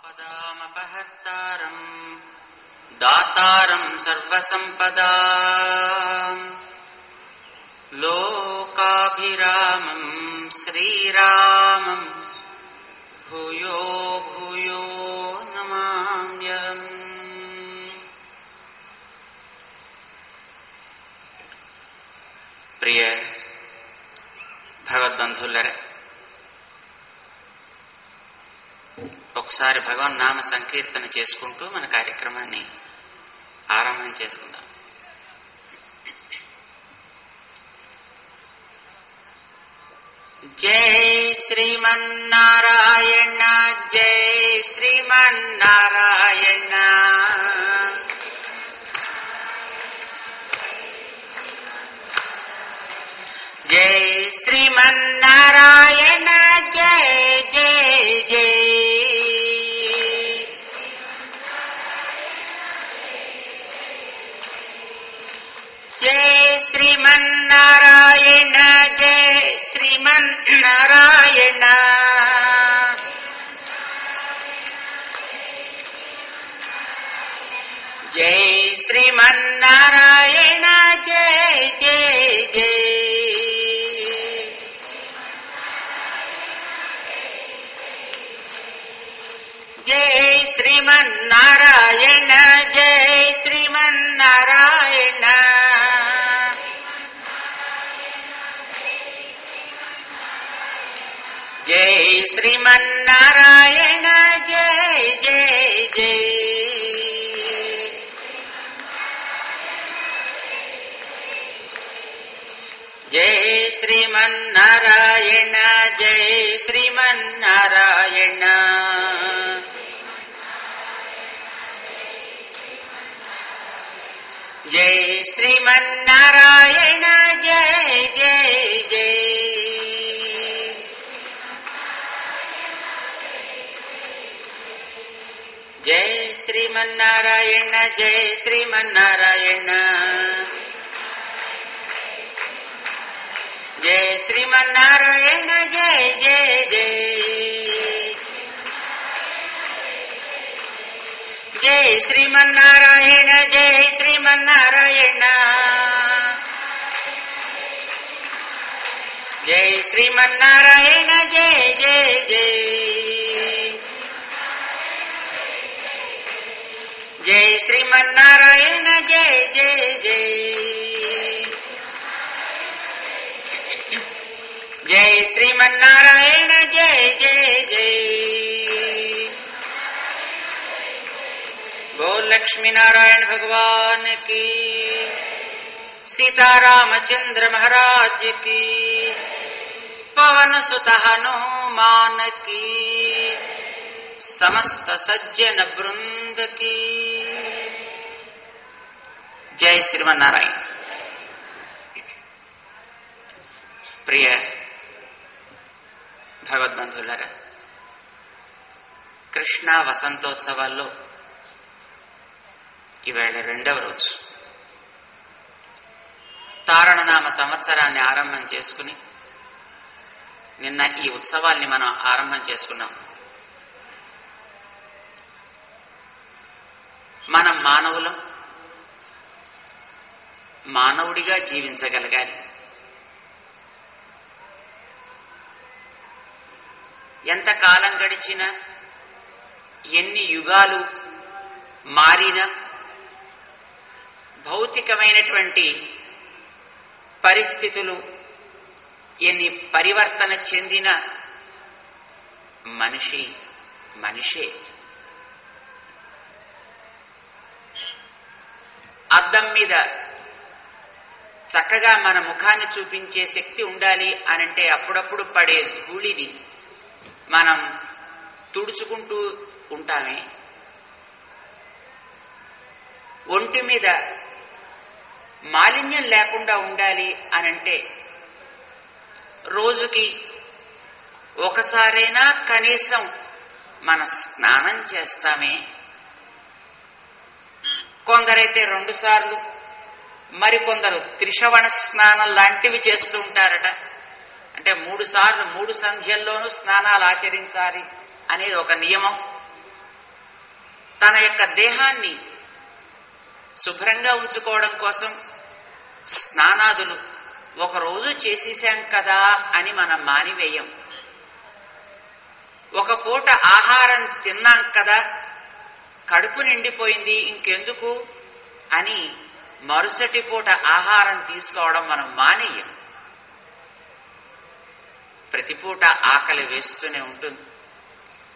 आपदामपहर्तारम् दातारं सर्वसम्पदा लोकाभिरामं श्रीरामं भूयो भूयो नमाम्यहम्। प्रिय भगवद्बन्धुलरे ఒకసారి భగవాన్ నామ సంకీర్తన చేసుకుంటూ మన కార్యక్రమాన్ని ఆరంభం చేసుకుందాం. జై శ్రీమన్నారాయణ జై శ్రీమన్నారాయణ. जय श्रीमन्नारायण जय जय जय जय श्रीमन्नारायण जय श्रीमन्नारायण जय श्रीमारायण जय जय जय। जय श्रीमारायण जय श्रीमारायण जय श्रीमारायण जय जय जय। जय श्रीमारायण जय श्रीमारायण जय श्रीमन्नारायण जय जय जय। जय श्रीमन्नारायण जय श्रीमन्नारायण। जय श्रीमन्नारायण जय जय जय। जय श्रीमन्नारायण जय श्रीमन्नारायण। जय श्रीमन्नारायण जय जय जय। जय श्रीमन्नारायण, जय जय जय। जय श्रीमन्नारायण, जय जय जय। बोल लक्ष्मी नारायण भगवान की। सीता रामचंद्र महाराज की। पवन सुत हनुमान की। समस्त सज्जन वृंद की జై శ్రీమన్నారాయణ ప్రియ భగవద్బంధువులారా కృష్ణ వసంతోత్సవాల్లో ఈవేళ రెండవ రోజు తారణనామ సంవత్సరాన్ని ఆరంభం చేసుకుని నిన్న ఈ ఉత్సవాల్ని మనం ఆరంభం చేసుకున్నాం మనం మానవులం. మానవుడిగా జీవించగలగాలి. ఎంత కాలం గడిచినా ఎన్ని యుగాలు మారినా భౌతికమైనటువంటి పరిస్థితులు ఎన్ని పరివర్తన చెందిన మనిషి మనిషే. అద్దం మీద చక్కగా మన ముఖాన్ని చూపించే శక్తి ఉండాలి అనంటే అప్పుడప్పుడు పడే ధూళిని మనం తుడుచుకుంటూ ఉంటామే. ఒంటి మీద మాలిన్యం లేకుండా ఉండాలి అనంటే రోజుకి ఒకసారైనా కనీసం మన స్నానం చేస్తామే. కొందరైతే రెండు సార్లు మరికొందరు త్రిశవణ స్నానం లాంటివి చేస్తూ ఉంటారట. అంటే మూడు సార్లు మూడు సంధ్యల్లోనూ స్నానాలు ఆచరించాలి అనేది ఒక నియమం. తన యొక్క దేహాన్ని శుభ్రంగా ఉంచుకోవడం కోసం స్నానాదులు ఒకరోజు చేసేసాం కదా అని మనం మానివేయం. ఒక పూట ఆహారం తిన్నాం కదా కడుపు నిండిపోయింది ఇంకెందుకు? అని మరుసటి పూట ఆహారం తీసుకోవడం మనం మానేయం. ప్రతి పూట ఆకలి వేస్తూనే ఉంటుంది.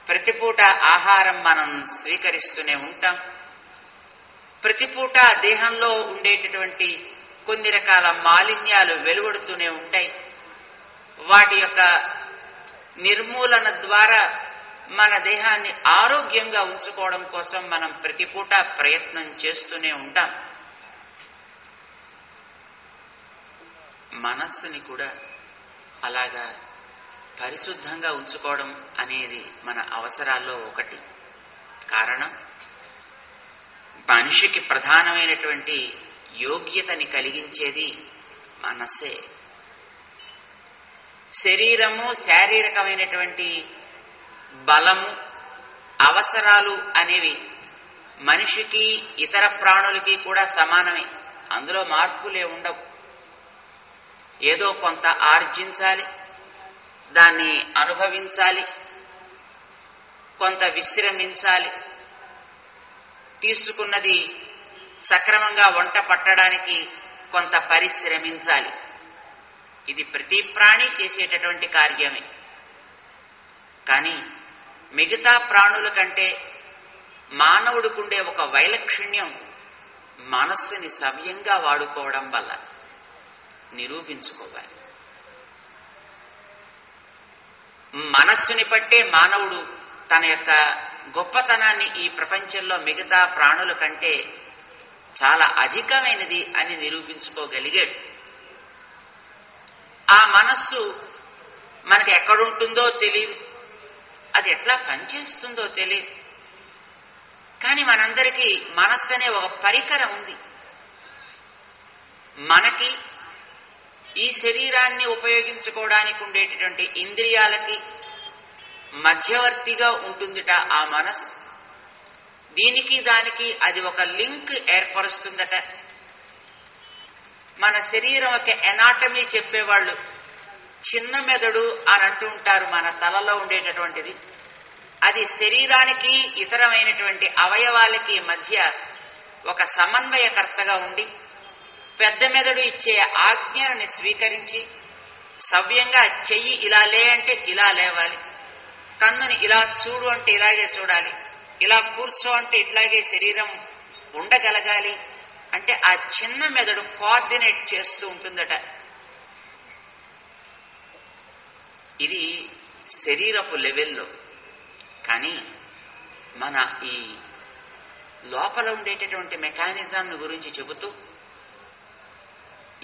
ప్రతి పూట ఆహారం మనం స్వీకరిస్తూనే ఉంటాం. ప్రతి పూట దేహంలో ఉండేటటువంటి కొన్ని రకాల మాలిన్యాలు వెలువడుతూనే ఉంటాయి. వాటి యొక్క నిర్మూలన ద్వారా మన దేహాన్ని ఆరోగ్యంగా ఉంచుకోవడం కోసం మనం ప్రతి పూట ప్రయత్నం చేస్తూనే ఉంటాం. మనస్సుని కూడా అలాగా పరిశుద్ధంగా ఉంచుకోవడం అనేది మన అవసరాల్లో ఒకటి. కారణం మనిషికి ప్రధానమైనటువంటి యోగ్యతని కలిగించేది మనస్సే. శరీరము శారీరకమైనటువంటి బలము అవసరాలు అనేవి మనిషికి ఇతర ప్రాణులకి కూడా సమానమే. అందులో మార్పులే ఉండవు. ఏదో కొంత ఆర్జించాలి దాన్ని అనుభవించాలి కొంత విశ్రమించాలి. తీసుకున్నది సక్రమంగా వంట పట్టడానికి కొంత పరిశ్రమించాలి. ఇది ప్రతి ప్రాణి చేసేటటువంటి కార్యమే. కానీ మిగతా ప్రాణుల కంటే మానవుడికుండే ఒక వైలక్షణ్యం మనస్సుని సవ్యంగా వాడుకోవడం వల్ల నిరూపించుకోవాలి. మనస్సుని పట్టే మానవుడు తన యొక్క గొప్పతనాన్ని ఈ ప్రపంచంలో మిగతా ప్రాణుల కంటే చాలా అధికమైనది అని నిరూపించుకోగలిగాడు. ఆ మనస్సు మనకి ఎక్కడుంటుందో తెలియదు. అది ఎట్లా పనిచేస్తుందో తెలియదు కానీ మనందరికీ మనస్సు అనే ఒక పరికరం ఉంది. మనకి ఈ శరీరాన్ని ఉపయోగించుకోవడానికి ఉండేటటువంటి ఇంద్రియాలకి మధ్యవర్తిగా ఉంటుందిట ఆ మనస్సు. దీనికి దానికి అది ఒక లింక్ ఏర్పరుస్తుందట. మన శరీరం ఒక ఎనాటమీ చెప్పేవాళ్ళు. చిన్న మెదడు అని అంటూ ఉంటారు మన తలలో ఉండేటటువంటిది. అది శరీరానికి ఇతరమైనటువంటి అవయవాలకి మధ్య ఒక సమన్వయకర్తగా ఉండి పెద్ద మెదడు ఇచ్చే ఆజ్ఞని స్వీకరించి సవ్యంగా చెయ్యి ఇలా లే అంటే ఇలా లేవాలి. కన్నుని ఇలా చూడు అంటే ఇలాగే చూడాలి. ఇలా కూర్చో అంటే ఇట్లాగే శరీరం ఉండగలగాలి. అంటే ఆ చిన్న మెదడు కోఆర్డినేట్ చేస్తూ ఉంటుందట. ఇది శరీరపు లెవెల్లో. కానీ మన ఈ లోపల ఉండేటటువంటి మెకానిజం గురించి చెబుతూ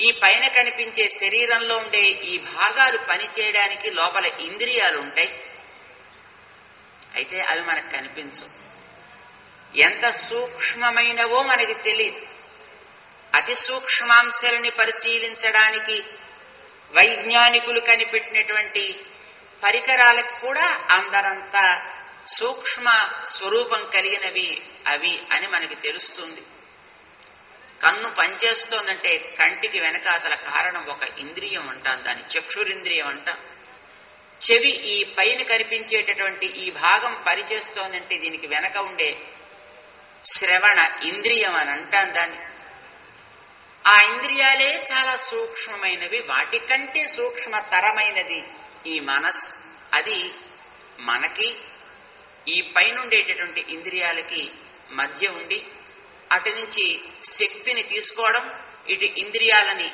ఈ పైన కనిపించే శరీరంలో ఉండే ఈ భాగాలు పనిచేయడానికి లోపల ఇంద్రియాలు ఉంటాయి అయితే అవి మనకు కనిపించవు. ఎంత సూక్ష్మమైనవో మనకి తెలియదు అతి సూక్ష్మాంశాలని పరిశీలించడానికి వైజ్ఞానికులు కనిపెట్టినటువంటి పరికరాలకు కూడా అందరంత సూక్ష్మ స్వరూపం కలిగినవి అవి అని మనకి తెలుస్తుంది. కన్ను పనిచేస్తోందంటే కంటికి వెనకాతల కారణం ఒక ఇంద్రియం అంటాం దాన్ని చక్షురింద్రియం అంటాం. చెవి ఈ పైన కనిపించేటటువంటి ఈ భాగం పనిచేస్తోందంటే దీనికి వెనక ఉండే శ్రవణ ఇంద్రియం అని అంటాం దాన్ని. ఆ ఇంద్రియాలే చాలా సూక్ష్మమైనవి వాటికంటే సూక్ష్మతరమైనది. ఈ మనస్ అది మనకి ఈ పైనుండేటటువంటి ఇంద్రియాలకి మధ్య ఉండి అటు నుంచి శక్తిని తీసుకోవడం ఇటు ఇంద్రియాలని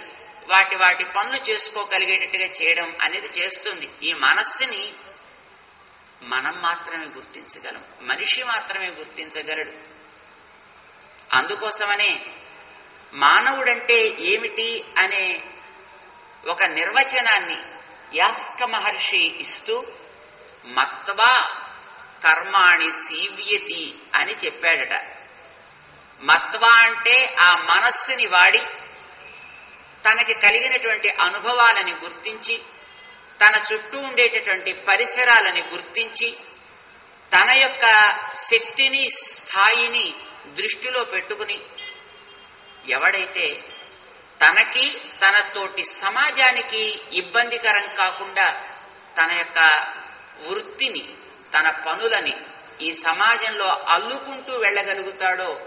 వాటి వాటి పనులు చేసుకోగలిగేటట్టుగా చేయడం అనేది చేస్తుంది. ఈ మనస్సుని మనం మాత్రమే గుర్తించగలం. మనిషి మాత్రమే గుర్తించగలడు. అందుకోసమనే మానవుడంటే ఏమిటి అనే ఒక నిర్వచనాన్ని యాస్క మహర్షి ఇస్తూ మత్వా కర్మాణి సీవ్యతి అని చెప్పాడట. మత్వా అంటే ఆ మనస్సుని వాడి తనకి కలిగినటువంటి అనుభవాలని గుర్తించి తన చుట్టూ ఉండేటటువంటి పరిసరాలని గుర్తించి తన యొక్క శక్తిని స్థాయిని దృష్టిలో పెట్టుకుని ఎవడైతే తనకి తన తోటి సమాజానికి ఇబ్బందికరం కాకుండా తన యొక్క వృత్తిని తన పనులని ఈ సమాజంలో అల్లుకుంటూ వెళ్ళగలుగుతాడో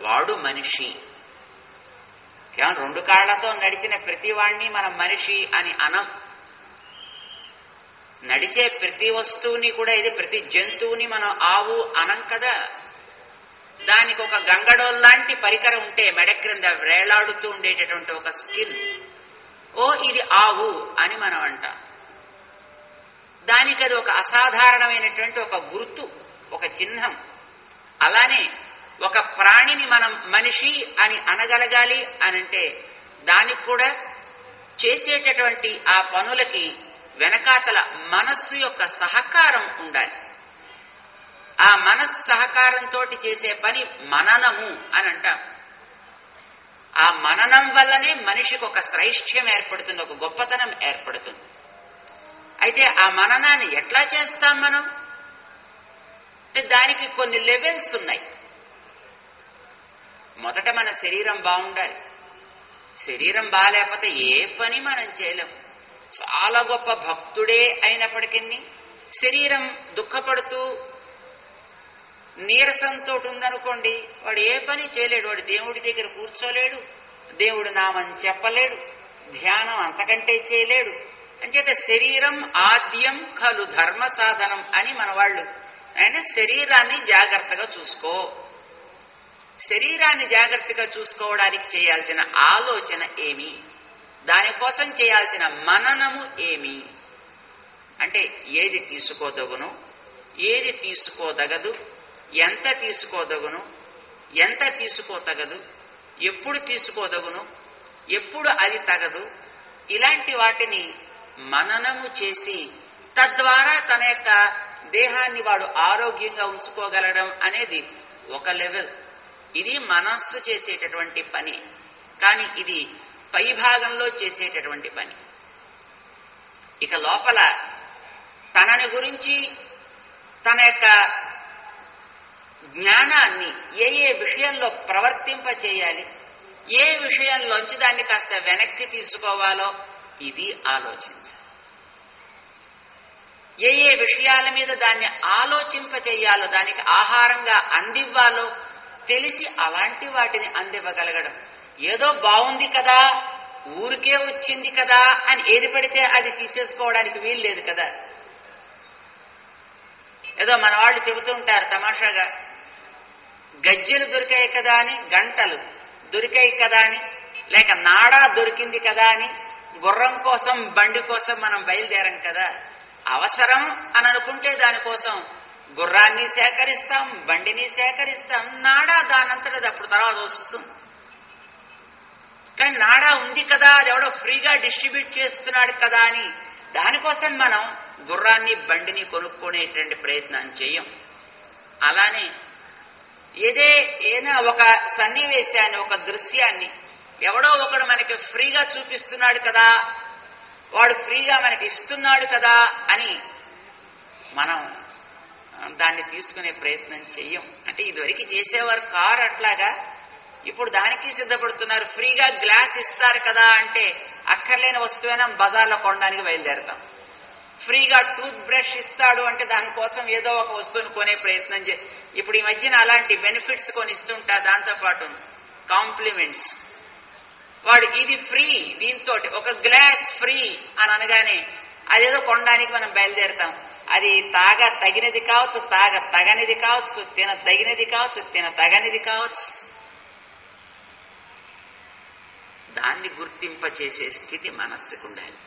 వాడు మనిషి. కేవలం రెండు కాళ్ళతో నడిచిన ప్రతి వాణ్ణి మనం మనిషి అని అనం. నడిచే ప్రతి వస్తువుని కూడా ఇది ప్రతి జంతువుని మనం ఆవు అనం కదా. దానికి ఒక గంగడోల్లాంటి పరికరం ఉంటే మెడ క్రింద వేలాడుతూ ఉండేటటువంటి ఒక స్కిన్. ఓ ఇది ఆవు అని మనం అంటాం. దానికి అది ఒక అసాధారణమైనటువంటి ఒక గుర్తు ఒక చిహ్నం. అలానే ఒక ప్రాణిని మనం మనిషి అని అనగలగాలి అని అంటే దానికి కూడా చేసేటటువంటి ఆ పనులకి వెనకాతల మనస్సు యొక్క సహకారం ఉండాలి. ఆ మనస్ సహకారంతో చేసే పని మననము అని అంటాం. ఆ మననం వల్లనే మనిషికి ఒక శ్రైష్ఠ్యం ఏర్పడుతుంది ఒక గొప్పతనం ఏర్పడుతుంది. అయితే ఆ మననాన్ని ఎట్లా చేస్తాం మనం? అంటే దానికి కొన్ని లెవెల్స్ ఉన్నాయి. మొదట మన శరీరం బాగుండాలి. శరీరం బాగాలేకపోతే ఏ పని మనం చేయలేం. చాలా గొప్ప భక్తుడే అయినప్పటికీ శరీరం దుఃఖపడుతూ నీరసంతో ఉందనుకోండి వాడు ఏ పని చేయలేడు వాడు దేవుడి దగ్గర కూర్చోలేడు దేవుడు నామని చెప్పలేడు ధ్యానం అంతకంటే చేయలేడు. అంచేత శరీరం ఆద్యం కలు ధర్మ సాధనం అని మన వాళ్ళు ఆయన శరీరాన్ని జాగ్రత్తగా చూసుకో. శరీరాన్ని జాగ్రత్తగా చూసుకోవడానికి చేయాల్సిన ఆలోచన ఏమి? దానికోసం చేయాల్సిన మననము ఏమి? అంటే ఏది తీసుకోదగును ఏది తీసుకోదగదు ఎంత తీసుకోదగును? ఎంత తీసుకోతగదు? ఎప్పుడు తీసుకోదగును? ఎప్పుడు అది తగదు? ఇలాంటి వాటిని మననము చేసి తద్వారా తన యొక్క దేహాన్ని వాడు ఆరోగ్యంగా ఉంచుకోగలడం అనేది ఒక లెవెల్. ఇది మనస్సు చేసేటటువంటి పని. కానీ ఇది పై భాగంలో చేసేటటువంటి పని. ఇక లోపల తనని గురించి తన యొక్క జ్ఞానాన్ని ఏ ఏ విషయంలో ప్రవర్తింప చేయాలి ఏ విషయంలోంచి దాన్ని కాస్త వెనక్కి తీసుకోవాలో? ఇది ఆలోచించాలి. ఏ ఏ విషయాల మీద దాన్ని ఆలోచింప చేయాలో దానికి ఆహారంగా అందివ్వాలో తెలిసి అలాంటి వాటిని అందివ్వగలగడం. ఏదో బాగుంది కదా ఊరికే వచ్చింది కదా అని ఏది పడితే అది తీసేసుకోవడానికి వీలు లేదు కదా. ఏదో మన వాళ్ళు చెబుతూ ఉంటారు తమాషాగా గజ్జెలు దొరికాయి కదా అని గంటలు దొరికాయి కదా అని లేక నాడా దొరికింది కదా అని గుర్రం కోసం బండి కోసం మనం బయలుదేరం కదా. అవసరం అని అనుకుంటే దానికోసం గుర్రాన్ని సేకరిస్తాం బండిని సేకరిస్తాం నాడా దానంతటది అప్పుడు తర్వాత వస్తుంది. కానీ నాడా ఉంది కదా అది ఎవడో ఫ్రీగా డిస్ట్రిబ్యూట్ చేస్తున్నాడు కదా అని దానికోసం మనం గుర్రాన్ని బండిని కొనుక్కునేటువంటి ప్రయత్నం చేయం. అలానే ఏదే ఏనా ఒక సన్నివేశాన్ని ఒక దృశ్యాన్ని ఎవడో ఒకడు మనకి ఫ్రీగా చూపిస్తున్నాడు కదా వాడు ఫ్రీగా మనకి ఇస్తున్నాడు కదా అని మనం దాన్ని తీసుకునే ప్రయత్నం చెయ్యం. అంటే ఇదివరకు చేసేవారు కారు అట్లాగా ఇప్పుడు దానికి సిద్ధపడుతున్నారు. ఫ్రీగా గ్లాస్ ఇస్తారు కదా అంటే అక్కర్లేని వస్తువైనా బజార్లో కొనడానికి బయలుదేరతాం. ఫ్రీగా టూత్ బ్రష్ ఇస్తాడు అంటే దానికోసం ఏదో ఒక వస్తువుని కొనే ప్రయత్నం చే ఇప్పుడు ఈ మధ్యన అలాంటి బెనిఫిట్స్ కొని ఇస్తుంటా దాంతోపాటు కాంప్లిమెంట్స్. వాడు ఇది ఫ్రీ దీంతో ఒక గ్లాస్ ఫ్రీ అని అనగానే అదేదో కొనడానికి మనం బయలుదేరుతాం. అది తాగ తగినది కావచ్చు తాగ తగనిది కావచ్చు తిన తగినది కావచ్చు తిన తగనిది కావచ్చు. దాన్ని గుర్తింపచేసే స్థితి మనస్సుకు ఉండాలి.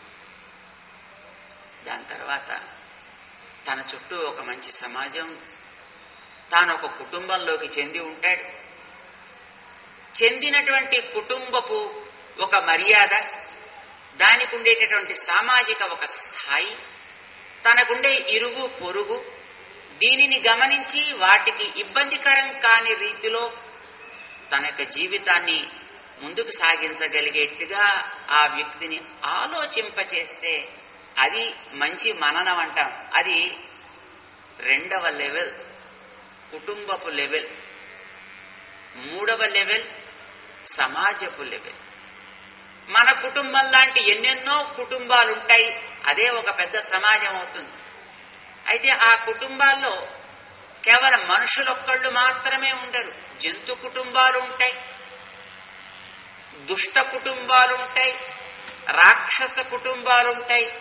దాని తర్వాత తన చుట్టూ ఒక మంచి సమాజం తాను ఒక కుటుంబంలోకి చెంది ఉంటాడు. చెందినటువంటి కుటుంబపు ఒక మర్యాద దానికి ఉండేటటువంటి సామాజిక ఒక స్థాయి తనకుండే ఇరుగు పొరుగు దీనిని గమనించి వాటికి ఇబ్బందికరం కాని రీతిలో తన యొక్క జీవితాన్ని ముందుకు సాగించగలిగేట్టుగా ఆ వ్యక్తిని ఆలోచింపచేస్తే అది మంచి మననం అంటాం. అది రెండవ లెవెల్ కుటుంబపు లెవెల్. మూడవ లెవెల్ సమాజపు లెవెల్. మన కుటుంబం లాంటి ఎన్నెన్నో కుటుంబాలు ఉంటాయి అదే ఒక పెద్ద సమాజం అవుతుంది. అయితే ఆ కుటుంబాల్లో కేవలం మనుషులొక్కళ్ళు మాత్రమే ఉండరు. జంతు కుటుంబాలు ఉంటాయి దుష్ట కుటుంబాలు ఉంటాయి రాక్షస కుటుంబాలు ఉంటాయి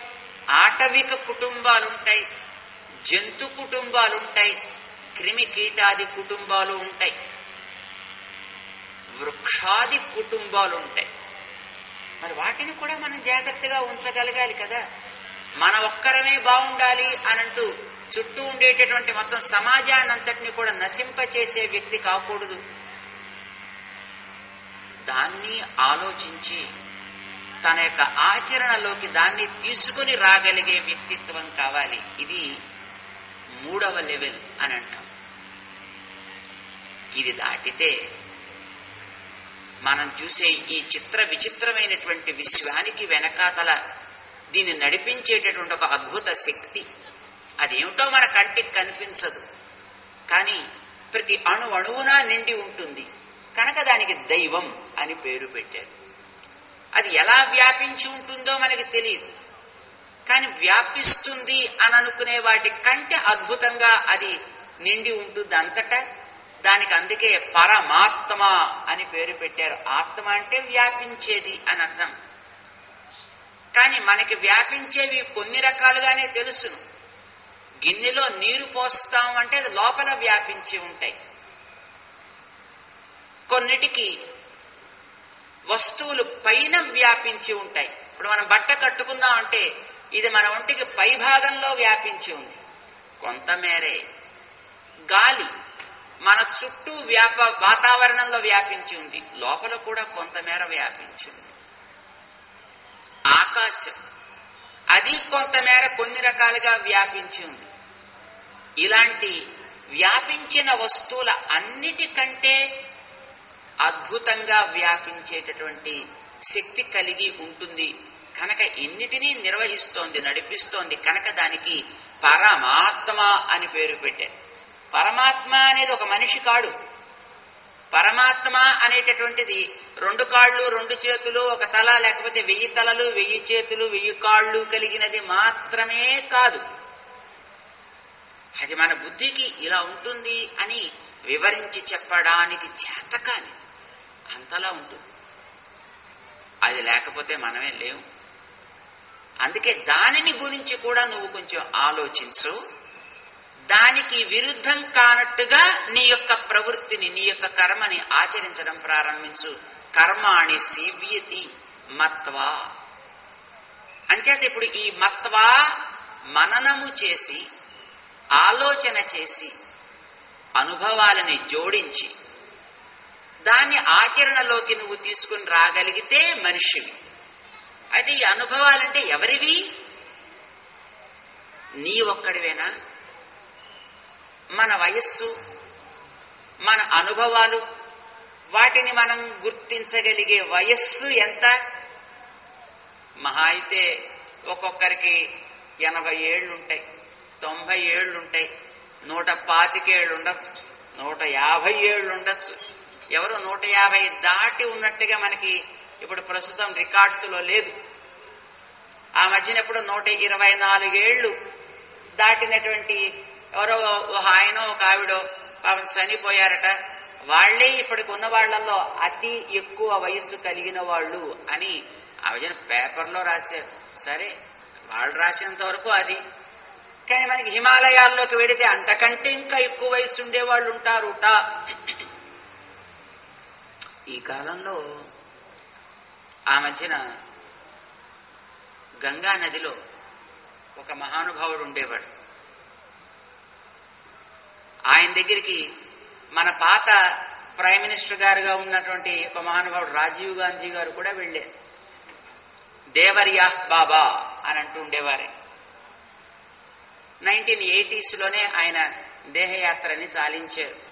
ఆటవిక కుటుంబాలుంటాయి జంతు కుటుంబాలు ఉంటాయి క్రిమి కీటాది కుటుంబాలు ఉంటాయి వృక్షాది కుటుంబాలు ఉంటాయి మరి వాటిని కూడా మనం జాగ్రత్తగా ఉంచగలగాలి కదా? మన ఒక్కరమే బాగుండాలి అనంటూ చుట్టూ ఉండేటటువంటి మొత్తం సమాజాన్నంతటిని కూడా నశింపచేసే వ్యక్తి కాకూడదు. దాన్ని ఆలోచించి తన యొక్క ఆచరణలోకి దాన్ని తీసుకుని రాగలిగే వ్యక్తిత్వం కావాలి. ఇది మూడవ లెవెల్ అని అంటాం. ఇది దాటితే మనం చూసే ఈ చిత్ర విచిత్రమైనటువంటి విశ్వానికి వెనకాతల దీన్ని నడిపించేటటువంటి ఒక అద్భుత శక్తి. అదేమిటో మన కంటికి కనిపించదు. కానీ ప్రతి అణు అణువునా నిండి ఉంటుంది. కనుక దానికి దైవం అని పేరు పెట్టారు. అది ఎలా వ్యాపించి ఉంటుందో మనకి తెలియదు కానీ వ్యాపిస్తుంది అని అనుకునే వాటి కంటే అద్భుతంగా అది నిండి ఉంటుంది అంతటా. దానికి అందుకే పరమాత్మ అని పేరు పెట్టారు. ఆత్మ అంటే వ్యాపించేది అని అర్థం. కానీ మనకి వ్యాపించేవి కొన్ని రకాలుగానే తెలుసును. గిన్నెలో నీరు పోస్తాం అంటే అది లోపల వ్యాపించి ఉంటాయి. కొన్నిటికి వస్తువులు పైన వ్యాపించి ఉంటాయి. ఇప్పుడు మనం బట్ట కట్టుకుందాం అంటే ఇది మన ఒంటికి పై భాగంలో వ్యాపించి ఉంది. కొంతమేరే గాలి మన చుట్టూ వ్యాప వాతావరణంలో వ్యాపించి ఉంది. లోపల కూడా కొంతమేర వ్యాపించి ఉంది. ఆకాశం అది కొంతమేర కొన్ని రకాలుగా వ్యాపించి ఉంది. ఇలాంటి వ్యాపించిన వస్తువుల అన్నిటికంటే అద్భుతంగా వ్యాపించేటటువంటి శక్తి కలిగి ఉంటుంది. కనుక ఎన్నిటినీ నిర్వహిస్తోంది నడిపిస్తోంది కనుక దానికి పరమాత్మ అని పేరు పెట్టారు. పరమాత్మ అనేది ఒక మనిషి కాడు. పరమాత్మ అనేటటువంటిది రెండు కాళ్ళు రెండు చేతులు ఒక తల లేకపోతే వెయ్యి తలలు వెయ్యి చేతులు వెయ్యి కాళ్ళు కలిగినది మాత్రమే కాదు. అది మన బుద్ధికి ఇలా ఉంటుంది అని వివరించి చెప్పడానికి చేతకానిది అంతలా ఉంటుంది. అది లేకపోతే మనమే లేవు. అందుకే దానిని గురించి కూడా నువ్వు కొంచెం ఆలోచించు. దానికి విరుద్ధం కానట్టుగా నీ యొక్క ప్రవృత్తిని నీ యొక్క కర్మని ఆచరించడం ప్రారంభించు. కర్మ అనే సీవ్యతి మత్వా. అంచేత ఇప్పుడు ఈ మత్వా మననము చేసి ఆలోచన చేసి అనుభవాలని జోడించి దాన్ని ఆచరణలోకి నువ్వు తీసుకుని రాగలిగితే మనిషివి. అయితే ఈ అనుభవాలంటే ఎవరివి? నీ ఒక్కడివేనా? మన వయస్సు మన అనుభవాలు వాటిని మనం గుర్తించగలిగే వయస్సు ఎంత? మహా అయితే ఒక్కొక్కరికి ఎనభై ఏళ్ళుంటాయి తొంభై ఏళ్ళుంటాయి నూట పాతికేళ్ళు ఉండొచ్చు నూట యాభై ఏళ్ళు ఉండొచ్చు ఎవరు నూట యాభై దాటి ఉన్నట్టుగా మనకి ఇప్పుడు ప్రస్తుతం రికార్డ్స్లో లేదు. ఆ మధ్యన ఎప్పుడు నూట ఇరవై నాలుగేళ్ళు దాటినటువంటి ఎవరో ఒక ఆయన ఒక ఆవిడో పాపం చనిపోయారట. వాళ్ళే ఇప్పటికి ఉన్న వాళ్ళలో అతి ఎక్కువ వయస్సు కలిగిన వాళ్ళు అని ఆవిడ పేపర్లో రాశారు. సరే వాళ్ళు రాసినంత వరకు అది. కానీ మనకి హిమాలయాల్లోకి వెడితే అంతకంటే ఇంకా ఎక్కువ వయసు ఉండేవాళ్ళు ఉంటారుట. ఈ కాలంలో ఆ మధ్యన గంగా నదిలో ఒక మహానుభావుడు ఉండేవాడు. ఆయన దగ్గరికి మన పాత ప్రైమ్ మినిస్టర్ గారుగా ఉన్నటువంటి ఒక మహానుభావుడు రాజీవ్ గాంధీ గారు కూడా వెళ్ళారు దేవర్యాహ్ బాబా అని అంటూ ఉండేవారే. నైన్టీన్ ఎయిటీస్లోనే ఆయన దేహయాత్రని చాలించారు.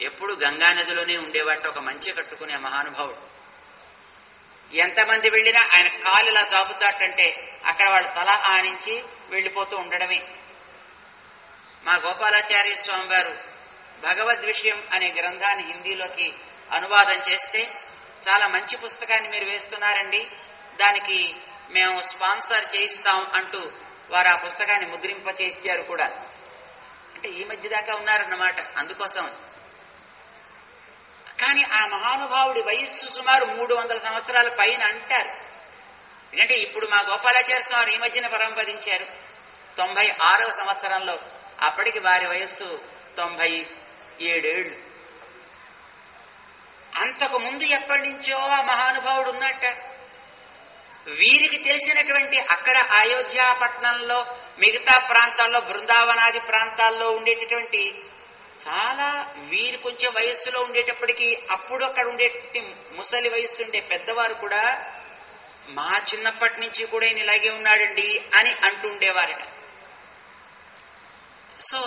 ఎప్పుడు గంగా నదిలోనే ఉండేవాట ఒక మంచి కట్టుకునే మహానుభావుడు. ఎంతమంది వెళ్ళినా ఆయన కాలు ఇలా చాపుతాటంటే అక్కడ వాళ్ళ తల ఆనించి వెళ్ళిపోతూ ఉండడమే. మా గోపాలాచార్య స్వామి వారు భగవద్ విషయం అనే గ్రంథాన్ని హిందీలోకి అనువాదం చేస్తే చాలా మంచి పుస్తకాన్ని మీరు వేస్తున్నారండి. దానికి మేము స్పాన్సర్ చేయిస్తాం అంటూ వారు ఆ పుస్తకాన్ని ముద్రింప చేయించారు కూడా. అంటే ఈ మధ్య దాకా ఉన్నారన్నమాట. అందుకోసం కానీ ఆ మహానుభావుడి వయస్సు సుమారు మూడు వందల సంవత్సరాల పైన అంటారు. ఎందుకంటే ఇప్పుడు మా గోపాలాచార్య స్వామి ఈ మధ్యన పరంపదించారు. తొంభై ఆరవ సంవత్సరంలో అప్పటికి వారి వయస్సు తొంభై ఏడేళ్ళు అంతకు ముందు ఎప్పటి నుంచో ఆ మహానుభావుడు ఉన్నట్ట వీరికి తెలిసినటువంటి అక్కడ అయోధ్యా పట్టణంలో మిగతా ప్రాంతాల్లో బృందావనాది ప్రాంతాల్లో ఉండేటటువంటి చాలా వీరు కొంచెం వయస్సులో ఉండేటప్పటికీ అప్పుడు అక్కడ ఉండేటువంటి ముసలి వయస్సు ఉండే పెద్దవారు కూడా మా చిన్నప్పటి నుంచి కూడా ఈయన ఇలాగే ఉన్నాడండి అని అంటుండేవారట సో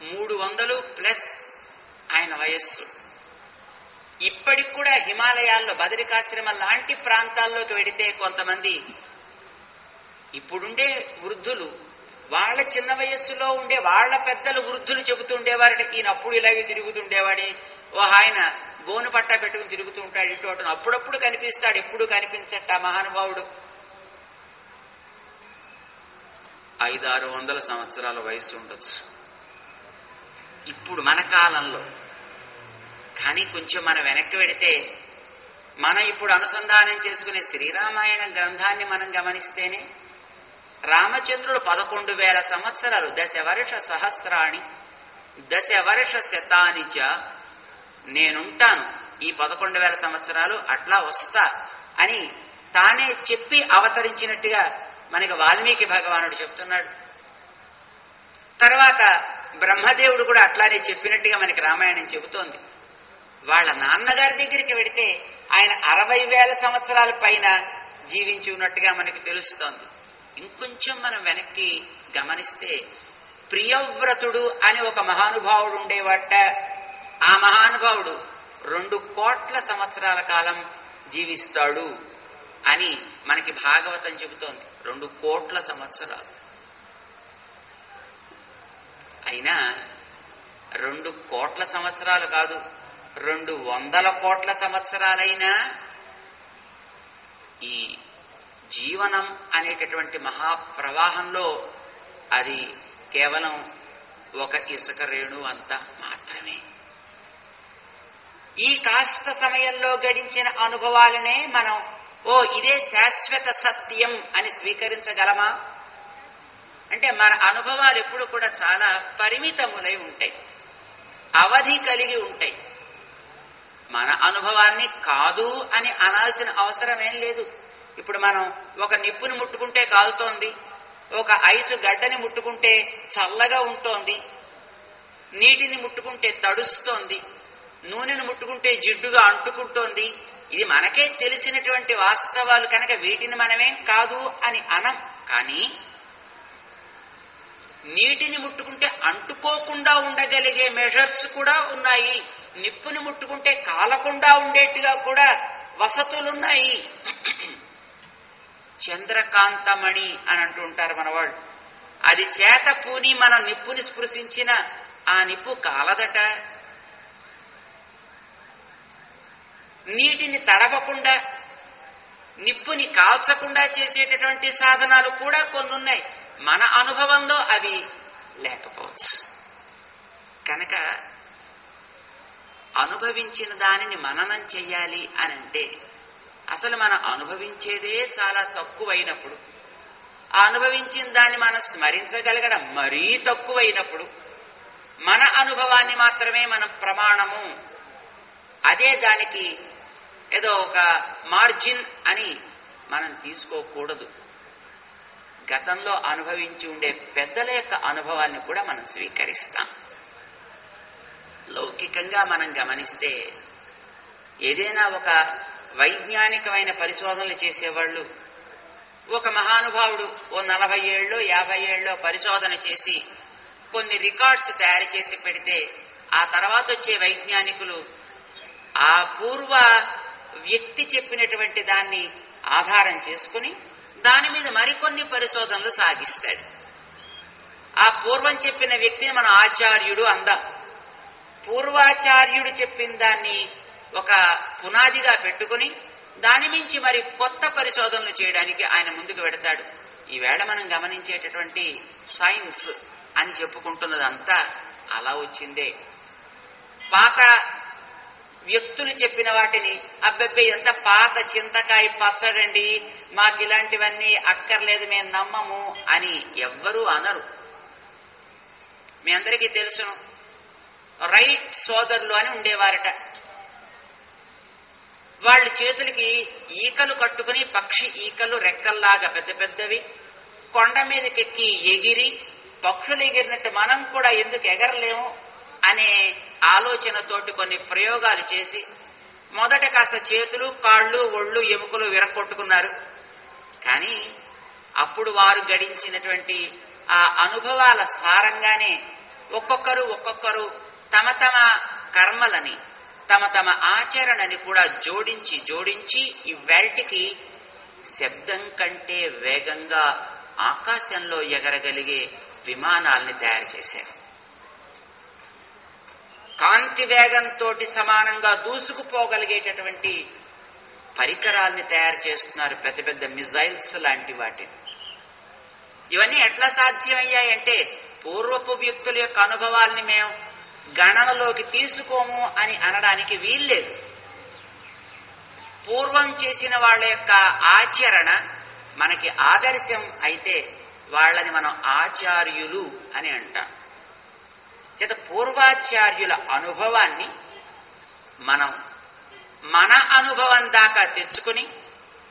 మూడు వందలు ప్లస్ ఆయన వయస్సు. ఇప్పటికి కూడా హిమాలయాల్లో బదరికాశ్రమ లాంటి ప్రాంతాల్లోకి వెడితే కొంతమంది ఇప్పుడుండే వృద్ధులు వాళ్ళ చిన్న వయస్సులో ఉండే వాళ్ళ పెద్దలు వృద్ధులు చెబుతుండేవారట ఈయన అప్పుడు ఇలాగే తిరుగుతుండేవాడే ఓ ఆయన గోను పట్టా పెట్టుకుని తిరుగుతూ ఉంటాడు ఇటు అటు అప్పుడప్పుడు కనిపిస్తాడు ఎప్పుడు కనిపించట మహానుభావుడు. ఐదారు వందల సంవత్సరాల వయసు ఉండొచ్చు. ఇప్పుడు మన కాలంలో కానీ కొంచెం మనం వెనక్కి వెడితే మనం ఇప్పుడు అనుసంధానం చేసుకునే శ్రీరామాయణ గ్రంథాన్ని మనం గమనిస్తేనే రామచంద్రుడు పదకొండు వేల సంవత్సరాలు దశవర్ష సహస్రాణి. దశ వర్ష శతానిచ నేనుంటాను. ఈ పదకొండు వేల సంవత్సరాలు అట్లా వస్తా అని తానే చెప్పి అవతరించినట్టుగా మనకి వాల్మీకి భగవానుడు చెప్తున్నాడు. తర్వాత బ్రహ్మదేవుడు కూడా అట్లానే చెప్పినట్టుగా మనకి రామాయణం చెబుతోంది. వాళ్ళ నాన్నగారి దగ్గరికి వెడితే ఆయన అరవై వేల సంవత్సరాల పైన జీవించి ఉన్నట్టుగా మనకి తెలుస్తోంది. ఇంకొంచెం మనం వెనక్కి గమనిస్తే ప్రియవ్రతుడు అని ఒక మహానుభావుడు ఉండేవాట. ఆ మహానుభావుడు రెండు కోట్ల సంవత్సరాల కాలం జీవిస్తాడు అని మనకి భాగవతం చెబుతోంది. రెండు కోట్ల సంవత్సరాలు. అయినా రెండు కోట్ల సంవత్సరాలు కాదు రెండు వందల కోట్ల సంవత్సరాలైనా ఈ జీవనం అనేటటువంటి మహాప్రవాహంలో అది కేవలం ఒక ఇసుక రేణు అంత మాత్రమే. ఈ కాస్త సమయంలో గడించిన అనుభవాలనే మనం ఓ ఇదే శాశ్వత సత్యం అని స్వీకరించగలమా? అంటే మన అనుభవాలు ఎప్పుడు కూడా చాలా పరిమితములై ఉంటాయి. అవధి కలిగి ఉంటాయి. మన అనుభవాన్ని కాదు అని అనాల్సిన అవసరం ఏం లేదు. ఇప్పుడు మనం ఒక నిప్పుని ముట్టుకుంటే కాలుతోంది ఒక ఐసు గడ్డని ముట్టుకుంటే చల్లగా ఉంటోంది నీటిని ముట్టుకుంటే తడుస్తోంది నూనెను ముట్టుకుంటే జిడ్డుగా అంటుకుంటోంది ఇది మనకే తెలిసినటువంటి వాస్తవాలు కనుక వీటిని మనమేం కాదు అని అనం. కానీ నీటిని ముట్టుకుంటే అంటుకోకుండా ఉండగలిగే మెజర్స్ కూడా ఉన్నాయి. నిప్పుని ముట్టుకుంటే కాలకుండా ఉండేట్టుగా కూడా వసతులున్నాయి. చంద్రకాంతమణి అని అంటుంటారు మనవాళ్ళు. మన వాళ్ళు అది చేత పూని మన నిప్పుని స్పృశించిన ఆ నిప్పు కాలదట. నీటిని తడవకుండా నిప్పుని కాల్చకుండా చేసేటటువంటి సాధనాలు కూడా కొన్ని ఉన్నాయి మన అనుభవంలో అవి లేకపోవచ్చు. కనుక అనుభవించిన దానిని మననం చెయ్యాలి అని అంటే అసలు మనం అనుభవించేదే చాలా తక్కువైనప్పుడు. ఆ అనుభవించిన దాన్ని మనం స్మరించగలగడం మరీ తక్కువైనప్పుడు. మన అనుభవాన్ని మాత్రమే మనం ప్రమాణము. అదే దానికి ఏదో ఒక మార్జిన్ అని మనం తీసుకోకూడదు. గతంలో అనుభవించి ఉండే పెద్దల యొక్క అనుభవాన్ని కూడా మనం స్వీకరిస్తాం. లౌకికంగా మనం గమనిస్తే ఏదైనా ఒక వైజ్ఞానికమైన పరిశోధనలు చేసేవాళ్ళు. ఒక మహానుభావుడు ఓ నలభై ఏళ్ళు యాభై ఏళ్ళు పరిశోధన చేసి కొన్ని రికార్డ్స్ తయారు చేసి పెడితే ఆ తర్వాత వచ్చే వైజ్ఞానికులు ఆ పూర్వ వ్యక్తి చెప్పినటువంటి దాన్ని ఆధారం చేసుకుని దాని మీద మరికొన్ని పరిశోధనలు సాగిస్తాడు. ఆ పూర్వం చెప్పిన వ్యక్తిని మనం ఆచార్యుడు అందాం. పూర్వాచార్యుడు చెప్పిన దాన్ని ఒక పునాదిగా పెట్టుకుని దాని మించి మరి కొత్త పరిశోధనలు చేయడానికి ఆయన ముందుకు వెడతాడు. ఈవేళ మనం గమనించేటటువంటి సైన్స్ అని చెప్పుకుంటున్నదంతా అలా వచ్చిందే. పాత వ్యక్తులు చెప్పిన వాటిని అబ్బెబ్బే ఎంత పాత చింతకాయ పచ్చడండి మాకు ఇలాంటివన్నీ అక్కర్లేదు మేము నమ్మము అని ఎవ్వరూ అనరు. మీ అందరికీ తెలుసును రైట్ సోదరులు అని ఉండేవారట. వాళ్ళ చేతులకి ఈకలు కట్టుకుని పక్షి ఈకలు రెక్కల్లాగా పెద్ద పెద్దవి కొండ మీదకెక్కి ఎగిరి పక్షులు ఎగిరినట్టు మనం కూడా ఎందుకు ఎగరలేము అనే ఆలోచనతోటి కొన్ని ప్రయోగాలు చేసి మొదట కాస్త చేతులు కాళ్ళు ఒళ్ళు ఎముకలు విరగొట్టుకున్నారు కానీ అప్పుడు వారు గడించినటువంటి ఆ అనుభవాల సారంగానే ఒక్కొక్కరు ఒక్కొక్కరు తమ తమ కర్మలని తమ తమ ఆచరణని కూడా జోడించి జోడించి ఈ శబ్దం కంటే వేగంగా ఆకాశంలో ఎగరగలిగే విమానాల్ని తయారు చేశారు. కాంతి వేగంతో సమానంగా దూసుకుపోగలిగేటటువంటి పరికరాల్ని తయారు చేస్తున్నారు పెద్ద పెద్ద మిజైల్స్ లాంటి వాటిని. ఇవన్నీ ఎట్లా సాధ్యమయ్యాయంటే పూర్వపు వ్యక్తుల యొక్క అనుభవాల్ని మేము గణనలోకి తీసుకోము అని అనడానికి వీల్లేదు. పూర్వం చేసిన వాళ్ళ యొక్క ఆచరణ మనకి ఆదర్శం అయితే వాళ్ళని మనం ఆచార్యులు అని అంటాం. చేత పూర్వాచార్యుల అనుభవాన్ని మనం మన అనుభవం దాకా తెచ్చుకుని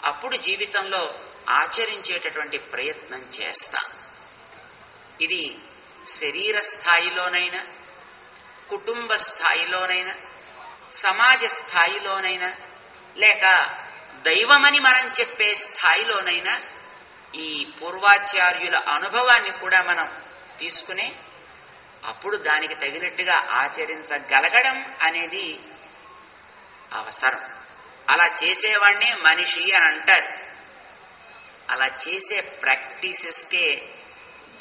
అప్పుడు జీవితంలో ఆచరించేటటువంటి ప్రయత్నం చేస్తాం. ఇది శరీర స్థాయిలోనైనా కుటుంబ స్థాయిలోనైనా సమాజ స్థాయిలోనైనా లేక దైవమని మనం చెప్పే స్థాయిలోనైనా ఈ పూర్వాచార్యుల అనుభవాన్ని కూడా మనం తీసుకుని అప్పుడు దానికి తగినట్టుగా ఆచరించగలగడం అనేది అవసరం. అలా చేసేవాడినే మనిషి అని అంటారు. అలా చేసే ప్రాక్టీసెస్కే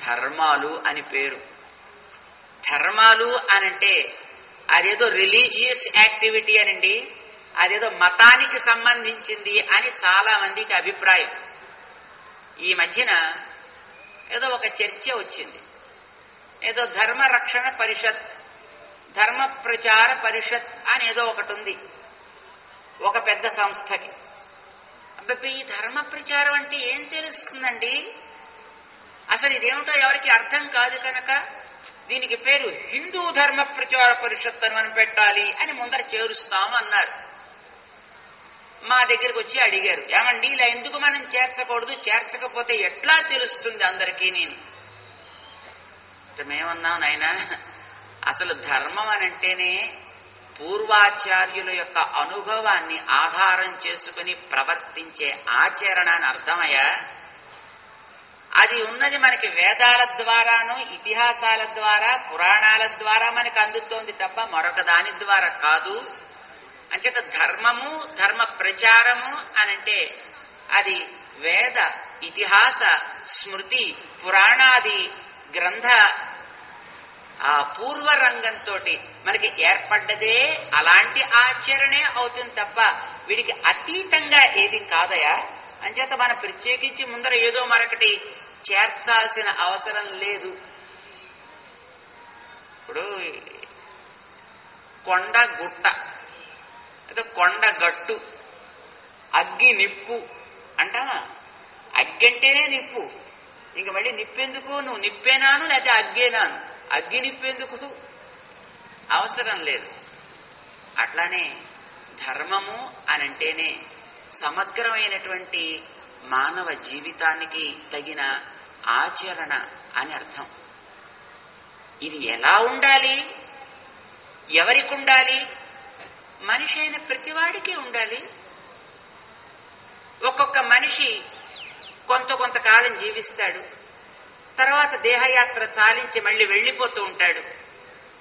ధర్మాలు అని పేరు. ధర్మాలు అనంటే అదేదో రిలీజియస్ యాక్టివిటీ అనండి అదేదో మతానికి సంబంధించింది అని చాలా మందికి అభిప్రాయం. ఈ మధ్యన ఏదో ఒక చర్చ వచ్చింది. ఏదో ధర్మ రక్షణ పరిషత్ ధర్మ ప్రచార పరిషత్ అని ఏదో ఒకటి ఉంది. ఒక పెద్ద సంస్థకి. అబ్బాయి ఈ ధర్మ ప్రచారం అంటే ఏం తెలుస్తుందండి? అసలు ఇదేమిటో ఎవరికి అర్థం కాదు కనుక దీనికి పేరు హిందూ ధర్మ ప్రచార పరిషత్ అని మనం పెట్టాలి అని ముందర చేరుస్తాము అన్నారు. మా దగ్గరికి వచ్చి అడిగారు ఏమండి ఇలా ఎందుకు మనం చేర్చకూడదు? చేర్చకపోతే ఎట్లా తెలుస్తుంది అందరికీ నేను? మేమన్నాం నాయన అసలు ధర్మం అని అంటేనే పూర్వాచార్యుల యొక్క అనుభవాన్ని ఆధారం చేసుకుని ప్రవర్తించే ఆచరణ అని అర్థమయ్యా. అది ఉన్నది మనకి వేదాల ద్వారాను ఇతిహాసాల ద్వారా పురాణాల ద్వారా మనకి అందుతోంది తప్ప మరొక దాని ద్వారా కాదు. అంచేత ధర్మము ధర్మ ప్రచారము అనంటే అది వేద ఇతిహాస స్మృతి పురాణాది గ్రంథ ఆ పూర్వ రంగంతో మనకి ఏర్పడ్డదే అలాంటి ఆచరణే అవుతుంది తప్ప వీడికి అతీతంగా ఏది కాదయా? అంచేత మనం ప్రత్యేకించి ముందర ఏదో మరొకటి చేర్చాల్సిన అవసరం లేదు. ఇప్పుడు కొండ గుట్ట అయితే కొండ గట్టు అగ్గి నిప్పు అంటావా అగ్గంటేనే నిప్పు. ఇంక మళ్ళీ నిప్పెందుకు? నువ్వు నిప్పేనాను లేకపోతే అగ్గేనాను? అగ్గి నిప్పేందుకు? అవసరం లేదు. అట్లానే ధర్మము అనంటేనే సమగ్రమైనటువంటి మానవ జీవితానికి తగిన ఆచరణ అని అర్థం. ఇది ఎలా ఉండాలి? ఎవరికి ఉండాలి మనిషి అయిన ప్రతివాడికి ఉండాలి. ఒక్కొక్క మనిషి కొంత కొంతకాలం జీవిస్తాడు. తర్వాత దేహయాత్ర చాలించి మళ్ళీ వెళ్ళిపోతూ ఉంటాడు.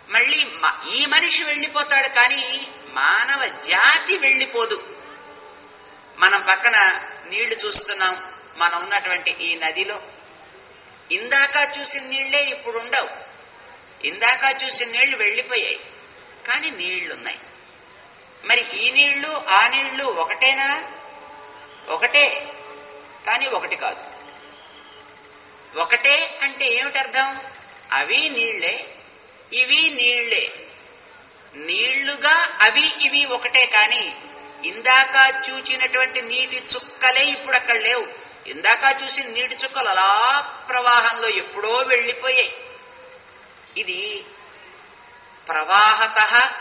మళ్ళీ ఈ మనిషి వెళ్ళిపోతాడు కానీ మానవ జాతి వెళ్ళిపోదు. మనం పక్కన నీళ్ళు చూస్తున్నాం. మనం ఉన్నటువంటి ఈ నదిలో ఇందాక చూసిన నీళ్ళే ఇప్పుడు ఉండవు ఇందాక చూసిన నీళ్ళు వెళ్ళిపోయాయి. కానీ నీళ్ళున్నాయి. మరి ఈ నీళ్ళు ఆ నీళ్ళు ఒకటేనా? ఒకటే. కానీ ఒకటి కాదు. ఒకటే అంటే ఏమిటి అర్థం అవి నీళ్ళే ఇవి నీళ్ళే. నీళ్ళుగా అవి ఇవి ఒకటే కాని ఇందాక చూచినటువంటి నీటి చుక్కలే ఇప్పుడు అక్కడ లేవు. ఇందాక చూసిన నీటి చుక్కలు అలా ప్రవాహంలో ఎప్పుడో వెళ్ళిపోయాయి. ఇది ప్రవాహత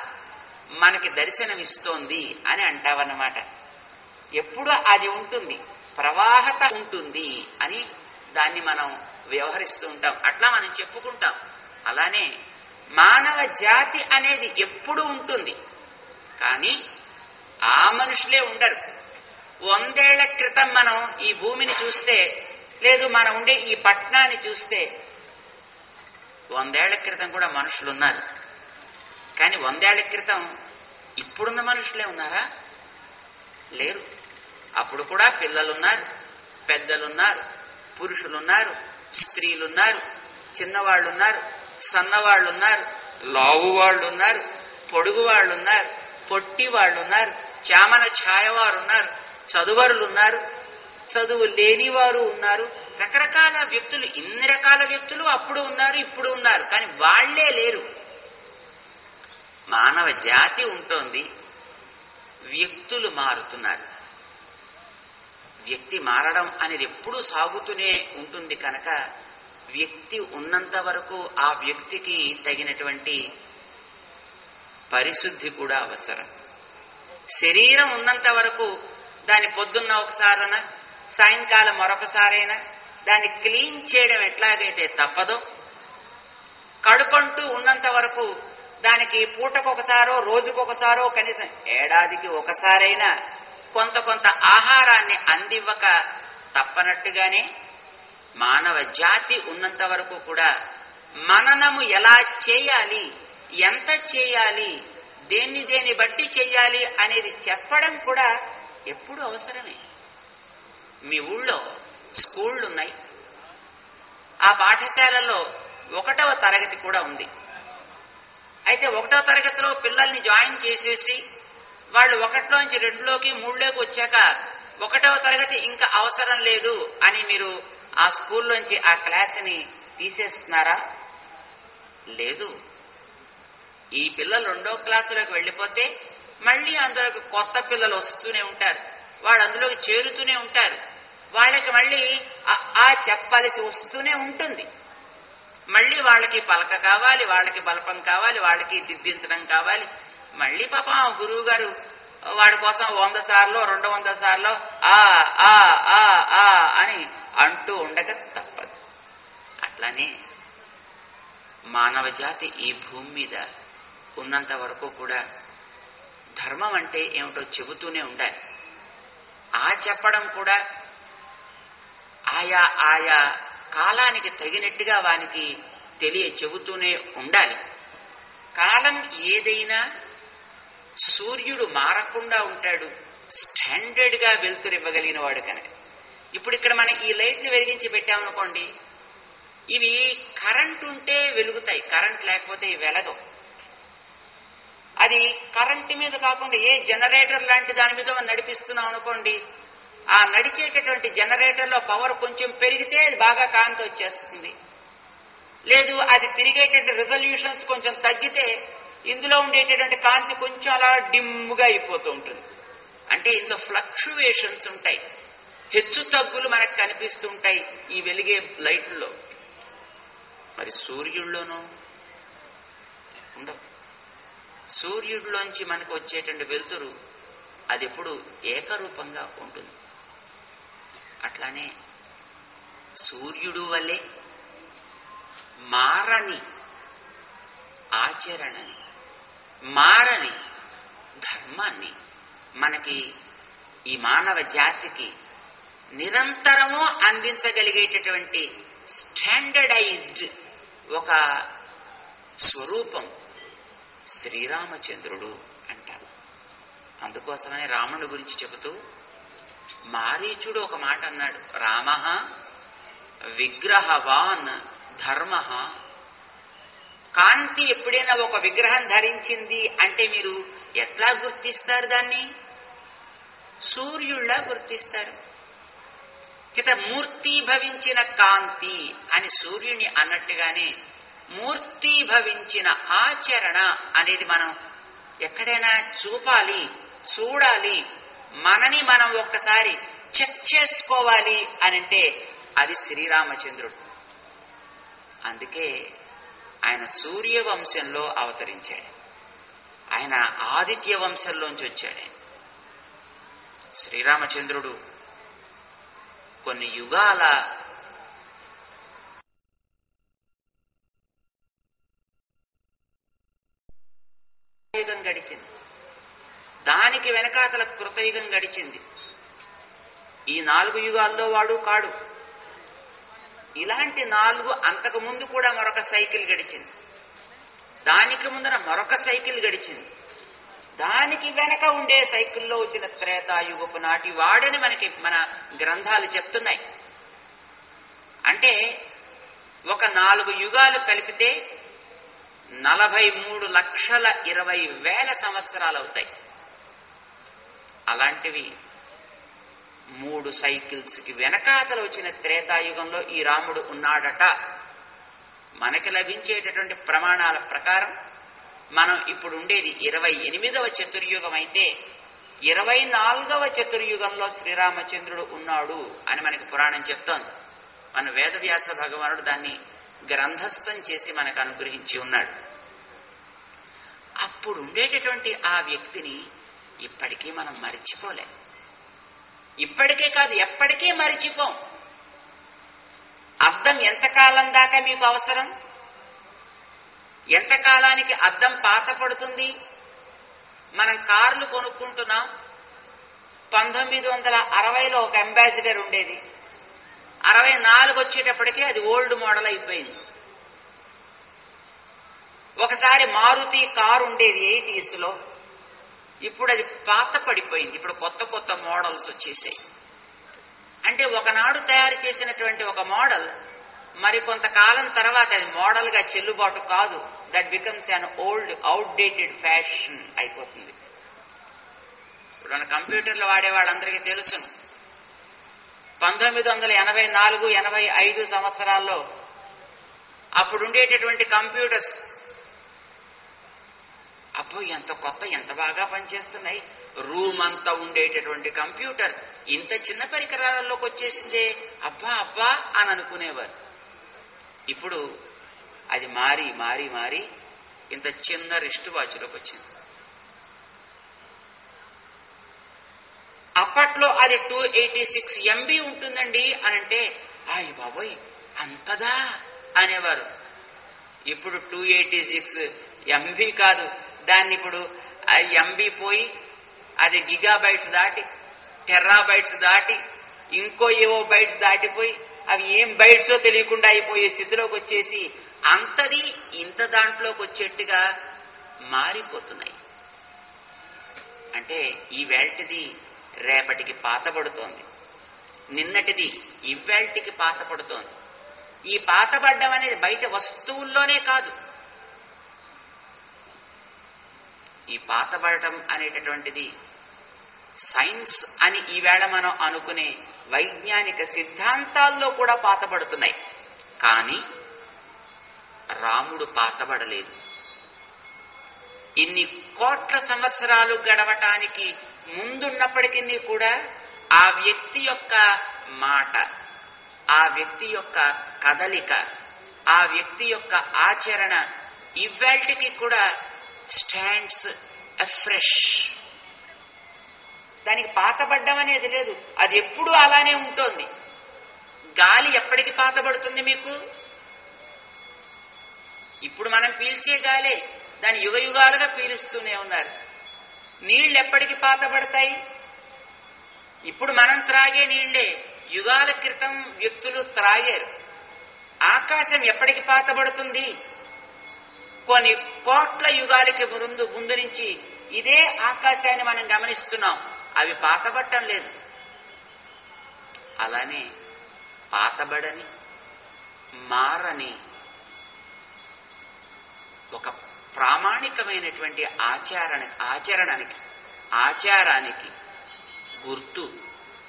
మనకి దర్శనమిస్తోంది అని అంటావన్నమాట. ఎప్పుడు అది ఉంటుంది? ప్రవాహత ఉంటుంది అని దాన్ని మనం వ్యవహరిస్తూ ఉంటాం. అట్లా మనం చెప్పుకుంటాం. అలానే మానవ జాతి అనేది ఎప్పుడు ఉంటుంది? కానీ ఆ మనుషులే ఉండరు. వందేళ్ళ క్రితం మనం ఈ భూమిని చూస్తే లేదు మనం ఉండే ఈ పట్టణాన్ని చూస్తే వందేళ్ళ క్రితం కూడా మనుషులు ఉన్నారు కానీ వందేళ్ళ క్రితం ఇప్పుడున్న మనుషులే ఉన్నారా? లేరు. అప్పుడు కూడా పిల్లలున్నారు పెద్దలున్నారు పురుషులున్నారు స్త్రీలున్నారు చిన్నవాళ్ళున్నారు సన్నవాళ్ళున్నారు లావు వాళ్ళు ఉన్నారు పొడుగు వాళ్ళున్నారు పొట్టి వాళ్ళు ఉన్నారు చామన ఛాయవారు ఉన్నారు చదువరులు ఉన్నారు చదువు లేని వారు ఉన్నారు. రకరకాల వ్యక్తులు ఇన్ని రకాల వ్యక్తులు అప్పుడు ఉన్నారు ఇప్పుడు ఉన్నారు. కానీ వాళ్ళే లేరు. మానవ జాతి ఉంటోంది. వ్యక్తులు మారుతున్నారు. వ్యక్తి మారడం అనేది ఎప్పుడూ సాగుతూనే ఉంటుంది కనుక వ్యక్తి ఉన్నంత వరకు ఆ వ్యక్తికి తగినటువంటి పరిశుద్ధి కూడా అవసరం. శరీరం ఉన్నంత వరకు దాని పొద్దున్న ఒకసారైనా సాయంకాలం మరొకసారైనా దాన్ని క్లీన్ చేయడం ఎట్లాగైతే తప్పదో కడుపంటూ ఉన్నంత వరకు దానికి పూటకొకసారో రోజుకొకసారో కనీసం ఏడాదికి ఒకసారైనా కొంత కొంత ఆహారాన్ని అందివ్వక తప్పనట్టుగానే మానవ జాతి ఉన్నంత వరకు కూడా మననము ఎలా చేయాలి ఎంత చేయాలి దేన్ని దేన్ని బట్టి చేయాలి అనేది చెప్పడం కూడా ఎప్పుడు అవసరమే. మీ ఊళ్ళో స్కూళ్ళు ఉన్నాయి ఆ పాఠశాలలో ఒకటవ తరగతి కూడా ఉంది. అయితే ఒకటవ తరగతిలో పిల్లల్ని జాయిన్ చేసేసి వాళ్ళు ఒకటిలోంచి రెండులోకి మూడులోకి వచ్చాక ఒకటవ తరగతి ఇంకా అవసరం లేదు అని మీరు ఆ స్కూల్లోంచి ఆ క్లాస్ని తీసేస్తున్నారా? లేదు. ఈ పిల్లలు రెండో క్లాసులోకి వెళ్ళిపోతే మళ్ళీ అందులోకి కొత్త పిల్లలు వస్తూనే ఉంటారు. వాళ్ళు అందులోకి చేరుతూనే ఉంటారు. వాళ్ళకి మళ్ళీ ఆ చెప్పాల్సి వస్తూనే ఉంటుంది. మళ్ళీ వాళ్ళకి పలక కావాలి వాళ్ళకి బలపం కావాలి వాళ్ళకి దిద్దించడం కావాలి. మళ్ళీ పాపం గురువు గారు వాడి కోసం వంద సార్లు రెండు వంద సార్లు ఆ ఆ ఆ ఆ అని అంటూ ఉండక తప్పదు. అట్లానే మానవ జాతి ఈ భూమి మీద ఉన్నంత వరకు కూడా ధర్మం అంటే ఏమిటో చెబుతూనే ఉండాలి. ఆ చెప్పడం కూడా ఆయా ఆయా కాలానికి తగినట్టుగా వానికి తెలియ చెబుతూనే ఉండాలి. కాలం ఏదైనా సూర్యుడు మారకుండా ఉంటాడు. స్టాండర్డ్గా వెలుతురివ్వగలిగిన వాడు కనుక. ఇప్పుడు ఇక్కడ మనం ఈ లైట్ని వెలిగించి పెట్టామనుకోండి ఇవి కరెంట్ ఉంటే వెలుగుతాయి కరెంట్ లేకపోతే ఇవి వెలగవు. అది కరెంట్ మీద కాకుండా ఏ జనరేటర్ లాంటి దాని మీద నడిపిస్తున్నాం అనుకోండి ఆ నడిచేటటువంటి జనరేటర్లో పవర్ కొంచెం పెరిగితే అది బాగా కాంతి వచ్చేస్తుంది. లేదు అది తిరిగేటటువంటి రిజల్యూషన్స్ కొంచెం తగ్గితే ఇందులో ఉండేటటువంటి కాంతి కొంచెం అలా డిమ్గా అయిపోతూ ఉంటుంది. అంటే ఇందులో ఫ్లక్చువేషన్స్ ఉంటాయి. హెచ్చు తగ్గులు మనకు కనిపిస్తూ ఉంటాయి ఈ వెలిగే లైట్లో. మరి సూర్యుల్లోనూ ఉండవు. సూర్యుడిలోంచి మనకు వచ్చేటువంటి వెలుతురు అది ఎప్పుడు ఏకరూపంగా ఉంటుంది. అట్లానే సూర్యుడు వల్లే మారని ఆచరణని మారని ధర్మాన్ని మనకి ఈ మానవ జాతికి నిరంతరము అందించగలిగేటటువంటి స్టాండర్డైజ్డ్ ఒక స్వరూపం శ్రీరామచంద్రుడు అంటాడు అందుకోసమనే రాముని గురించి చెబుతూ మారీచుడు ఒక మాట అన్నాడు. రామ విగ్రహవాన్ ధర్మ. కాంతి ఎప్పుడైనా ఒక విగ్రహం ధరించింది అంటే మీరు ఎట్లా గుర్తిస్తారు దాన్ని? సూర్యుళ్ళ గుర్తిస్తారు. మూర్తి భవించిన కాంతి అని సూర్యుని అన్నట్టుగానే మూర్తీభవించిన ఆచరణ అనేది మనం ఎక్కడైనా చూపాలి చూడాలి మనని మనం ఒక్కసారి చెక్ చేసుకోవాలి అని అంటే అది శ్రీరామచంద్రుడు. అందుకే ఆయన సూర్య వంశంలో అవతరించాడు. ఆయన ఆదిత్య వంశంలోంచి వచ్చాడు. శ్రీరామచంద్రుడు కొన్ని యుగాల యుగం గడిచింది. దానికి వెనకాతల కృతయుగం గడిచింది. ఈ నాలుగు యుగాల్లో వాడు కాడు. ఇలాంటి నాలుగు అంతకు ముందు కూడా మరొక సైకిల్ గడిచింది. దానికి ముందర మరొక సైకిల్ గడిచింది. దానికి వెనక ఉండే సైకిల్లో వచ్చిన త్రేతాయుగపు నాటి వాడని మనకి మన గ్రంథాలు చెప్తున్నాయి. అంటే ఒక నాలుగు యుగాలు కలిపితే నలభై మూడు లక్షల ఇరవై వేల సంవత్సరాలు అవుతాయి. అలాంటివి మూడు సైకిల్స్కి వెనకాతలు వచ్చిన త్రేతాయుగంలో ఈ రాముడు ఉన్నాడట. మనకి లభించేటటువంటి ప్రమాణాల ప్రకారం మనం ఇప్పుడు ఉండేది ఇరవై ఎనిమిదవ చతుర్యుగం అయితే ఇరవై నాలుగవ చతుర్యుగంలో శ్రీరామచంద్రుడు ఉన్నాడు అని మనకి పురాణం చెప్తోంది. మన వేదవ్యాస భగవానుడు దాన్ని గ్రంథస్థం చేసి మనకు అనుగ్రహించి ఉన్నాడు. అప్పుడు ఉండేటటువంటి ఆ వ్యక్తిని ఇప్పటికీ మనం మరిచిపోలేం. ఇప్పటికే కాదు ఎప్పటికీ మరిచిపోం. అర్థం ఎంతకాలం దాకా మీకు అవసరం? ఎంతకాలానికి అద్దం పాత పడుతుంది? మనం కార్లు కొనుక్కుంటున్నాం. పంతొమ్మిది వందల అరవైలో ఒక అంబాసిడర్ ఉండేది. అరవై నాలుగు వచ్చేటప్పటికీ అది ఓల్డ్ మోడల్ అయిపోయింది. ఒకసారి మారుతి కారు ఉండేది ఎయిటీస్లో ఇప్పుడు అది పాత పడిపోయింది. ఇప్పుడు కొత్త కొత్త మోడల్స్ వచ్చేసాయి. అంటే ఒకనాడు తయారు చేసినటువంటి ఒక మోడల్ మరి కొంతకాలం తర్వాత అది మోడల్గా చెల్లుబాటు కాదు. That becomes an old outdated fashion అయిపోతుంది. ఇప్పుడు మన కంప్యూటర్లు వాడే వాళ్ళందరికీ తెలుసును. పంతొమ్మిది వందల ఎనభై నాలుగు ఎనభై ఐదు సంవత్సరాల్లో అప్పుడుండేటటువంటి కంప్యూటర్స్ అబ్బో ఎంత కొత్త ఎంత బాగా పనిచేస్తున్నాయి. రూమ్ అంతా ఉండేటటువంటి కంప్యూటర్ ఇంత చిన్న పరికరాలలోకి వచ్చేసిందే. అబ్బా అబ్బా అని అనుకునేవారు. ఇప్పుడు అది మారి మారి మారి ఇంత చిన్న రిస్ట్ వాచ్లోకి వచ్చింది. అప్పట్లో అది టూ ఎయిటీ సిక్స్ ఎంబీ ఉంటుందండి అని అంటే అయ్య బాబోయ్ అంతదా? అనేవారు. ఇప్పుడు టూ ఎయిటీ సిక్స్ ఎంబీ కాదు. దాన్ని ఇప్పుడు ఎంబీ పోయి అది గిగా బైట్స్ దాటి టెర్రా బైట్స్ దాటి ఇంకో ఏవో బైట్స్ దాటిపోయి అవి ఏం బైట్సో తెలియకుండా అయిపోయే స్థితిలోకి వచ్చేసి అంతది ఇంత దాంట్లోకి వచ్చేట్టుగా మారిపోతున్నాయి. అంటే ఈ వేల్టిది రేపటికి పాతబడుతోంది నిన్నటిది ఇవ్వేల్టికి పాతపడుతోంది. ఈ పాతబడ్డం అనేది బయట వస్తువుల్లోనే కాదు. ఈ పాతబడటం అనేటటువంటిది సైన్స్ అని ఈవేళ మనం అనుకునే వైజ్ఞానిక సిద్ధాంతాల్లో కూడా పాతబడుతున్నాయి కానీ రాముడు పాతబడలేదు ఇన్ని కోట్ల సంవత్సరాలు గడవటానికి ముందున్నప్పటికీ కూడా ఆ వ్యక్తి యొక్క మాట ఆ వ్యక్తి యొక్క కదలిక ఆ వ్యక్తి యొక్క ఆచరణ ఇవాల్టికి కూడా స్టాండ్స్ ఫ్రెష్ దానికి పాతబడ్డం అనేది లేదు. అది ఎప్పుడూ అలానే ఉంటుంది. గాలి ఎప్పటికి పాతబడుతుంది మీకు? ఇప్పుడు మనం పీల్చే గాలే. దాని యుగ యుగాలుగా పీలుస్తూనే ఉన్నారు. నీళ్ళు ఎప్పటికి పాతబడతాయి? ఇప్పుడు మనం త్రాగే నీళ్ళే యుగాల క్రితం వ్యక్తులు త్రాగారు. ఆకాశం ఎప్పటికి పాతబడుతుంది? కొన్ని కోట్ల యుగాలకి ముందు ముందు నుంచి ఇదే ఆకాశాన్ని మనం గమనిస్తున్నాం. అవి పాతబట్టం లేదు. అలానే పాతబడని మారని ఒక ప్రామాణికమైనటువంటి ఆచరణ ఆచరణకి ఆచారానికి గుర్తు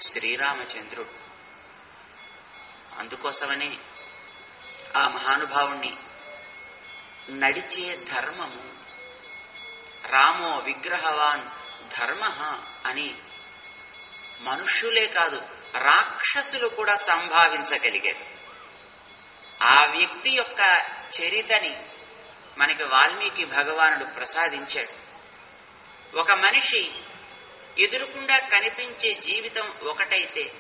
శ్రీరామచంద్రుడు. అందుకోసమనే ఆ మహానుభావుణ్ణి నడిచే ధర్మము రామో విగ్రహవాన్ ధర్మ అని మనుష్యులే కాదు రాక్షసులు కూడా సంభావించగలిగారు. ఆ వ్యక్తి యొక్క చరితని మనకి వాల్మీకి భగవానుడు ప్రసాదించాడు. ఒక మనిషి ఎదురుకుండా కనిపించే జీవితం ఒకటైతే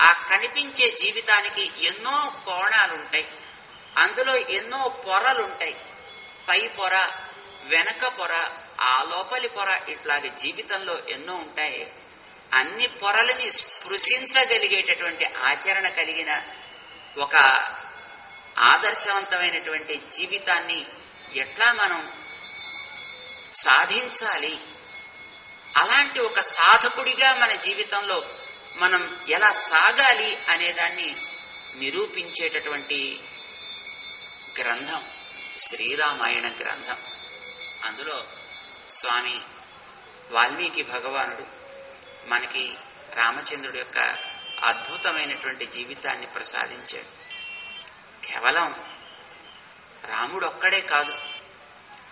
ఆ కనిపించే జీవితానికి ఎన్నో కోణాలుంటాయి. అందులో ఎన్నో పొరలుంటాయి. పై పొర వెనక పొర ఆ లోపలి పొర ఇట్లాగే జీవితంలో ఎన్నో ఉంటాయి. అన్ని పొరలని స్పృశించగలిగేటటువంటి ఆచరణ కలిగిన ఒక ఆదర్శవంతమైనటువంటి జీవితాన్ని ఎట్లా మనం సాధించాలి? అలాంటి ఒక సాధకుడిగా మన జీవితంలో మనం ఎలా సాగాలి అనేదాన్ని నిరూపించేటటువంటి గ్రంథం శ్రీరామాయణ గ్రంథం. అందులో స్వామి వాల్మీకి భగవానుడు మనకి రామచంద్రుడి యొక్క అద్భుతమైనటువంటి జీవితాన్ని ప్రసాదించాడు. కేవలం రాముడు ఒక్కడే కాదు.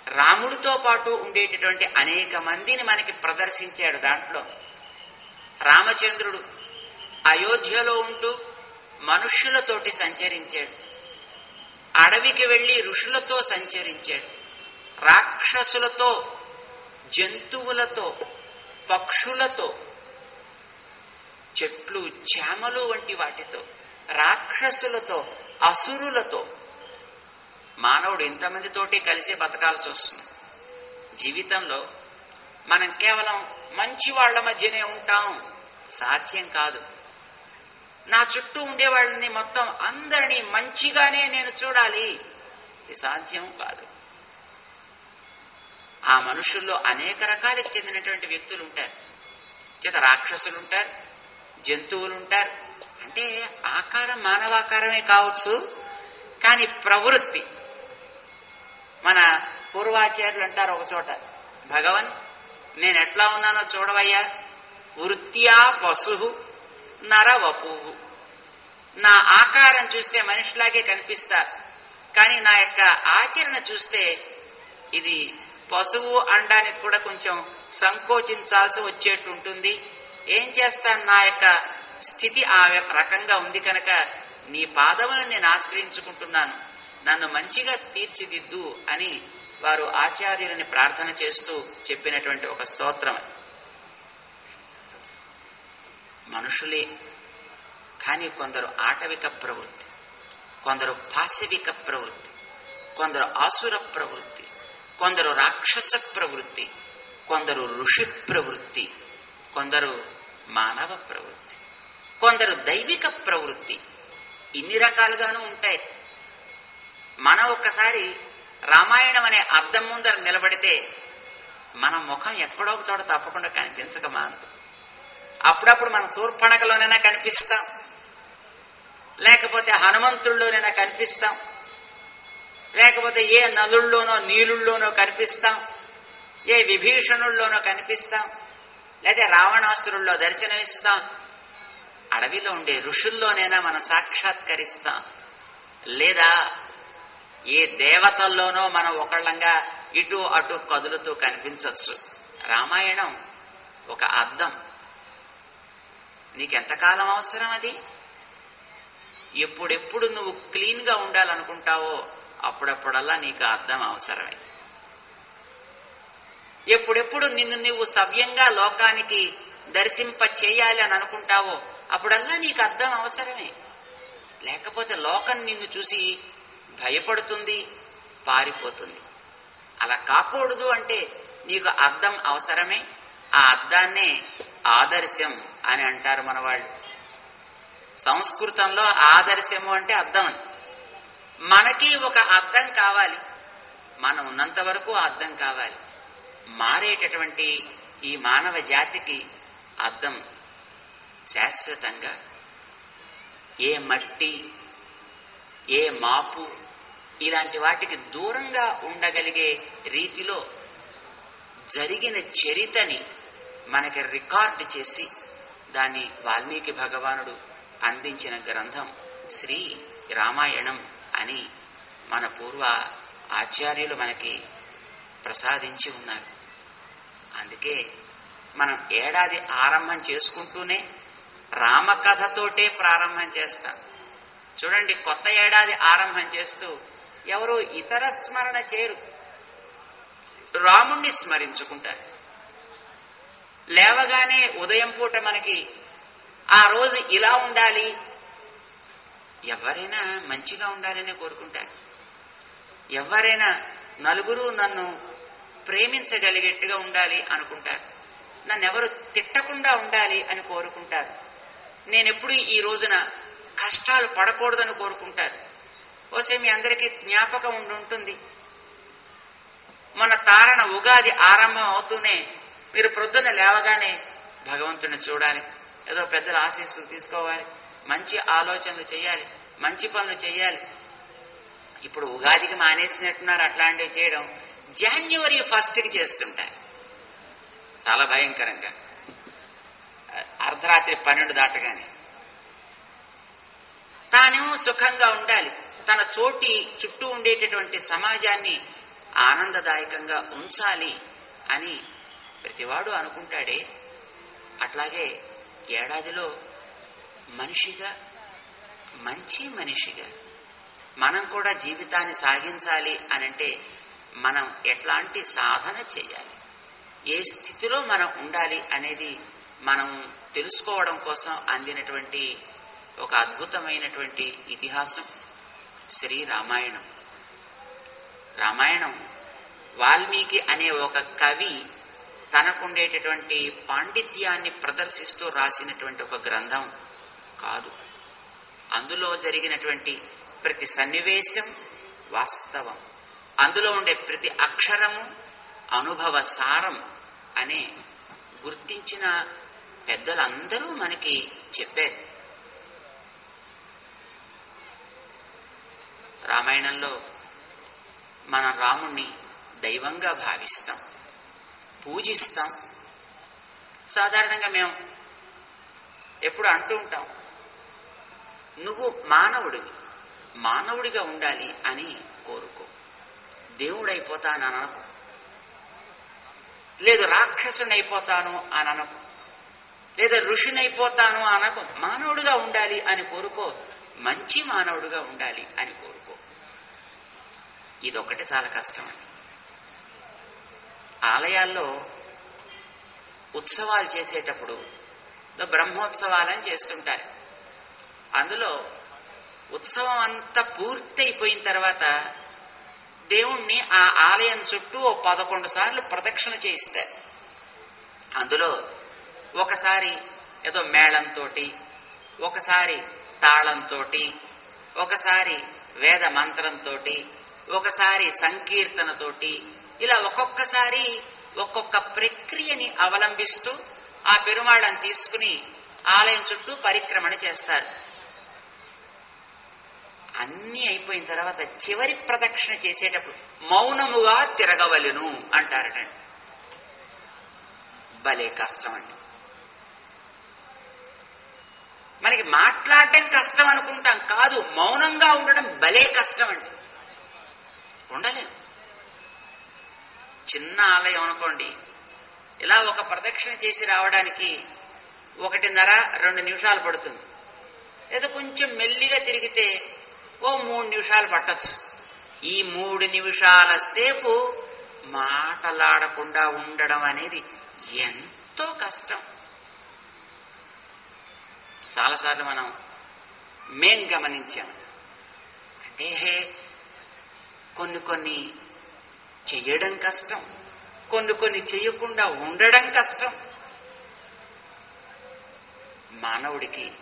రాముడితో పాటు ఉండేటటువంటి అనేక మందిని మనకి ప్రదర్శించాడు దాంట్లో. రామచంద్రుడు అయోధ్యలో ఉంటూ మనుష్యులతోటి సంచరించాడు. అడవికి వెళ్ళి ఋషులతో సంచరించాడు. రాక్షసులతో జంతువులతో పక్షులతో చెట్లు చేమలు వంటి వాటితో రాక్షసులతో అసురులతో మానవుడు ఇంతమందితోటి కలిసే బతకాల్సి వస్తుంది. జీవితంలో మనం కేవలం మంచి వాళ్ళ మధ్యనే ఉంటాం. సాధ్యం కాదు. నా చుట్టూ ఉండే వాళ్ళని మొత్తం అందరినీ మంచిగానే నేను చూడాలి. ఇది సాధ్యం కాదు. ఆ మనుషుల్లో అనేక రకాలకు చెందినటువంటి వ్యక్తులు ఉంటారు. చేత రాక్షసులు ఉంటారు జంతువులు ఉంటారు. అంటే ఆకారం మానవాకారమే కావచ్చు కానీ ప్రవృత్తి. మన పూర్వాచార్యులు అంటారు ఒక చోట భగవన్ నేను ఎట్లా ఉన్నానో చూడవయ్యా. వృత్యా పశు నరవపు. నా ఆకారం చూస్తే మనిషిలాగే కనిపిస్తా కానీ నా యొక్క ఆచరణ చూస్తే ఇది పశువు అనడానికి కూడా కొంచెం సంకోచించాల్సి వచ్చేట్టు ఉంటుంది. ఏం చేస్తాను? నా యొక్క స్థితి ఆ రకంగా ఉంది కనుక నీ పాదములను నేను ఆశ్రయించుకుంటున్నాను. నన్ను మంచిగా తీర్చిదిద్దు అని వారు ఆచార్యులని ప్రార్థన చేస్తూ చెప్పినటువంటి ఒక స్తోత్రం. మనుషులే కానీ కొందరు ఆటవిక ప్రవృత్తి కొందరు పాశవిక ప్రవృత్తి కొందరు ఆసుర ప్రవృత్తి కొందరు రాక్షస ప్రవృత్తి కొందరు ఋషి ప్రవృత్తి కొందరు మానవ ప్రవృత్తి కొందరు దైవిక ప్రవృత్తి ఇన్ని రకాలుగానూ ఉంటాయి. మనం ఒక్కసారి రామాయణం అనే అర్థం ముందర నిలబడితే మన ముఖం ఎక్కడో ఒక చోట తప్పకుండా కనిపించక మానదు అప్పుడప్పుడు మన శూర్పణకలోనైనా కనిపిస్తాం. లేకపోతే హనుమంతుల్లోనైనా కనిపిస్తాం. లేకపోతే ఏ నలుల్లోనో నీళ్ళల్లోనో కనిపిస్తాం. ఏ విభీషణుల్లోనో కనిపిస్తాం. లేదా రావణాసురుల్లో దర్శనమిస్తాం. అడవిలో ఉండే ఋషుల్లోనైనా మనం సాక్షాత్కరిస్తాం. లేదా ఏ దేవతల్లోనో మనం ఒకళ్ళంగా ఇటు అటు కదులుతూ కనిపించవచ్చు రామాయణం ఒక అర్థం. నీకెంతకాలం అవసరం అది? ఎప్పుడెప్పుడు నువ్వు క్లీన్గా ఉండాలనుకుంటావో అప్పుడప్పుడల్లా నీకు అర్థం అవసరమే. ఎప్పుడెప్పుడు నిన్ను నువ్వు సవ్యంగా లోకానికి దర్శింప చేయాలి అని అనుకుంటావో అప్పుడల్లా నీకు అర్థం అవసరమే. లేకపోతే లోకం నిన్ను చూసి భయపడుతుంది పారిపోతుంది. అలా కాకూడదు అంటే నీకు అర్థం అవసరమే ఆ అర్థాన్నే ఆదర్శం అని అంటారు మన వాళ్ళు సంస్కృతంలో ఆదర్శము అంటే అర్థం మనకి ఒక అర్థం కావాలి మనం ఉన్నంత వరకు అర్థం కావాలి. మారేటటువంటి ఈ మానవ జాతికి అర్థం శాశ్వతంగా. ఏ మట్టి ఏ మాపు ఇలాంటి వాటికి దూరంగా ఉండగలిగే రీతిలో జరిగిన చరితని మనకి రికార్డు చేసి దాన్ని వాల్మీకి భగవానుడు అందించిన గ్రంథం శ్రీ రామాయణం అని మన పూర్వ ఆచార్యులు మనకి ప్రసాదించి ఉన్నారు. అందుకే మనం ఏడాది ఆరంభం చేసుకుంటూనే రామకథతోటే ప్రారంభం చేస్తాం. చూడండి కొత్త ఏడాది ఆరంభం చేస్తూ ఎవరు ఇతర స్మరణ చేయరు. రాముణ్ణి స్మరించుకుంటారు. లేవగానే ఉదయం పూట మనకి ఆ రోజు ఇలా ఉండాలి. ఎవరైనా మంచిగా ఉండాలని కోరుకుంటారు. ఎవరైనా నలుగురు నన్ను ప్రేమించగలిగేట్టుగా ఉండాలి అనుకుంటారు. నన్నెవరు తిట్టకుండా ఉండాలి అని కోరుకుంటారు. నేనెప్పుడు ఈ రోజున కష్టాలు పడకూడదని కోరుకుంటారు. ఓసే మీ అందరికీ జ్ఞాపకం ఉండి ఉంటుంది మన తారణ ఉగాది ఆరంభం అవుతూనే మీరు ప్రొద్దున లేవగానే భగవంతుని చూడాలి. ఏదో పెద్దల ఆశీస్సులు తీసుకోవాలి. మంచి ఆలోచనలు చేయాలి మంచి పనులు చేయాలి ఇప్పుడు ఉగాదికి మానేసినట్టున్నారు అట్లాంటివి చేయడం జాన్యువరి ఫస్ట్కి చేస్తుంటారు. చాలా భయంకరంగా. అర్ధరాత్రి పన్నెండు దాటగానే. తానేమో సుఖంగా ఉండాలి. తన చోటి చుట్టూ ఉండేటటువంటి సమాజాన్ని ఆనందదాయకంగా ఉంచాలి అని ప్రతివాడు అనుకుంటాడే. అట్లాగే ఏడాదిలో మనిషిగా మంచి మనిషిగా మనం కూడా జీవితాన్ని సాగించాలి అనంటే మనం ఎట్లాంటి సాధన చేయాలి? ఏ స్థితిలో మనం ఉండాలి అనేది మనం తెలుసుకోవడం కోసం అందినటువంటి ఒక అద్భుతమైనటువంటి ఇతిహాసం. శ్రీ రామాయణం. రామాయణం వాల్మీకి అనే ఒక కవి తనకుండేటటువంటి పాండిత్యాన్ని ప్రదర్శిస్తూ రాసినటువంటి ఒక గ్రంథం కాదు. అందులో జరిగినటువంటి ప్రతి సన్నివేశం వాస్తవం. అందులో ఉండే ప్రతి అక్షరము అనుభవ సారం అనే గుర్తించిన పెద్దలందరూ మనకి చెప్పారు. రామాయణంలో మన రాముణ్ణి దైవంగా భావిస్తాం పూజిస్తాం. సాధారణంగా మేము ఎప్పుడు అంటూ ఉంటాం నువ్వు మానవుడివి మానవుడిగా ఉండాలి అని కోరుకో. దేవుడైపోతాను అని అనకు. లేదు రాక్షసునైపోతాను అని అనకు. లేదా ఋషునైపోతాను అనకు. మానవుడిగా ఉండాలి అని కోరుకో మంచి మానవుడిగా ఉండాలి అని కోరుకో. ఇదొక్కటి చాలా కష్టం. ఆలయాల్లో ఉత్సవాలు చేసేటప్పుడు బ్రహ్మోత్సవాలని చేస్తుంటారు. అందులో ఉత్సవం అంతా పూర్తయిపోయిన తర్వాత దేవుణ్ణి ఆ ఆలయం చుట్టూ ఓ పదకొండు సార్లు ప్రదక్షిణ చేయిస్తారు. అందులో ఒకసారి ఏదో మేళంతో ఒకసారి తాళంతో ఒకసారి వేద మంత్రంతో ఒకసారి సంకీర్తనతోటి ఇలా ఒక్కొక్కసారి ఒక్కొక్క ప్రక్రియని అవలంబిస్తూ ఆ పెరుమాళను తీసుకుని ఆలయం చుట్టూ పరిక్రమణ చేస్తారు. అన్నీ అయిపోయిన తర్వాత చివరి ప్రదక్షిణ చేసేటప్పుడు మౌనముగా తిరగవలెను అంటారటండి. భలే కష్టం అండి మనకి మాట్లాడటం కష్టం అనుకుంటాం కాదు మౌనంగా ఉండడం భలే కష్టం అండి ఉండలేదు. చిన్న ఆలయం అనుకోండి. ఇలా ఒక ప్రదక్షిణ చేసి రావడానికి ఒకటిన్నర రెండు నిమిషాలు పడుతుంది. లేదా కొంచెం మెల్లిగా తిరిగితే ఓ మూడు నిమిషాలు పట్టచ్చు. ఈ మూడు నిమిషాల సేపు మాటలాడకుండా ఉండడం అనేది ఎంతో కష్టం. చాలాసార్లు మనం మేం గమనించాం. అంటే కొన్ని కొన్ని చెయ్యడం కష్టం కొన్ని కొన్ని చేయకుండా ఉండడం కష్టం. మానవుడికి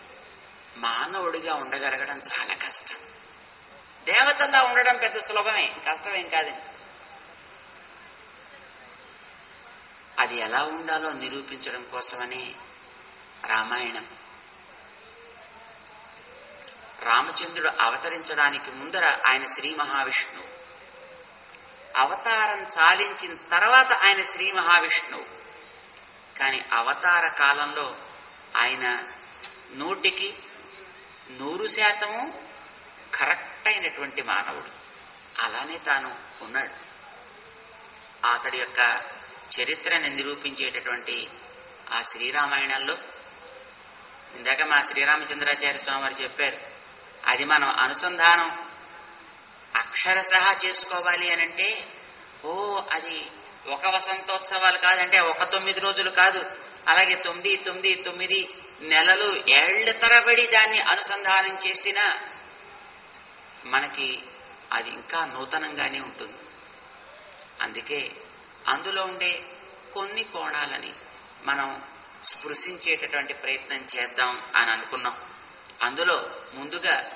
మానవుడిగా ఉండగలగడం చాలా కష్టం. దేవతల్లా ఉండడం పెద్ద సులభమే కష్టమేం కాదండి అది ఎలా ఉండాలో నిరూపించడం కోసమనే రామాయణం. రామచంద్రుడు అవతరించడానికి ముందర ఆయన శ్రీ మహావిష్ణువు. అవతారం చాలించిన తర్వాత ఆయన శ్రీ మహావిష్ణువు. కానీ అవతార కాలంలో ఆయన నూటికి నూరు శాతము కరెక్ట్ అయినటువంటి మానవుడు. అలానే తాను ఉన్నాడు. అతడి యొక్క చరిత్రని నిరూపించేటటువంటి ఆ శ్రీరామాయణంలో ఇందాక మా శ్రీరామచంద్రాచార్య స్వామి వారు చెప్పారు అది మనం అనుసంధానం అక్షరశ చేసుకోవాలి అని అంటే ఓ అది ఒక వసంతోత్సవాలు కాదంటే ఒక తొమ్మిది రోజులు కాదు. అలాగే తొమ్మిది తొమ్మిది తొమ్మిది నెలలు ఏళ్ళ తరబడి దాన్ని అనుసంధానం చేసిన మనకి అది ఇంకా నూతనంగానే ఉంటుంది. అందుకే అందులో ఉండే కొన్ని కోణాలని మనం స్పృశించేటటువంటి ప్రయత్నం చేద్దాం అని అనుకున్నాం. అందులో ముందుగా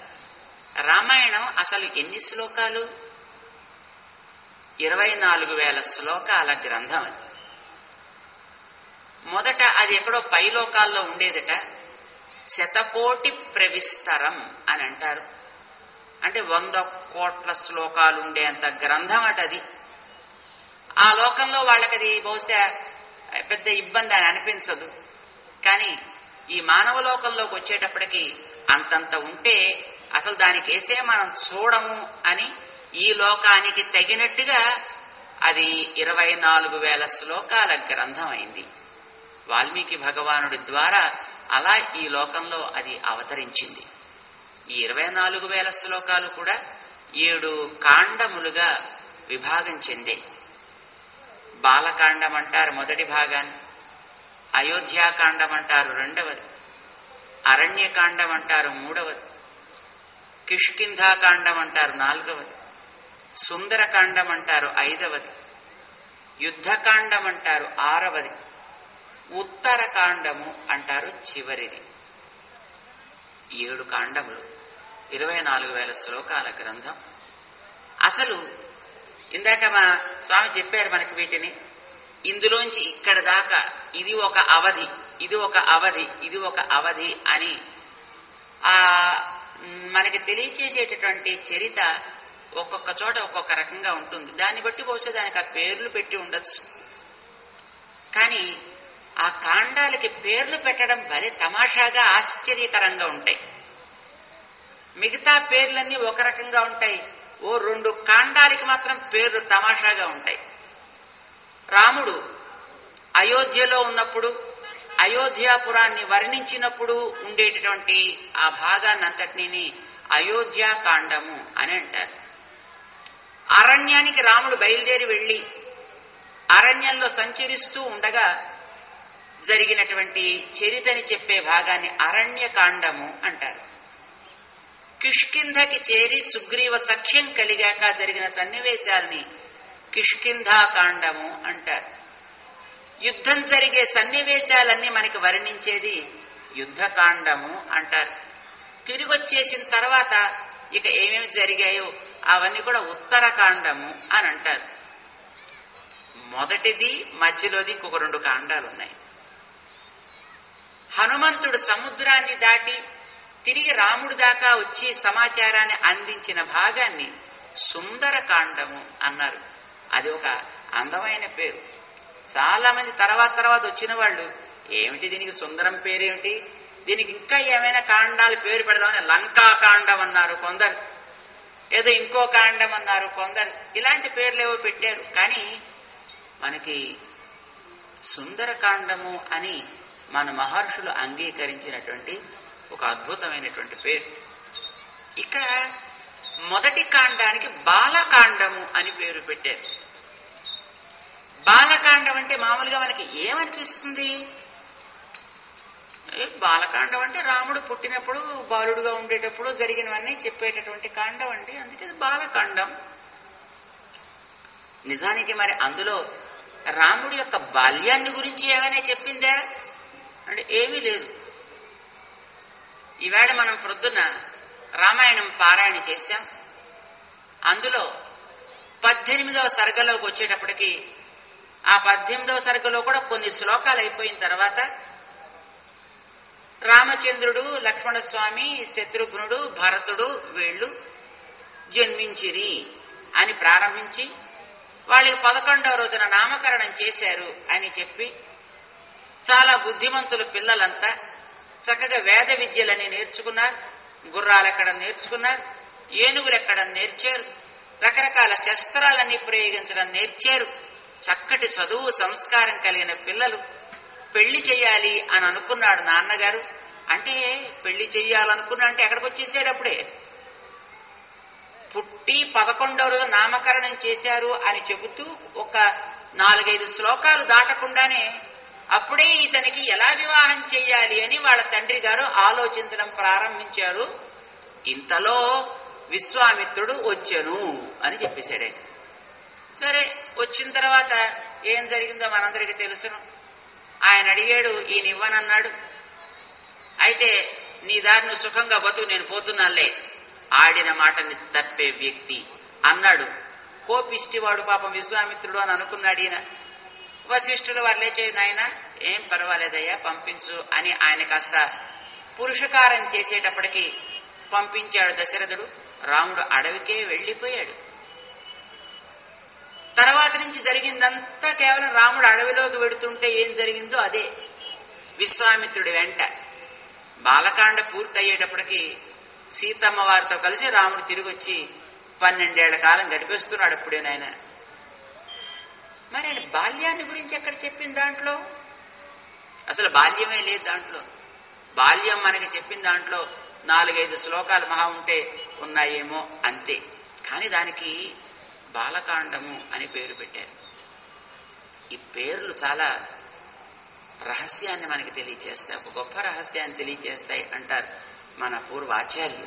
రామాయణం అసలు ఎన్ని శ్లోకాలు? ఇరవై నాలుగు వేల శ్లోకాల గ్రంథం అది. మొదట అది ఎక్కడో పై లోకాల్లో ఉండేదట. శతకోటి ప్రవిస్తరం అని అంటారు. అంటే వంద కోట్ల శ్లోకాలు ఉండేంత గ్రంథం అట అది. ఆ లోకంలో వాళ్ళకది బహుశా పెద్ద ఇబ్బంది అని అనిపించదు. కానీ ఈ మానవ లోకంలోకి వచ్చేటప్పటికి అంతంత ఉంటే అసలు దానికి వేసే మనం చూడము అని ఈ లోకానికి తగినట్టుగా అది ఇరవై నాలుగు వేల శ్లోకాల గ్రంథం అయింది. వాల్మీకి భగవానుడి ద్వారా అలా ఈ లోకంలో అది అవతరించింది. ఈ ఇరవై నాలుగు వేల శ్లోకాలు కూడా ఏడు కాండములుగా విభాగం చెందే. బాలకాండం అంటారు మొదటి భాగాన్ని అయోధ్యాకాండం అంటారు రెండవది అరణ్యకాండం అంటారు మూడవది కిష్కింధాకాండం అంటారు నాలుగవది. సుందరకాండం అంటారు ఐదవది. యుద్ధకాండం అంటారు ఆరవది. ఉత్తరకాండము అంటారు చివరిది. ఏడు కాండములు. ఇరవై నాలుగు వేల శ్లోకాల గ్రంథం. అసలు ఇందాక మా స్వామి చెప్పారు మనకి వీటిని. ఇందులోంచి ఇక్కడ దాకా ఇది ఒక అవధి ఇది ఒక అవధి ఇది ఒక అవధి అని ఆ మనకి తెలియచేసేటటువంటి చరిత ఒక్కొక్క చోట ఒక్కొక్క రకంగా ఉంటుంది. దాన్ని బట్టి బహుశా దానికి ఆ పేర్లు పెట్టి ఉండొచ్చు. కానీ ఆ కాండాలకి పేర్లు పెట్టడం భలే తమాషాగా ఆశ్చర్యకరంగా ఉంటాయి. మిగతా పేర్లన్నీ ఒక రకంగా ఉంటాయి. ఓ రెండు కాండాలకి మాత్రం పేర్లు తమాషాగా ఉంటాయి. రాముడు అయోధ్యలో ఉన్నప్పుడు అయోధ్యాపురాన్ని వర్ణించినప్పుడు ఉండేటటువంటి ఆ భాగాన్నంతటిని అయోధ్యాకాండము అని అంటారు. అరణ్యానికి రాముడు బయలుదేరి వెళ్ళి అరణ్యంలో సంచరిస్తూ ఉండగా జరిగినటువంటి చరితని చెప్పే భాగాన్ని అరణ్యకాండము అంటారు. కిష్కింధకి చేరి సుగ్రీవ సఖ్యం కలిగాక జరిగిన సన్నివేశాల్ని కిష్కింధాకాండము అంటారు. యుద్ధం జరిగే సన్నివేశాలన్నీ మనకి వర్ణించేది యుద్ధకాండము అంటారు. తిరిగి వచ్చేసిన తర్వాత ఇక ఏమేమి జరిగాయో అవన్నీ కూడా ఉత్తరకాండము అని అంటారు. మొదటిది మధ్యలోది ఇంకొక రెండు కాండాలు ఉన్నాయి హనుమంతుడు సముద్రాన్ని దాటి తిరిగి రాముడు దాకా వచ్చి సమాచారాన్ని అందించిన భాగాన్ని సుందరకాండము అన్నారు. అది ఒక అందమైన పేరు. చాలా మంది తర్వాత తర్వాత వచ్చిన వాళ్ళు ఏమిటి దీనికి సుందరం పేరేమిటి? దీనికి ఇంకా ఏమైనా కాండాలు పేరు పెడదామని లంకా కాండం అన్నారు కొందరు. ఏదో ఇంకో కాండం అన్నారు కొందరు. ఇలాంటి పేర్లు ఏవో పెట్టారు. కానీ మనకి సుందరకాండము అని మన మహర్షులు అంగీకరించినటువంటి ఒక అద్భుతమైనటువంటి పేరు. ఇక మొదటి కాండానికి బాలకాండము అని పేరు పెట్టారు. బాలకాండం అంటే మామూలుగా మనకి ఏమనిపిస్తుంది? బాలకాండం అంటే రాముడు పుట్టినప్పుడు బాలుడుగా ఉండేటప్పుడు జరిగినవన్నీ చెప్పేటటువంటి కాండం అండి. అందుకే బాలకాండం. నిజానికి మరి అందులో రాముడి యొక్క బాల్యాన్ని గురించి ఏమైనా చెప్పిందా? అంటే ఏమీ లేదు. ఈవేళ మనం ప్రొద్దున రామాయణం పారాయణ చేశాం. అందులో పద్దెనిమిదవ సర్గలోకి వచ్చేటప్పటికి ఆ పద్దెనిమిదవ సరుకులో కూడా కొన్ని శ్లోకాలు అయిపోయిన తర్వాత రామచంద్రుడు లక్ష్మణస్వామి శత్రుఘ్నుడు భరతుడు వీళ్ళు జన్మించిరి అని ప్రారంభించి వాళ్ళకి పదకొండవ రోజున నామకరణం చేశారు అని చెప్పి చాలా బుద్ధిమంతులు పిల్లలంతా చక్కగా వేద విద్యలని నేర్చుకున్నారు గుర్రాలు ఎక్కడ నేర్చుకున్నారు ఏనుగులు ఎక్కడ నేర్చారు రకరకాల శస్త్రాలన్నీ ప్రయోగించడం నేర్చారు. చక్కటి చదువు సంస్కారం కలిగిన పిల్లలు పెళ్ళి చేయాలి అని అనుకున్నాడు నాన్నగారు. అంటే పెళ్ళి చెయ్యాలనుకున్నా అంటే ఎక్కడికి వచ్చేసాడు అప్పుడే పుట్టి పదకొండవ రోజు నామకరణం చేశారు అని చెబుతూ ఒక నాలుగైదు శ్లోకాలు దాటకుండానే అప్పుడే ఇతనికి ఎలా వివాహం చెయ్యాలి అని వాళ్ళ తండ్రి గారు ఆలోచించడం ప్రారంభించారు. ఇంతలో విశ్వామిత్రుడు వచ్చెను అని చెప్పేశాడు ఆయన సరే వచ్చిన తర్వాత ఏం జరిగిందో మనందరికీ తెలుసును. ఆయన అడిగాడు ఈయన ఇవ్వనన్నాడు. అయితే నీ దారి నువ్వు సుఖంగా బతుకు నేను పోతున్నానులే. ఆడిన మాటని తప్పే వ్యక్తి అన్నాడు. కోపిష్టివాడు పాపం విశ్వామిత్రుడు అని అనుకున్నాడు ఈయన. వశిష్ఠులు వర్లే చేయదు ఆయన ఏం పర్వాలేదయ్యా పంపించు అని ఆయన కాస్త పురుషకారం చేసేటప్పటికి పంపించాడు దశరథుడు. రాముడు అడవికే వెళ్ళిపోయాడు తర్వాత నుంచి జరిగిందంతా కేవలం రాముడు అడవిలోకి వెడుతుంటే ఏం జరిగిందో అదే. విశ్వామిత్రుడి వెంట. బాలకాండ పూర్తయ్యేటప్పటికి సీతమ్మ వారితో కలిసి రాముడు తిరిగి వచ్చి పన్నెండేళ్ళ కాలం గడిపేస్తున్నాడు అప్పుడే నాయన. మరి ఆయన బాల్యాన్ని గురించి ఎక్కడ చెప్పింది దాంట్లో? అసలు బాల్యమే లేదు దాంట్లో. బాల్యం మనకి చెప్పిన దాంట్లో నాలుగైదు శ్లోకాలు మహా ఉంటే ఉన్నాయేమో అంతే. కానీ దానికి బాలకాండము అని పేరు పెట్టారు. ఈ పేర్లు చాలా రహస్యాన్ని మనకి తెలియచేస్తాయి. ఒక గొప్ప రహస్యాన్ని తెలియచేస్తాయి అంటారు మన పూర్వాచార్యులు.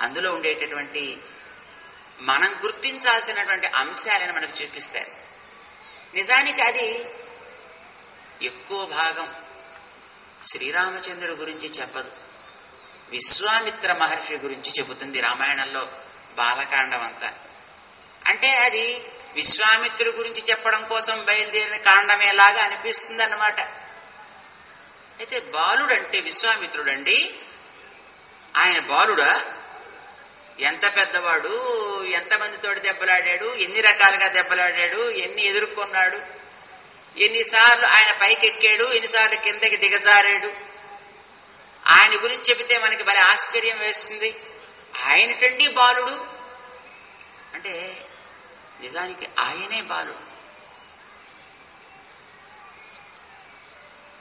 అందులో ఉండేటటువంటి మనం గుర్తించాల్సినటువంటి అంశాలను మనకు చూపిస్తారు. నిజానికి అది ఎక్కువ భాగం శ్రీరామచంద్రుడి గురించి చెప్పదు. విశ్వామిత్ర మహర్షి గురించి చెబుతుంది రామాయణంలో బాలకాండం అంతా అంటే అది విశ్వామిత్రుడి గురించి చెప్పడం కోసం బయలుదేరిన కాండమేలాగా అనిపిస్తుంది అన్నమాట అయితే బాలుడు అంటే విశ్వామిత్రుడండి? ఆయన బాలుడా? ఎంత పెద్దవాడు? ఎంతమందితోటి దెబ్బలాడాడు? ఎన్ని రకాలుగా దెబ్బలాడాడు? ఎన్ని ఎదుర్కొన్నాడు? ఎన్నిసార్లు ఆయన పైకెక్కాడు? ఎన్నిసార్లు కిందకి దిగజారాడు? ఆయన గురించి చెబితే మనకి భలే ఆశ్చర్యం వేస్తుంది. ఆయనటండి బాలుడు. అంటే నిజానికి ఆయనే బాలుడు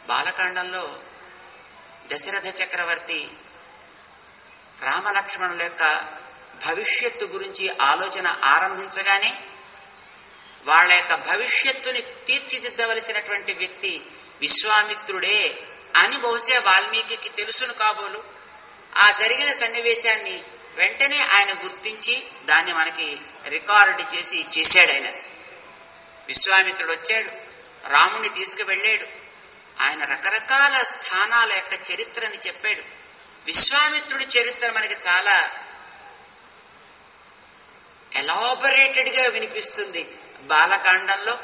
బాలకాండంలో దశరథ చక్రవర్తి రామలక్ష్మణుల యొక్క భవిష్యత్తు గురించి ఆలోచన ఆరంభించగానే వాళ్ళ యొక్క భవిష్యత్తుని తీర్చిదిద్దవలసినటువంటి వ్యక్తి విశ్వామిత్రుడే అని బహుశా వాల్మీకి తెలుసును కాబోలు. ఆ జరిగిన సన్నివేశాన్ని వెంటనే ఆయన గుర్తించి దాన్ని మనకి రికార్డు చేసి ఇచ్చేసాడు ఆయన. విశ్వామిత్రుడు వచ్చాడు. రాముణ్ణి తీసుకువెళ్ళాడు. ఆయన రకరకాల స్థానాల యొక్క చరిత్రని చెప్పాడు. విశ్వామిత్రుడి చరిత్ర మనకి చాలా ఎలాబొరేటెడ్గా వినిపిస్తుంది బాలకాండంలో.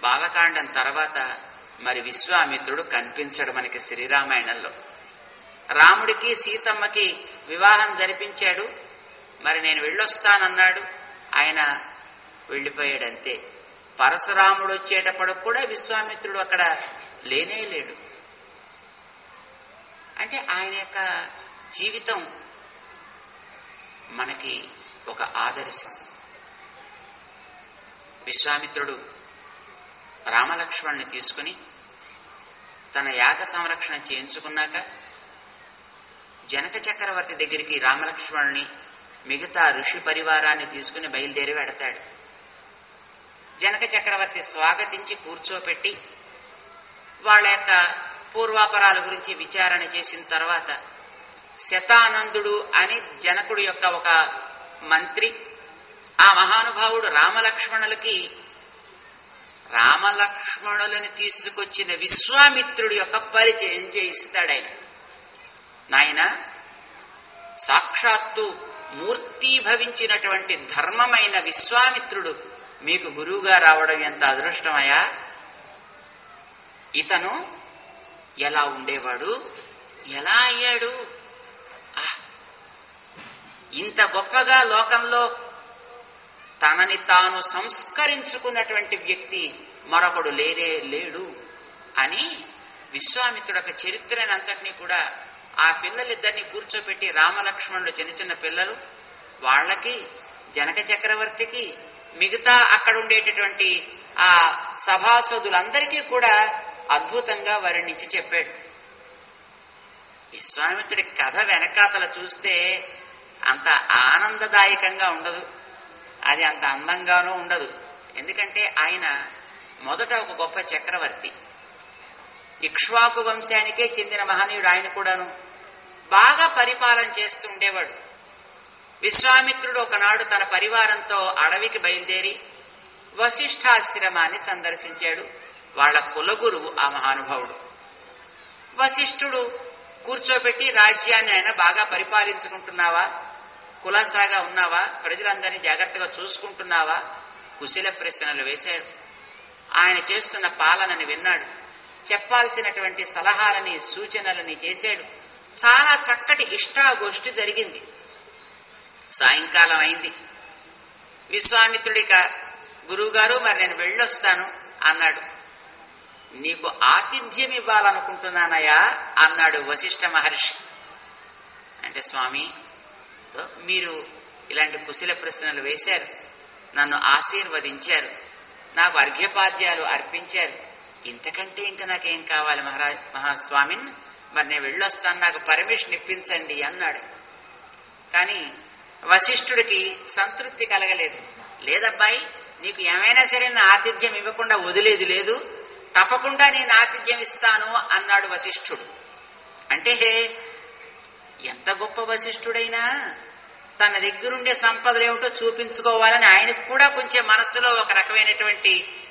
బాలకాండం తర్వాత మరి విశ్వామిత్రుడు కనిపించడు మనకి శ్రీరామాయణంలో. రాముడికి సీతమ్మకి వివాహం జరిపించాడు. మరి నేను వెళ్ళొస్తానన్నాడు. ఆయన వెళ్ళిపోయాడంతే. పరశురాముడు వచ్చేటప్పటికి కూడా విశ్వామిత్రుడు అక్కడ లేనే లేడు. అంటే ఆయన యొక్క జీవితం మనకి ఒక ఆదర్శం. విశ్వామిత్రుడు రామలక్ష్మణ్ణి తీసుకుని తన యాగ సంరక్షణ చేయించుకున్నాక జనక చక్రవర్తి దగ్గరికి రామలక్ష్మణుని మిగతా ఋషి పరివారాన్ని తీసుకుని బయలుదేరి వెడతాడు. జనక చక్రవర్తి స్వాగతించి కూర్చోపెట్టి వాళ్ళ యొక్క పూర్వాపరాల గురించి విచారణ చేసిన తర్వాత శతానందుడు అని జనకుడు యొక్క ఒక మంత్రి ఆ మహానుభావుడు రామలక్ష్మణులకి రామలక్ష్మణులని తీసుకొచ్చిన విశ్వామిత్రుడి యొక్క పరిచయం చేయిస్తాడు ఆయన. నాయన సాక్షాత్తు మూర్తీభవించినటువంటి ధర్మమైన విశ్వామిత్రుడు మీకు గురువుగా రావడం ఎంత అదృష్టమయ్యా? ఇతను ఎలా ఉండేవాడు? ఎలా అయ్యాడు? ఇంత గొప్పగా లోకంలో తనని తాను సంస్కరించుకున్నటువంటి వ్యక్తి మరొకడు లేరే లేడు అని విశ్వామిత్రుడు ఒక చరిత్రనంతటినీ కూడా ఆ పిల్లలిద్దరిని కూర్చోబెట్టి రామలక్ష్మణులు చిన్న చిన్న పిల్లలు వాళ్ళకి జనక చక్రవర్తికి మిగతా అక్కడ ఉండేటటువంటి ఆ సభాసదులందరికీ కూడా అద్భుతంగా వర్ణించి చెప్పాడు. విశ్వామిత్రుడి కథ వెనకాతల చూస్తే అంత ఆనందదాయకంగా ఉండదు. అది అంత అందంగానూ ఉండదు. ఎందుకంటే ఆయన మొదట ఒక గొప్ప చక్రవర్తి. ఇక్ష్వాకు వంశానికే చెందిన మహనీయుడు ఆయన కూడాను బాగా పరిపాలన చేస్తూ ఉండేవాడు. విశ్వామిత్రుడు ఒకనాడు తన పరివారంతో అడవికి బయలుదేరి వశిష్ఠాశ్రమాన్ని సందర్శించాడు. వాళ్ళ కులగురువు ఆ మహానుభావుడు. వశిష్ఠుడు కూర్చోబెట్టి రాజ్యాన్ని ఆయన బాగా పరిపాలించుకుంటున్నావా? కులాసాగా ఉన్నావా? ప్రజలందరినీ జాగ్రత్తగా చూసుకుంటున్నావా? కుశల ప్రశ్నలు వేశాడు. ఆయన చేస్తున్న పాలనని విన్నాడు. చెప్పాల్సినటువంటి సలహాలని సూచనలని చేశాడు. చాలా చక్కటి ఇష్టాగోష్ఠి జరిగింది. సాయంకాలం అయింది. విశ్వామిత్రుడిక గురువుగారు మరి నేను వెళ్ళొస్తాను అన్నాడు. నీకు ఆతిథ్యం ఇవ్వాలనుకుంటున్నానయా అన్నాడు వశిష్ఠ మహర్షి. అంటే స్వామి మీరు ఇలాంటి కుశల ప్రశ్నలు వేశారు. నన్ను ఆశీర్వదించారు. నాకు అర్ఘ్యపాద్యాలు అర్పించారు. ఇంతకంటే ఇంకా నాకేం కావాలి మహారాజ్ మహాస్వామిన్? మరి నేను వెళ్ళొస్తాను నాకు పర్మిషన్ ఇప్పించండి అన్నాడు. కానీ వశిష్ఠుడికి సంతృప్తి కలగలేదు. లేదబ్బాయి నీకు ఏమైనా సరే నా ఆతిథ్యం ఇవ్వకుండా వదిలేదు లేదు. తప్పకుండా నేను ఆతిథ్యం ఇస్తాను అన్నాడు వశిష్ఠుడు. అంటే ఎంత గొప్ప వశిష్ఠుడైనా తన దగ్గరుండే సంపదలు ఏమిటో చూపించుకోవాలని ఆయనకు కూడా కొంచెం మనస్సులో ఒక రకమైనటువంటి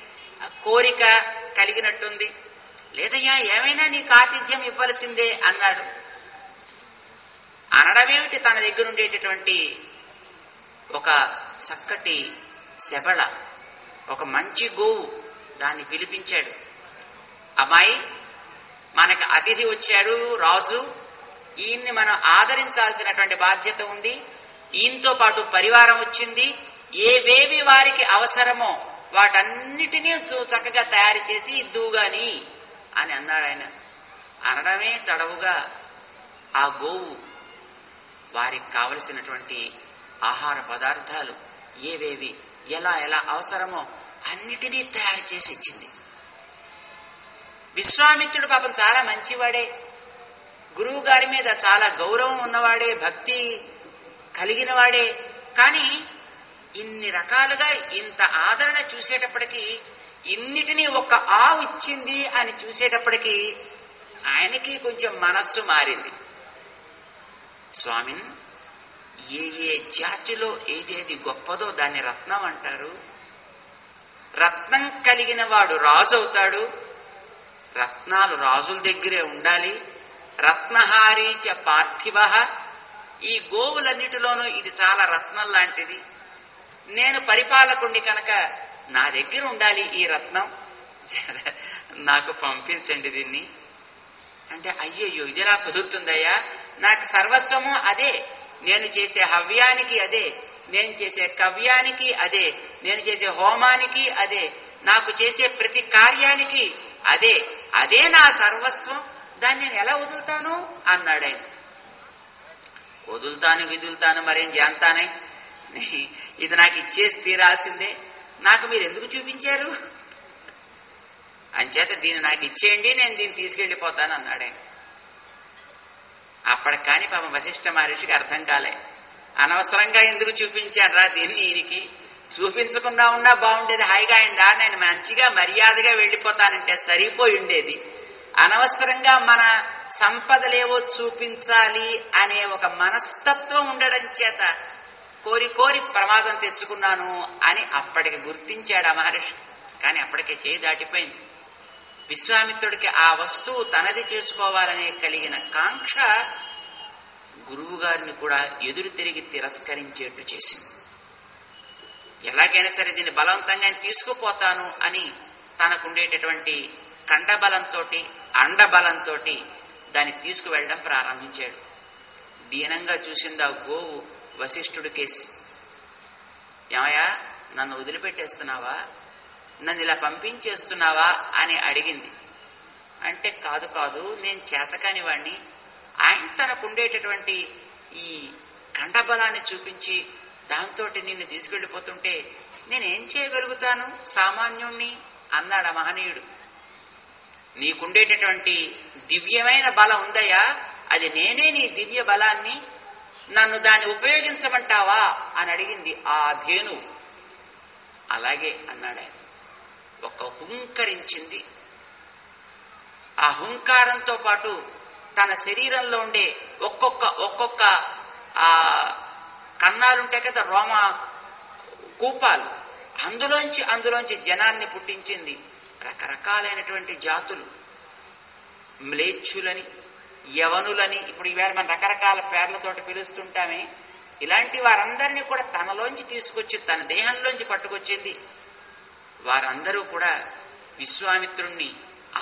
కోరిక కలిగినట్టుంది. లేదయ్యా ఏమైనా నీకు ఆతిథ్యం ఇవ్వాల్సిందే అన్నాడు. అనడమేమిటి తన దగ్గర ఉండేటటువంటి ఒక చక్కటి శబళ ఒక మంచి గోవు దాన్ని పిలిపించాడు. అమ్మాయి మనకు అతిథి వచ్చాడు రాజు ఈయన్ని మనం ఆదరించాల్సినటువంటి బాధ్యత ఉంది ఈయనతో పాటు పరివారం వచ్చింది ఏవేవి వారికి అవసరమో వాటన్నిటినీ చూ- చక్కగా తయారు చేసి ఇద్దువుగాని అని అన్నాడు ఆయన. అనడమే తడవుగా ఆ గోవు వారికి కావలసినటువంటి ఆహార పదార్థాలు ఏవేవి ఎలా ఎలా అవసరమో అన్నిటినీ తయారు చేసి ఇచ్చింది. విశ్వామిత్రుడు పాపం చాలా మంచివాడే. గురువు గారి మీద చాలా గౌరవం ఉన్నవాడే భక్తి కలిగినవాడే. కానీ ఇన్ని రకాలుగా ఇంత ఆదరణ చూసేటప్పటికీ ఇన్నిటినీ ఒక ఆవు ఇచ్చింది అని చూసేటప్పటికీ ఆయనకి కొంచెం మనస్సు మారింది. స్వామిన్ ఏ ఏ జాతిలో ఏదేది గొప్పదో దాన్ని రత్నం అంటారు. రత్నం కలిగిన వాడు రాజు అవుతాడు రత్నాలు రాజుల దగ్గరే ఉండాలి. రత్నహారీ చ పార్థివ. ఈ గోవులన్నిటిలోనూ ఇది చాలా రత్నం లాంటిది. నేను పరిపాలకుండి కనుక నా దగ్గర ఉండాలి ఈ రత్నం? నాకు పంపించండి దీన్ని. అంటే అయ్యయ్యో ఇది నాకు కుదురుతుందయ్యా? నాకు సర్వస్వము అదే. నేను చేసే హవ్యానికి అదే. నేను చేసే కవ్యానికి అదే. నేను చేసే హోమానికి అదే. నాకు చేసే ప్రతి కార్యానికి అదే. అదే నా సర్వస్వం. దాన్ని నేను ఎలా వదులుతాను? అన్నాడు ఆయన వదులుతాను విదులుతాను మరేం చేస్తానే ఇది నాకు ఇచ్చేసి తీరాల్సిందే. నాకు మీరు ఎందుకు చూపించారు? అంచేత దీన్ని నాకు ఇచ్చేయండి నేను దీన్ని తీసుకెళ్ళిపోతాను అన్నాడు. ఆయన అప్పటికి కానీ పాపం వశిష్ఠ మహర్షికి అర్థం కాలే. అనవసరంగా ఎందుకు చూపించాను రా దీన్ని ఈయనకి? చూపించకుండా ఉన్నా బాగుండేది హాయిగా ఆయన నేను మంచిగా మర్యాదగా వెళ్ళిపోతానంటే సరిపోయి ఉండేది. అనవసరంగా మన సంపదలేవో చూపించాలి అనే ఒక మనస్తత్వం ఉండడం చేత కోరి కోరి ప్రమాదం తెచ్చుకున్నాను అని అప్పటికి గుర్తించాడు ఆ మహర్షి. కానీ అప్పటికే చేయి దాటిపోయింది. విశ్వామిత్రుడికి ఆ వస్తువు తనది చేసుకోవాలనే కలిగిన కాంక్ష గురువు గారిని కూడా ఎదురు తిరిగి తిరస్కరించేట్టు చేసింది. ఎలాగైనా సరే దీన్ని బలవంతంగా తీసుకుపోతాను అని తనకుండేటటువంటి కండబలంతో అండబలంతో దాన్ని తీసుకువెళ్ళడం ప్రారంభించాడు. దీనంగా చూసింది ఆ గోవు వశిష్ఠుడి కేసి ఏమయ్యా నన్ను వదిలిపెట్టేస్తున్నావా? నన్ను ఇలా పంపించేస్తున్నావా? అని అడిగింది. అంటే కాదు కాదు నేను చేతకాని వాణ్ణి. ఆయన తనకుండేటటువంటి ఈ కంఠబలాన్ని చూపించి దాంతో నిన్ను తీసుకెళ్ళిపోతుంటే నేనేం చేయగలుగుతాను సామాన్యుణ్ణి? అన్నాడు మహనీయుడు. నీకుండేటటువంటి దివ్యమైన బలం ఉందయ్యా. అది నేనే నీ దివ్య బలాన్ని నన్ను దాన్ని ఉపయోగించమంటావా? అని అడిగింది ఆ ధేను. అలాగే అన్నాడు ఆయన. ఒక హుంకరించింది. ఆ హుంకారంతో పాటు తన శరీరంలో ఉండే ఒక్కొక్క ఒక్కొక్క ఆ కన్నాలుంటాయి కదా రోమ కూపాలు. అందులోంచి అందులోంచి జనాన్ని పుట్టించింది రకరకాలైనటువంటి జాతులు. మ్లేచ్చులని యవనులని ఇప్పుడు ఈవేళ మనం రకరకాల పేర్లతోటి పిలుస్తుంటామే. ఇలాంటి వారందరినీ కూడా తనలోంచి తీసుకొచ్చి తన దేహంలోంచి పట్టుకొచ్చింది. వారందరూ కూడా విశ్వామిత్రుణ్ణి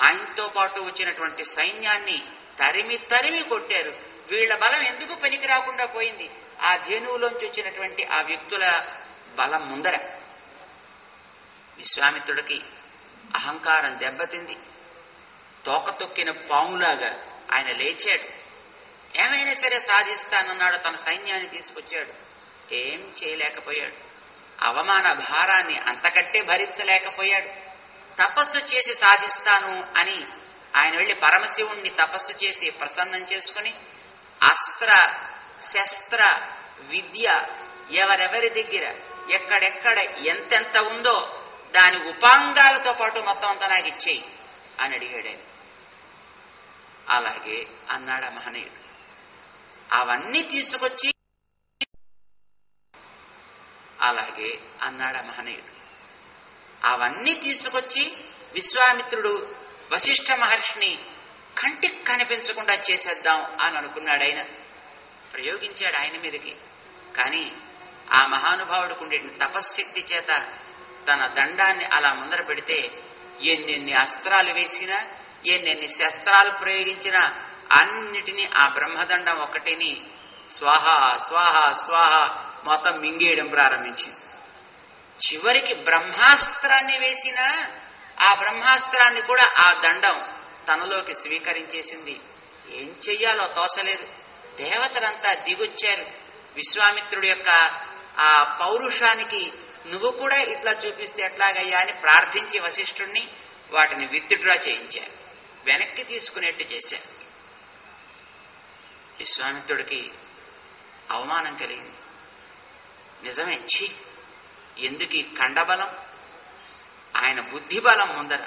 ఆయనతో పాటు వచ్చినటువంటి సైన్యాన్ని తరిమి తరిమి కొట్టారు. వీళ్ళ బలం ఎందుకు పనికి రాకుండా పోయింది? ఆ ధేనువులోంచి వచ్చినటువంటి ఆ వ్యక్తుల బలం ముందర. విశ్వామిత్రుడికి అహంకారం దెబ్బతింది. తోక తొక్కిన పాములాగా ఆయన లేచాడు. ఏమైనా సరే సాధిస్తానన్నాడు. తన సైన్యాన్ని తీసుకొచ్చాడు. ఏం చేయలేకపోయాడు. అవమాన భారాన్ని అంతకంటే భరించలేకపోయాడు. తపస్సు చేసి సాధిస్తాను అని ఆయన వెళ్ళి పరమశివుణ్ణి తపస్సు చేసి ప్రసన్నం చేసుకుని అస్త్ర శస్త్ర విద్య ఎవరెవరి దగ్గర ఎక్కడెక్కడ ఎంతెంత ఉందో దాని ఉపాంగాలతో పాటు మొత్తం అంతా నాకు ఇచ్చేయి అని అడిగాడు ఆయన. అలాగే అన్నాడు ఆ మహనీయుడు. అవన్నీ తీసుకొచ్చి అలాగే అన్నాడు ఆ మహనీయుడు. అవన్నీ తీసుకొచ్చి విశ్వామిత్రుడు వశిష్ఠ మహర్షిని కంటికి కనిపించకుండా చేసేద్దాం అని అనుకున్నాడు ఆయన. ప్రయోగించాడు ఆయన మీదకి. కానీ ఆ మహానుభావుడికి ఉండే తపశ్శక్తి చేత తన దండాన్ని అలా ముందర పెడితే ఎన్నెన్ని అస్త్రాలు వేసినా ఎన్నెన్ని శస్త్రాలు ప్రయోగించినా అన్నిటినీ ఆ బ్రహ్మదండం ఒకటిని స్వాహ స్వాహ స్వాహ మొత్తం మింగేయడం ప్రారంభించింది. చివరికి బ్రహ్మాస్త్రాన్ని వేసినా ఆ బ్రహ్మాస్త్రాన్ని కూడా ఆ దండం తనలోకి స్వీకరించేసింది. ఏం చెయ్యాలో తోచలేదు. దేవతలంతా దిగొచ్చారు. విశ్వామిత్రుడి యొక్క ఆ పౌరుషానికి నువ్వు కూడా ఇట్లా చూపిస్తే ఎట్లాగయ్యా అని ప్రార్థించి వశిష్ఠుణ్ణి వాటిని విత్డ్రా చేయించారు. వెనక్కి తీసుకునేట్టు చేశారు విశ్వామిత్రుడికి అవమానం కలిగింది. నిజమే ఛీ ఎందుకు ఈ కండబలం ఆయన బుద్ధి బలం ముందర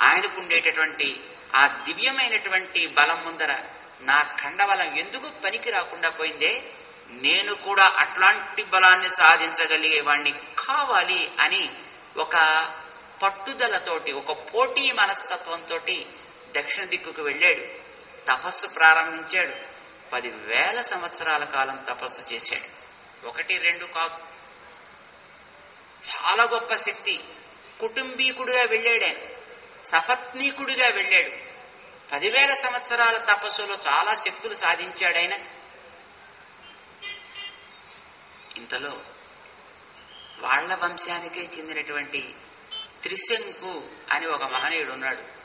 ఆయనకుండేటటువంటి ఆ దివ్యమైనటువంటి బలం ముందర నా కండబలం ఎందుకు పనికి రాకుండా పోయిందే? నేను కూడా అట్లాంటి బలాన్ని సాధించగలిగేవాణ్ణి కావాలి అని ఒక పట్టుదలతోటి ఒక పోటీ మనస్తత్వంతో దక్షిణ దిక్కుకు వెళ్ళాడు. తపస్సు ప్రారంభించాడు. పదివేల సంవత్సరాల కాలం తపస్సు చేశాడు. ఒకటి రెండు కాదు. చాలా గొప్ప శక్తి. కుటుంబీకుడిగా వెళ్ళాడే సపత్నీకుడిగా వెళ్ళాడు. పదివేల సంవత్సరాల తపస్సులో చాలా శక్తులు సాధించాడైన ఇంతలో వాళ్ళ వంశానికే చెందినటువంటి త్రిశంకు అని ఒక మహనీయుడు ఉన్నాడు.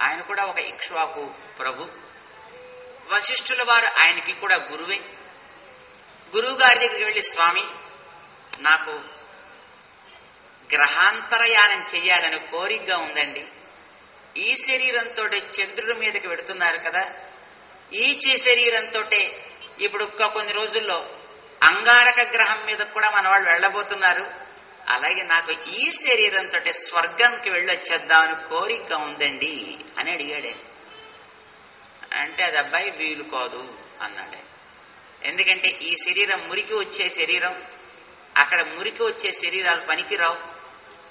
ఆయన కూడా ఒక ఇక్ష్వాకు ప్రభు. వశిష్ఠుల వారు ఆయనకి కూడా గురువే. గురువు గారి దగ్గరికి వెళ్ళి స్వామి నాకు గ్రహాంతరయానం చెయ్యాలని కోరికగా ఉందండి. ఈ శరీరంతో చంద్రుడి మీదకి వెడుతున్నారు కదా. ఈ శరీరంతో ఇప్పుడు కొన్ని రోజుల్లో అంగారక గ్రహం మీద కూడా మన వాళ్ళు వెళ్ళబోతున్నారు. అలాగే నాకు ఈ శరీరంతో స్వర్గంకి వెళ్ళొచ్చేద్దామని కోరిక ఉందండి అని అడిగాడే. అంటే అది అబ్బాయి వీలు కాదు అన్నాడే. ఎందుకంటే ఈ శరీరం మురికి వచ్చే శరీరం అక్కడ మురికి వచ్చే శరీరాలు పనికిరావు.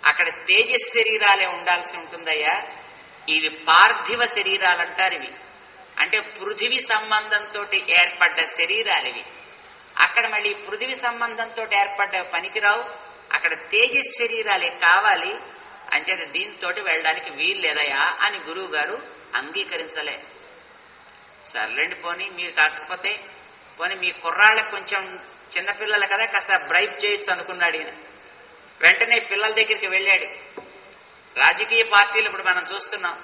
అక్కడ తేజస్ శరీరాలే ఉండాల్సి ఉంటుందయ్యా. ఇవి పార్థివ శరీరాలు అంటారు ఇవి. అంటే పృథివి సంబంధంతో ఏర్పడ్డ శరీరాలు ఇవి. అక్కడ మళ్ళీ పృథివి సంబంధంతో ఏర్పడ్డ పనికిరావు. అక్కడ తేజస్ శరీరాలే కావాలి అంచేత దీంతో వెళ్ళడానికి వీలు లేదయా అని గురువు గారు అంగీకరించలే. సర్లేండి పోనీ మీరు కాకపోతే పోనీ మీ కుర్రాళ్ళకి కొంచెం చిన్నపిల్లలు కదా కాస్త బ్రైబ్ చేయొచ్చు అనుకున్నాడు ఈయన. వెంటనే పిల్లల దగ్గరికి వెళ్ళాడు. రాజకీయ పార్టీలు ఇప్పుడు మనం చూస్తున్నాం.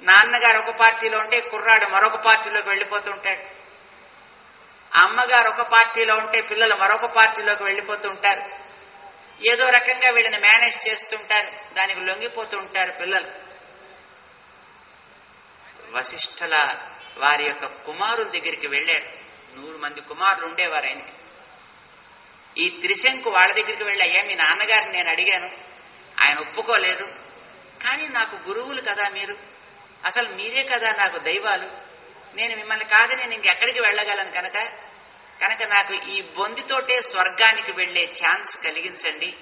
నాన్నగారు ఒక పార్టీలో ఉంటే కుర్రాడు మరొక పార్టీలోకి వెళ్ళిపోతుంటాడు అమ్మగారు ఒక పార్టీలో ఉంటే పిల్లలు మరొక పార్టీలోకి వెళ్ళిపోతుంటారు ఏదో రకంగా వీళ్ళని మేనేజ్ చేస్తుంటారు దానికి లొంగిపోతూ ఉంటారు పిల్లలు. వశిష్ఠల వారి యొక్క కుమారుల దగ్గరికి వెళ్ళాడు నూరు మంది కుమారులు ఉండేవారు ఆయనకి. ఈ త్రిశంకు వాళ్ళ దగ్గరికి వెళ్ళి అయ్యా మీ నాన్నగారిని నేను అడిగాను. ఆయన ఒప్పుకోలేదు. కానీ నాకు గురువులు కదా మీరు. అసలు మీరే కదా నాకు దైవాలు. నేను మిమ్మల్ని కాదు నేను ఇంకెక్కడికి వెళ్ళగలను కనుక? కనుక నాకు ఈ బొందితోటే స్వర్గానికి వెళ్ళే ఛాన్స్ కలిగించండి.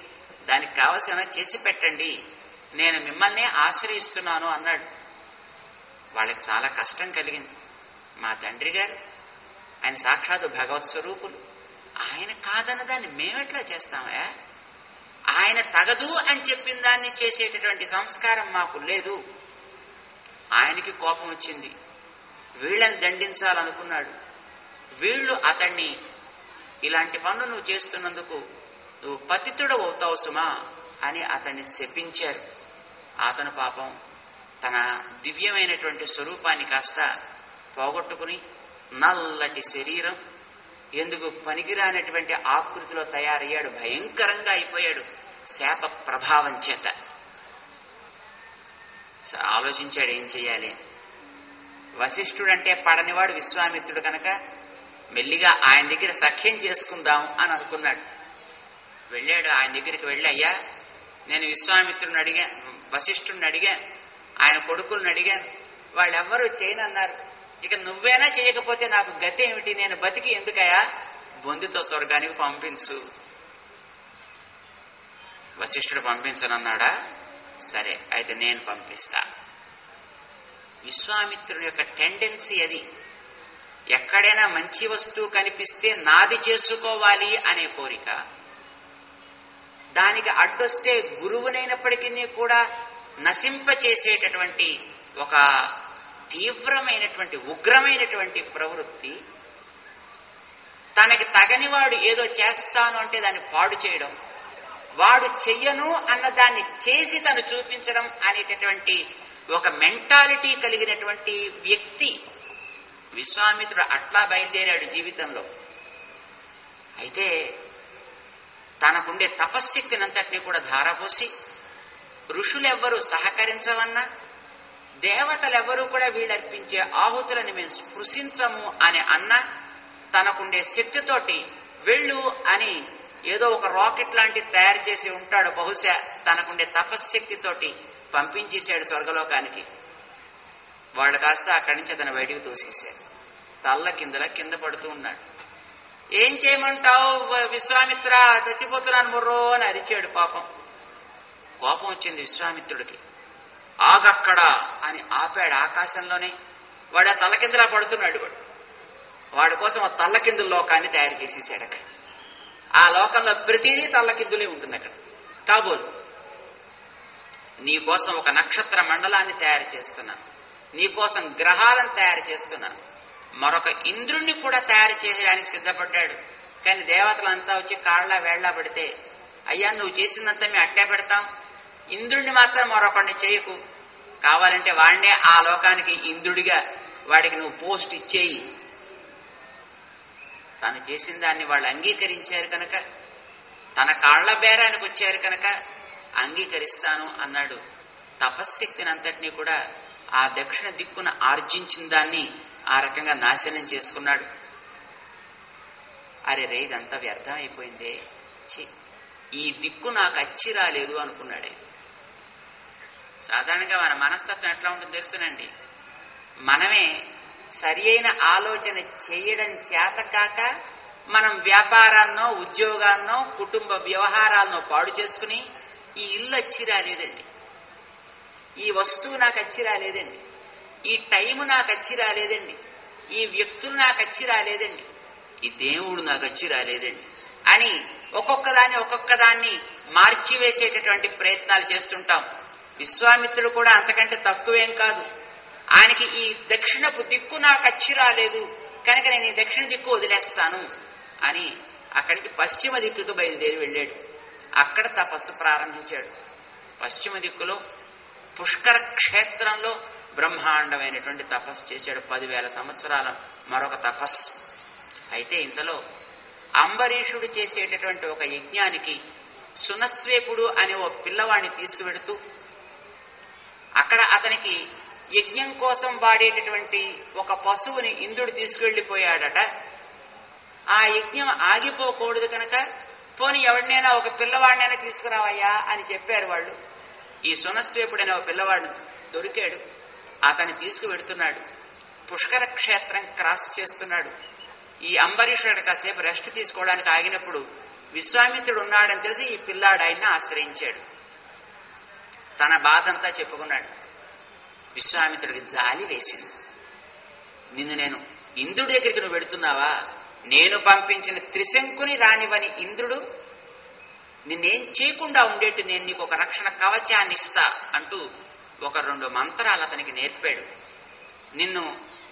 దానికి కావలసిన చేసి పెట్టండి. నేను మిమ్మల్నే ఆశ్రయిస్తున్నాను అన్నాడు. వాళ్ళకి చాలా కష్టం కలిగింది. మా తండ్రి గారు ఆయన సాక్షాత్ భగవత్ స్వరూపులు. ఆయన కాదన్న దాన్ని మేమెట్లా చేస్తామయా ఆయన తగదు అని చెప్పిన దాన్ని చేసేటటువంటి సంస్కారం మాకు లేదు. ఆయనకి కోపం వచ్చింది. వీళ్ళని దండించాలనుకున్నాడు. వీళ్ళు అతన్ని ఇలాంటి పనులు నువ్వు చేస్తున్నందుకు నువ్వు పతితుడు అవుతావు సుమా అని అతన్ని శపించారు. అతను పాపం తన దివ్యమైనటువంటి స్వరూపాన్ని కాస్త పోగొట్టుకుని నల్లటి శరీరం ఎందుకు పనికిరానటువంటి ఆకృతిలో తయారయ్యాడు భయంకరంగా అయిపోయాడు శాప ప్రభావం చేత. ఆలోచించాడు ఏం చేయాలి చెయ్యాలి వశిష్ఠుడంటే పడనివాడు విశ్వామిత్రుడు కనుక మెల్లిగా ఆయన దగ్గర సఖ్యం చేసుకుందాం అని అనుకున్నాడు. వెళ్ళాడు ఆయన దగ్గరికి వెళ్ళి అయ్యా నేను విశ్వామిత్రుడిని అడిగాను వశిష్ఠుడిని అడిగాను ఆయన కొడుకుల్ని అడిగాను వాళ్ళెవ్వరూ చేయనన్నారు. ఇక నువ్వేనా చేయకపోతే నాకు గతి ఏమిటి? నేను బతికి ఎందుకయా బొందితో స్వర్గానికి పంపించు. వశిష్ఠుడు పంపించనన్నాడా? సరే అయితే నేను పంపిస్తా. విశ్వామిత్రుని యొక్క టెండెన్సీ అది. ఎక్కడైనా మంచి వస్తువు కనిపిస్తే నాది చేసుకోవాలి అనే కోరిక. దానికి అడ్డొస్తే గురువునైనప్పటికీ కూడా నశింపచేసేటటువంటి ఒక తీవ్రమైనటువంటి ఉగ్రమైనటువంటి ప్రవృత్తి. తనకి తగనివాడు ఏదో చేస్తాను అంటే దాన్ని పాడు చేయడం. వాడు చెయ్యను అన్న దాన్ని చేసి తను చూపించడం అనేటటువంటి ఒక మెంటాలిటీ కలిగినటువంటి వ్యక్తి విశ్వామిత్రుడు అట్లా బయలుదేరాడు జీవితంలో. అయితే తనకుండే తపశ్శక్తినంతటినీ కూడా ధారపోసి ఋషులెవ్వరూ సహకరించవన్నా దేవతలెవ్వరూ కూడా వీళ్ళర్పించే ఆహుతులని మేము స్పృశించము అని అన్న తనకుండే శక్తితోటి వెళ్ళు అని ఏదో ఒక రాకెట్ లాంటిది తయారు చేసి ఉంటాడు బహుశా తనకుండే తపశ్శక్తితోటి. పంపించేశాడు స్వర్గలోకానికి. వాళ్ళు కాస్త అక్కడి నుంచి అతను బయటికి తోసేశాడు తల్ల కిందల కింద పడుతూ ఉన్నాడు. ఏం చేయమంటావు విశ్వామిత్ర? చచ్చిపోతున్నాను ముర్రో అని అరిచాడు పాపం. కోపం వచ్చింది విశ్వామిత్రుడికి. ఆగక్కడ అని ఆపాడు ఆకాశంలోనే. వాడు ఆ తల్ల కిందలా పడుతున్నాడు వాడు. వాడి కోసం ఆ తల్ల కిందుల లోకాన్ని తయారు చేసేసాడు అక్కడ. ఆ లోకంలో ప్రతిదీ తల్లకిద్దులే ఉంటుంది అక్కడ. కాబోలు నీ కోసం ఒక నక్షత్ర మండలాన్ని తయారు చేస్తున్నాను నీ కోసం గ్రహాలను తయారు చేస్తున్నాను మరొక ఇంద్రుణ్ణి కూడా తయారు చేయడానికి సిద్ధపడ్డాడు. కానీ దేవతలంతా వచ్చి కాళ్ళ వేళ్ళ పడితే అయ్యా నువ్వు చేసిందంతా మేము అట్టే పెడతాం. ఇంద్రుణ్ణి మాత్రం మరొకడిని చేయకు. కావాలంటే వాడినే ఆ లోకానికి ఇంద్రుడిగా వాడికి నువ్వు పోస్ట్ ఇచ్చేయి. తను చేసిన దాన్ని వాళ్ళు అంగీకరించారు కనుక తన కాళ్ళ బేరానికి వచ్చారు కనుక అంగీకరిస్తాను అన్నాడు. తపశ్శక్తిని అంతటినీ కూడా ఆ దక్షిణ దిక్కున ఆర్జించిన దాన్ని ఆ రకంగా నాశనం చేసుకున్నాడు. అరే రే ఇదంతా వ్యర్థం అయిపోయిందే. ఛీ, ఈ దిక్కు నాకు అచ్చి రాలేదు అనుకున్నాడే. సాధారణంగా మన మనస్తత్వం ఎట్లా ఉంటుందో తెలుసునండి. మనమే సరి అయిన ఆలోచన చేయడం చేత కాక మనం వ్యాపారాన్నో ఉద్యోగాన్నో కుటుంబ వ్యవహారాలను పాడు చేసుకుని ఈ ఇల్లు వచ్చి రాలేదండి. ఈ వస్తువు నాకు వచ్చి రాలేదండి. ఈ టైము నాకు వచ్చి రాలేదండి. ఈ వ్యక్తులు నాకు వచ్చి రాలేదండి. ఈ దేవుడు నాకు వచ్చి రాలేదండి. అని ఒక్కొక్కదాన్ని ఒక్కొక్కదాన్ని మార్చివేసేటటువంటి ప్రయత్నాలు చేస్తుంటాం. విశ్వామిత్రుడు కూడా అంతకంటే తక్కువేం కాదు. ఆయనకి ఈ దక్షిణపు దిక్కు నాకు వచ్చి రాలేదు. కనుక నేను ఈ దక్షిణ దిక్కు వదిలేస్తాను అని అక్కడికి పశ్చిమ దిక్కుకు బయలుదేరి వెళ్ళాడు. అక్కడ తపస్సు ప్రారంభించాడు. పశ్చిమ దిక్కులో పుష్కర క్షేత్రంలో బ్రహ్మాండమైనటువంటి తపస్సు చేశాడు పదివేల సంవత్సరాల మరొక తపస్సు. అయితే ఇంతలో అంబరీషుడు చేసేటటువంటి ఒక యజ్ఞానికి సునస్వేపుడు అనే ఓ పిల్లవాడిని తీసుకువెడుతూ అక్కడ అతనికి యజ్ఞం కోసం వాడేటటువంటి ఒక పశువుని ఇంద్రుడు తీసుకువెళ్ళిపోయాడట. ఆ యజ్ఞం ఆగిపోకూడదు కనుక పోని ఎవడినైనా ఒక పిల్లవాడినైనా తీసుకురావయ్యా అని చెప్పారు వాళ్ళు. ఈ సునస్వేపుడైన ఒక పిల్లవాడు దొరికాడు. అతన్ని తీసుకువెడుతున్నాడు. పుష్కర క్షేత్రం క్రాస్ చేస్తున్నాడు. ఈ అంబరీషుడు కాసేపు రెస్ట్ తీసుకోవడానికి ఆగినప్పుడు విశ్వామిత్రుడు ఉన్నాడని తెలిసి ఈ పిల్లాడు ఆయన్ని ఆశ్రయించాడు. తన బాధంతా చెప్పుకున్నాడు. విశ్వామిత్రుడికి జాలి వేసింది. నిన్ను నేను ఇంద్రుడి దగ్గరికి నువ్వు పెడుతున్నావా నేను పంపించిన త్రిశంకుని రానివని ఇంద్రుడు నిన్నేం చేయకుండా ఉండేట్టు నేను నీకు ఒక రక్షణ కవచాన్ని ఇస్తా అంటూ ఒక రెండు మంత్రాలు అతనికి నేర్పాడు. నిన్ను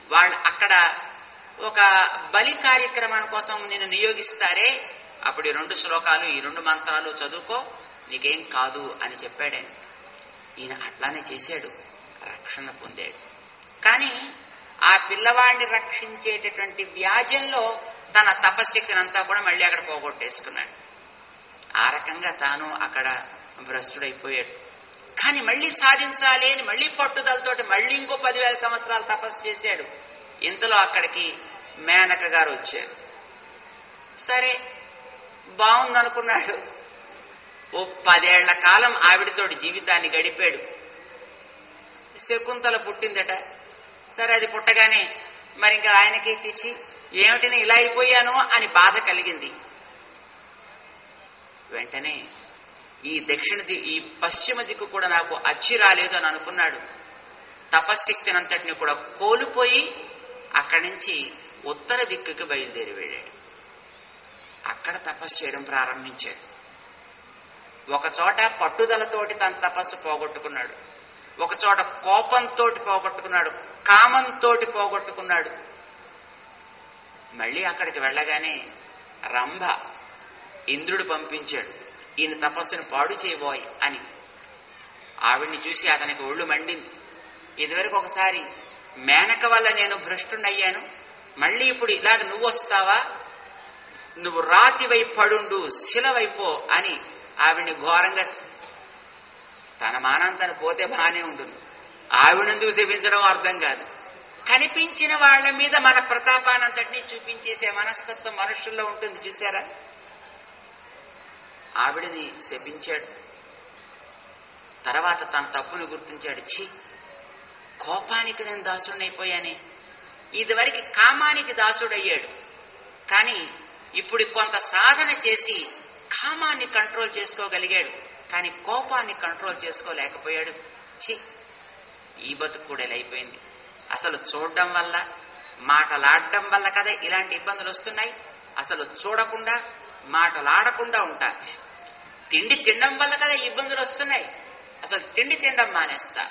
వాళ్ళు అక్కడ ఒక బలి కార్యక్రమం కోసం నిన్ను నియోగిస్తారే అప్పుడు ఈ రెండు శ్లోకాలు ఈ రెండు మంత్రాలు చదువుకో నీకేం కాదు అని చెప్పాడాయన ఈయన అట్లానే చేశాడు రక్షణ పొందాడు. కానీ ఆ పిల్లవాడిని రక్షించేటటువంటి వ్యాజ్యంలో తన తపశక్తినంతా కూడా మళ్ళీ అక్కడ పోగొట్టేసుకున్నాడు. ఆ రకంగా తాను అక్కడ భ్రష్టుడైపోయాడు. కానీ మళ్ళీ సాధించాలి అని మళ్ళీ పట్టుదలతోటి మళ్ళీ ఇంకో పదివేల సంవత్సరాలు తపస్సు చేశాడు. ఇంతలో అక్కడికి మేనక గారు వచ్చారు. సరే బాగుందనుకున్నాడు ఓ పదేళ్ళ కాలం ఆవిడతోటి జీవితాన్ని గడిపాడు. శకుంతల పుట్టిందట. సరే అది పుట్టగానే మరి ఇంకా ఆయనకి చిచ్చి ఏమిటి ఇలా అయిపోయాను అని బాధ కలిగింది. వెంటనే ఈ దక్షిణ ది ఈ పశ్చిమ దిక్కు కూడా నాకు అచ్చి రాలేదు అని అనుకున్నాడు. తపశ్శక్తినంతటిని కూడా కోల్పోయి అక్కడి నుంచి ఉత్తర దిక్కుకి బయలుదేరి వెళ్ళాడు. అక్కడ తపస్సు చేయడం ప్రారంభించాడు. ఒకచోట పట్టుదలతోటి తన తపస్సు పోగొట్టుకున్నాడు. ఒకచోట కోపంతో పోగొట్టుకున్నాడు. కామంతో పోగొట్టుకున్నాడు. మళ్ళీ అక్కడికి వెళ్ళగానే రంభ ఇంద్రుడు పంపించాడు. ఈయన తపస్సును పాడు చేయబోయ్ అని. ఆవిడ్ని చూసి అతనికి ఒళ్ళు మండింది. ఇదివరకు ఒకసారి మేనక వల్ల నేను భ్రష్టుడయ్యాను మళ్ళీ ఇప్పుడు ఇలాగ నువ్వు వస్తావా? నువ్వు రాతివై పడుండు శిలవైపో అని ఆవిడ్ని ఘోరంగా తన మానంతను పోతే బాగానే ఉండును. ఆవిడందుకు శపించడం అర్థం కాదు. కనిపించిన వాళ్ళ మీద మన ప్రతాపానంతటినీ చూపించేసే మనస్తత్వం మనుషుల్లో ఉంటుంది చూసారా ఆవిడని శపించాడు. తర్వాత తన తప్పును గుర్తించాడు. ఛీ కోపానికి నేను దాసుడైపోయానే ఇదివరకు కామానికి దాసుడయ్యాడు. కానీ ఇప్పుడు కొంత సాధన చేసి కామాన్ని కంట్రోల్ చేసుకోగలిగాడు. కానీ కోపాన్ని కంట్రోల్ చేసుకోలేకపోయాడు. ఛీ ఈ బతుకు కూడా అయిపోయింది అసలు చూడడం వల్ల మాటలాడడం వల్ల కదా ఇలాంటి ఇబ్బందులు వస్తున్నాయి? అసలు చూడకుండా మాటలాడకుండా ఉంటా. తిండి తినడం వల్ల కదా ఇబ్బందులు వస్తున్నాయి? అసలు తిండి తినడం మానేస్తా.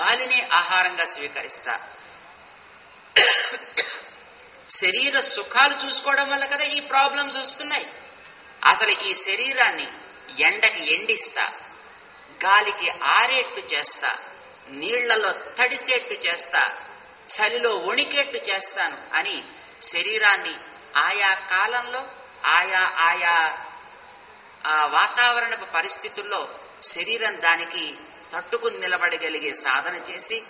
గాలిని ఆహారంగా స్వీకరిస్తా. శరీర సుఖాలు చూసుకోవడం వల్ల కదా ఈ ప్రాబ్లమ్స్ వస్తున్నాయి? అసలు ఈ శరీరాన్ని ఎండకి ఎండిస్తా. గాలికి ఆరేట్టు చేస్తా. నీళ్ళలో తడిసేట్టు చేస్తా చలిలో వణికేట్టు చేస్తాను అని శరీరాన్ని ఆయా కాలంలో ఆయా ఆయా ఆ వాతావరణపు పరిస్థితుల్లో శరీరం దానికి తట్టుకుని నిలబడగలిగే సాధన చేసి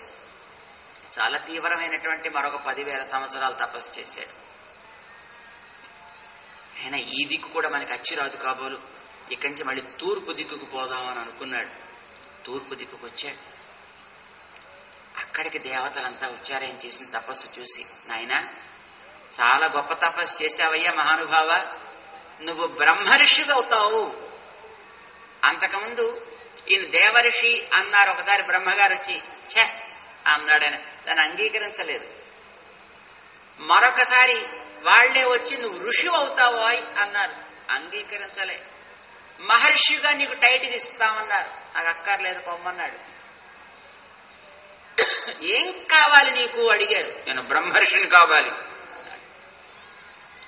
చాలా తీవ్రమైనటువంటి మరొక పదివేల సంవత్సరాలు తపస్సు చేశాడు. ఆయన ఈ దిక్కు కూడా మనకి అచ్చిరాదు కాబోలు. ఇక్కడి నుంచి మళ్ళీ తూర్పు దిక్కుకు పోదామని అనుకున్నాడు. తూర్పు దిక్కుకు వచ్చాడు అక్కడికి దేవతలంతా ఉచ్చారణ చేసిన తపస్సు చూసి నాయనా చాలా గొప్ప తపస్సు చేశావయ్యా మహానుభావ. నువ్వు బ్రహ్మర్షిగా అవుతావు. అంతకుముందు ఈయన దేవర్షి అన్నారు ఒకసారి బ్రహ్మగారు వచ్చి ఛే అన్నాడని. దాన్ని అంగీకరించలేదు. మరొకసారి వాళ్ళే వచ్చి నువ్వు ఋషి అవుతావు అన్నారు. అంగీకరించలే. మహర్షిగా నీకు టైటిల్ ఇస్తామన్నారు. నాకు అక్కర్లేదు పొమ్మన్నాడు. ఏం కావాలి నీకు? అడిగారు నేను బ్రహ్మర్షిని కావాలి.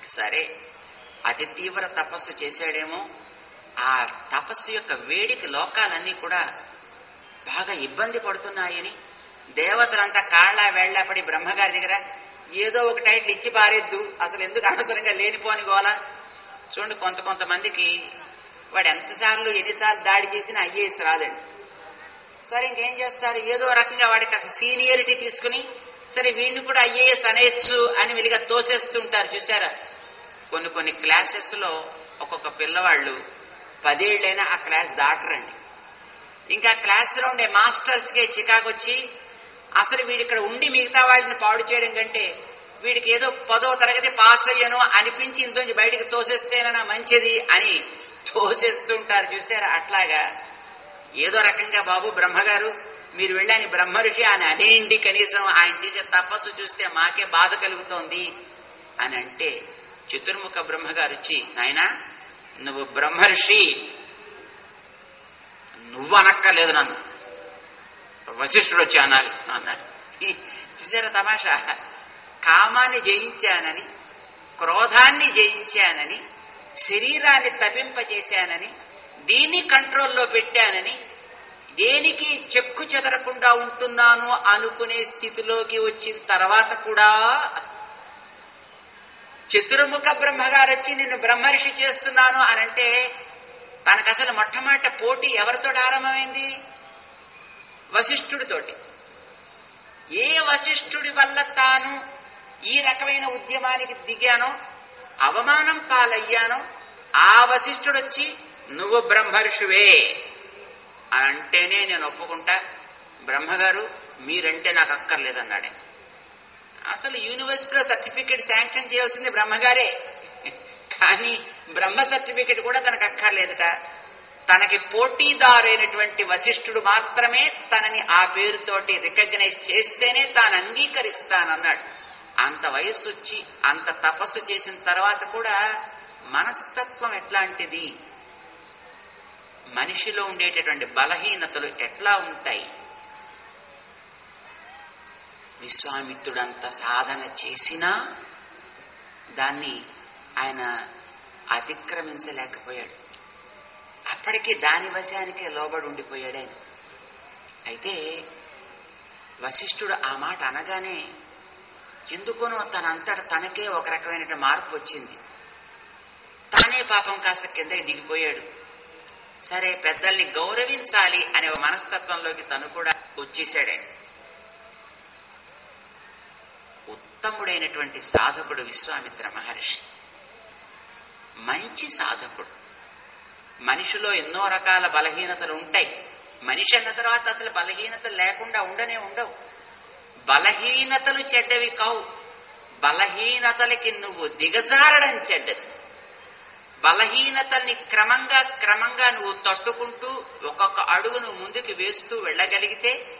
సరే అతి తీవ్ర తపస్సు చేశాడేమో. ఆ తపస్సు యొక్క వేడికి లోకాలన్నీ కూడా బాగా ఇబ్బంది పడుతున్నాయని. దేవతలంతా కాళ్ళ వేళ్ళాపడి బ్రహ్మగారి దగ్గర ఏదో ఒక టైటిల్ ఇచ్చి పారేద్దు. అసలు ఎందుకు అనవసరంగా లేనిపోని గోలా? చూడండి కొంత కొంతమందికి వాడు ఎంతసార్లు ఎన్నిసార్లు దాడి చేసినా ఐఏఎస్ రాదండి. సరే ఇంకేం చేస్తారు? ఏదో రకంగా వాడికి అసలు సీనియరిటీ తీసుకుని సరే వీడిని కూడా ఐఏఎస్ అనేయచ్చు అని వెలిగా తోసేస్తుంటారు చూసారా కొన్ని కొన్ని క్లాసెస్లో ఒక్కొక్క పిల్లవాళ్ళు పదేళ్ళైనా ఆ క్లాస్ దాటరండి. ఇంకా క్లాస్లో ఉండే మాస్టర్స్కి చికాకొచ్చి అసలు వీడి ఇక్కడ ఉండి మిగతా వాళ్ళని పాడు చేయడం కంటే వీడికి ఏదో పదో తరగతి పాస్ అయ్యను అనిపించి ఇంట్లోంచి బయటికి తోసేస్తేనా మంచిది అని తోసేస్తుంటారు చూసారా అట్లాగా ఏదో రకంగా బాబు బ్రహ్మగారు మీరు వెళ్ళాని బ్రహ్మ ఋషి ఆయన అనేయండి కనీసం ఆయన చేసే తపస్సు చూస్తే మాకే బాధ కలుగుతోంది అని అంటే చతుర్ముఖ బ్రహ్మగారు వచ్చి నాయనా నువ్వు బ్రహ్మర్షి నువ్వు అనక్కర్లేదు నన్ను. వశిష్ఠుడు వచ్చి అనాలి అన్నాడు. చూసారా తమాషా? కామాన్ని జయించానని క్రోధాన్ని జయించానని శరీరాన్ని తపింపజేశానని దీన్ని కంట్రోల్లో పెట్టానని దేనికి చెక్కు చెదరకుండా ఉంటున్నాను అనుకునే స్థితిలోకి వచ్చిన తర్వాత కూడా చతుర్ముఖ బ్రహ్మగారు వచ్చి నిన్ను బ్రహ్మర్షి చేస్తున్నాను అనంటే తనకు అసలు మొట్టమొదట పోటీ ఎవరితో ఆరంభమైంది? వశిష్ఠుడితోటి. ఏ వశిష్ఠుడి వల్ల తాను ఈ రకమైన ఉద్యమానికి దిగానో అవమానం పాలయ్యానో ఆ వశిష్ఠుడు వచ్చి నువ్వు బ్రహ్మర్షువే అని అంటేనే నేను ఒప్పుకుంటా. బ్రహ్మగారు మీరంటే నాకు అక్కర్లేదన్నాడే. అసలు యూనివర్సిటీలో సర్టిఫికేట్ శాంక్షన్ చేయాల్సింది బ్రహ్మగారే. కానీ బ్రహ్మ సర్టిఫికేట్ కూడా తనకు అక్కర్లేదట. తనకి పోటీదారైనటువంటి వశిష్ఠుడు మాత్రమే తనని ఆ పేరుతోటి రికగ్నైజ్ చేస్తేనే తాను అంగీకరిస్తానన్నాడు. అంత వయస్సు వచ్చి అంత తపస్సు చేసిన తర్వాత కూడా మనస్తత్వం ఎట్లాంటిది? మనిషిలో ఉండేటటువంటి బలహీనతలు ఎట్లా ఉంటాయి? విశ్వామిత్రుడంత సాధన చేసినా దాన్ని ఆయన అతిక్రమించలేకపోయాడు. అప్పటికి దాని వశానికే లోబడి ఉండిపోయాడు ఆయన. అయితే వశిష్ఠుడు ఆ మాట అనగానే ఎందుకునో తనంతట తనకే ఒక రకమైన మార్పు వచ్చింది. తానే పాపం కాస్త కిందకి దిగిపోయాడు. సరే పెద్దల్ని గౌరవించాలి అనే ఒక మనస్తత్వంలోకి తను కూడా వచ్చేసాడే ఉత్తముడైనటువంటి సాధకుడు విశ్వామిత్ర మహర్షి. మంచి సాధకుడు. మనిషిలో ఎన్నో రకాల బలహీనతలు ఉంటాయి. మనిషి అన్న తర్వాత అసలు బలహీనతలు లేకుండా ఉండనే ఉండవు. బలహీనతలు చెడ్డవి కావు. బలహీనతలకి నువ్వు దిగజారడం చెడ్డది. బలహీనతల్ని క్రమంగా క్రమంగా నువ్వు తట్టుకుంటూ ఒక్కొక్క అడుగును ముందుకు వేస్తూ వెళ్ళగలిగితే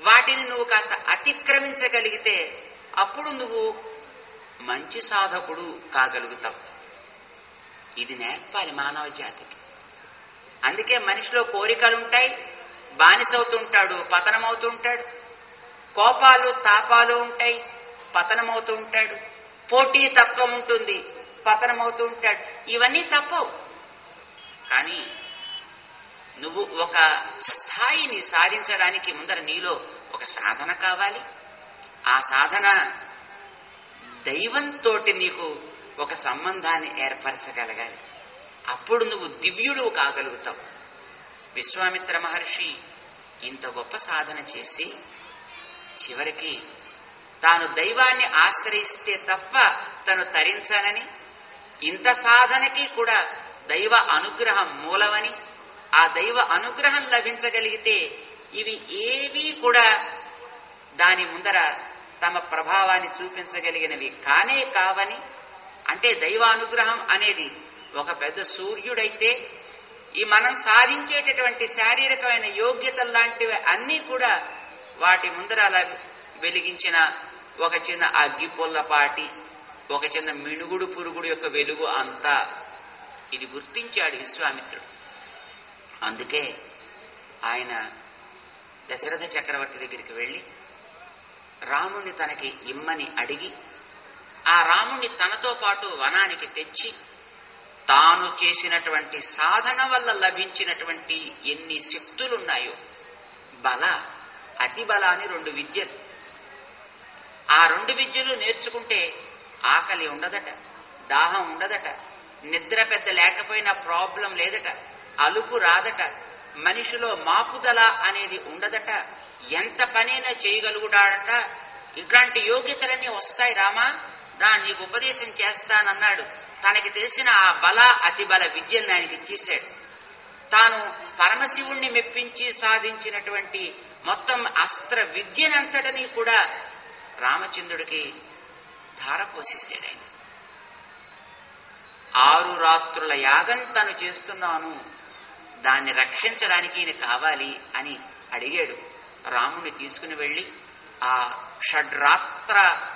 వాటిని నువ్వు కాస్త అతిక్రమించగలిగితే అప్పుడు నువ్వు మంచి సాధకుడు కాగలుగుతావు. ఇది నేర్పాలి మానవ జాతికి. అందుకే మనిషిలో కోరికలుంటాయి బానిసవుతుంటాడు పతనమవుతుంటాడు. కోపాలు తాపాలు ఉంటాయి పతనమవుతూ ఉంటాడు పోటీ తత్వం ఉంటుంది. పతనమవుతూ ఉంటాడు. ఇవన్నీ తప్పవు కానీ నువ్వు ఒక స్థాయిని సాధించడానికి ముందర నీలో ఒక సాధన కావాలి. ఆ సాధన దైవంతో నీకు ఒక సంబంధాన్ని ఏర్పరచగలగాలి. అప్పుడు నువ్వు దివ్యుడు కాగలుగుతావు. విశ్వామిత్ర మహర్షి ఇంత గొప్ప సాధన చేసి చివరికి తాను దైవాన్ని ఆశ్రయిస్తే తప్ప తను తరించానని ఇంత సాధనకి కూడా దైవ అనుగ్రహం మూలమని ఆ దైవ అనుగ్రహం లభించగలిగితే ఇవి ఏవీ కూడా దాని ముందర తమ ప్రభావాన్ని చూపించగలిగినవి కానే కావని అంటే దైవ అనుగ్రహం అనేది ఒక పెద్ద సూర్యుడైతే ఈ మనం సాధించేటటువంటి శారీరకమైన యోగ్యతలు లాంటివి అన్నీ కూడా వాటి ముందర అలా వెలిగించిన ఒక చిన్న అగ్గిపొల్లపాటి ఒక చిన్న మిణుగుడు పురుగుడు యొక్క వెలుగు అంతా ఇది గుర్తించాడు విశ్వామిత్రుడు. అందుకే ఆయన దశరథ చక్రవర్తి దగ్గరికి వెళ్ళి రాముణ్ణి తనకి ఇమ్మని అడిగి ఆ రాముణ్ణి తనతో పాటు వనానికి తెచ్చి తాను చేసినటువంటి సాధన వల్ల లభించినటువంటి ఎన్ని శక్తులున్నాయో బల అతి బల అని రెండు విద్యలు. ఆ రెండు విద్యలు నేర్చుకుంటే ఆకలి ఉండదట దాహం ఉండదట నిద్ర పెద్ద లేకపోయినా ప్రాబ్లం లేదట అలుపు రాదట మనిషిలో మాపుదల అనేది ఉండదట ఎంత పనైనా చేయగలుగుతాడట ఇట్లాంటి యోగ్యతలన్నీ వస్తాయి రామా? రా నీకు ఉపదేశం చేస్తానన్నాడు. తనకి తెలిసిన ఆ బల అతి బల విద్యను ఆయనకి ఇచ్చేశాడు. తాను పరమశివుణ్ణి మెప్పించి సాధించినటువంటి మొత్తం అస్త్ర విద్యనంతటినీ కూడా రామచంద్రుడికి ధారపోసేసాడు ఆయన. ఆరు రాత్రుల యాగం తను చేస్తున్నాను. దాన్ని రక్షించడానికి ఈయన కావాలి అని అడిగాడు. రాముని తీసుకుని వెళ్ళి ఆ షడ్రాత్ర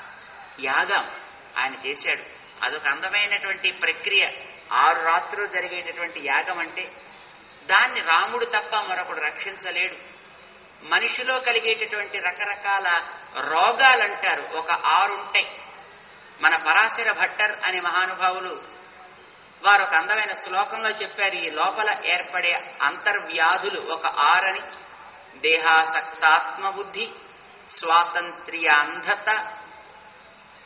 యాగం ఆయన చేశాడు. అదొక అందమైనటువంటి ప్రక్రియ. ఆరు రాత్రులు జరిగేటటువంటి యాగం అంటే దాన్ని రాముడు తప్ప మరొకడు రక్షించలేడు. మనిషిలో కలిగేటటువంటి రకరకాల రోగాలంటారు. ఒక ఆరుంటాయి మన పరాశర భట్టర్ అనే మహానుభావులు వారు ఒక అందమైన శ్లోకంలో చెప్పారు ఈ లోపల ఏర్పడే అంతర్వ్యాధులు ఒక ఆరని. దేహాసక్తాత్మబుద్ధి స్వాతంత్ర్య అంధత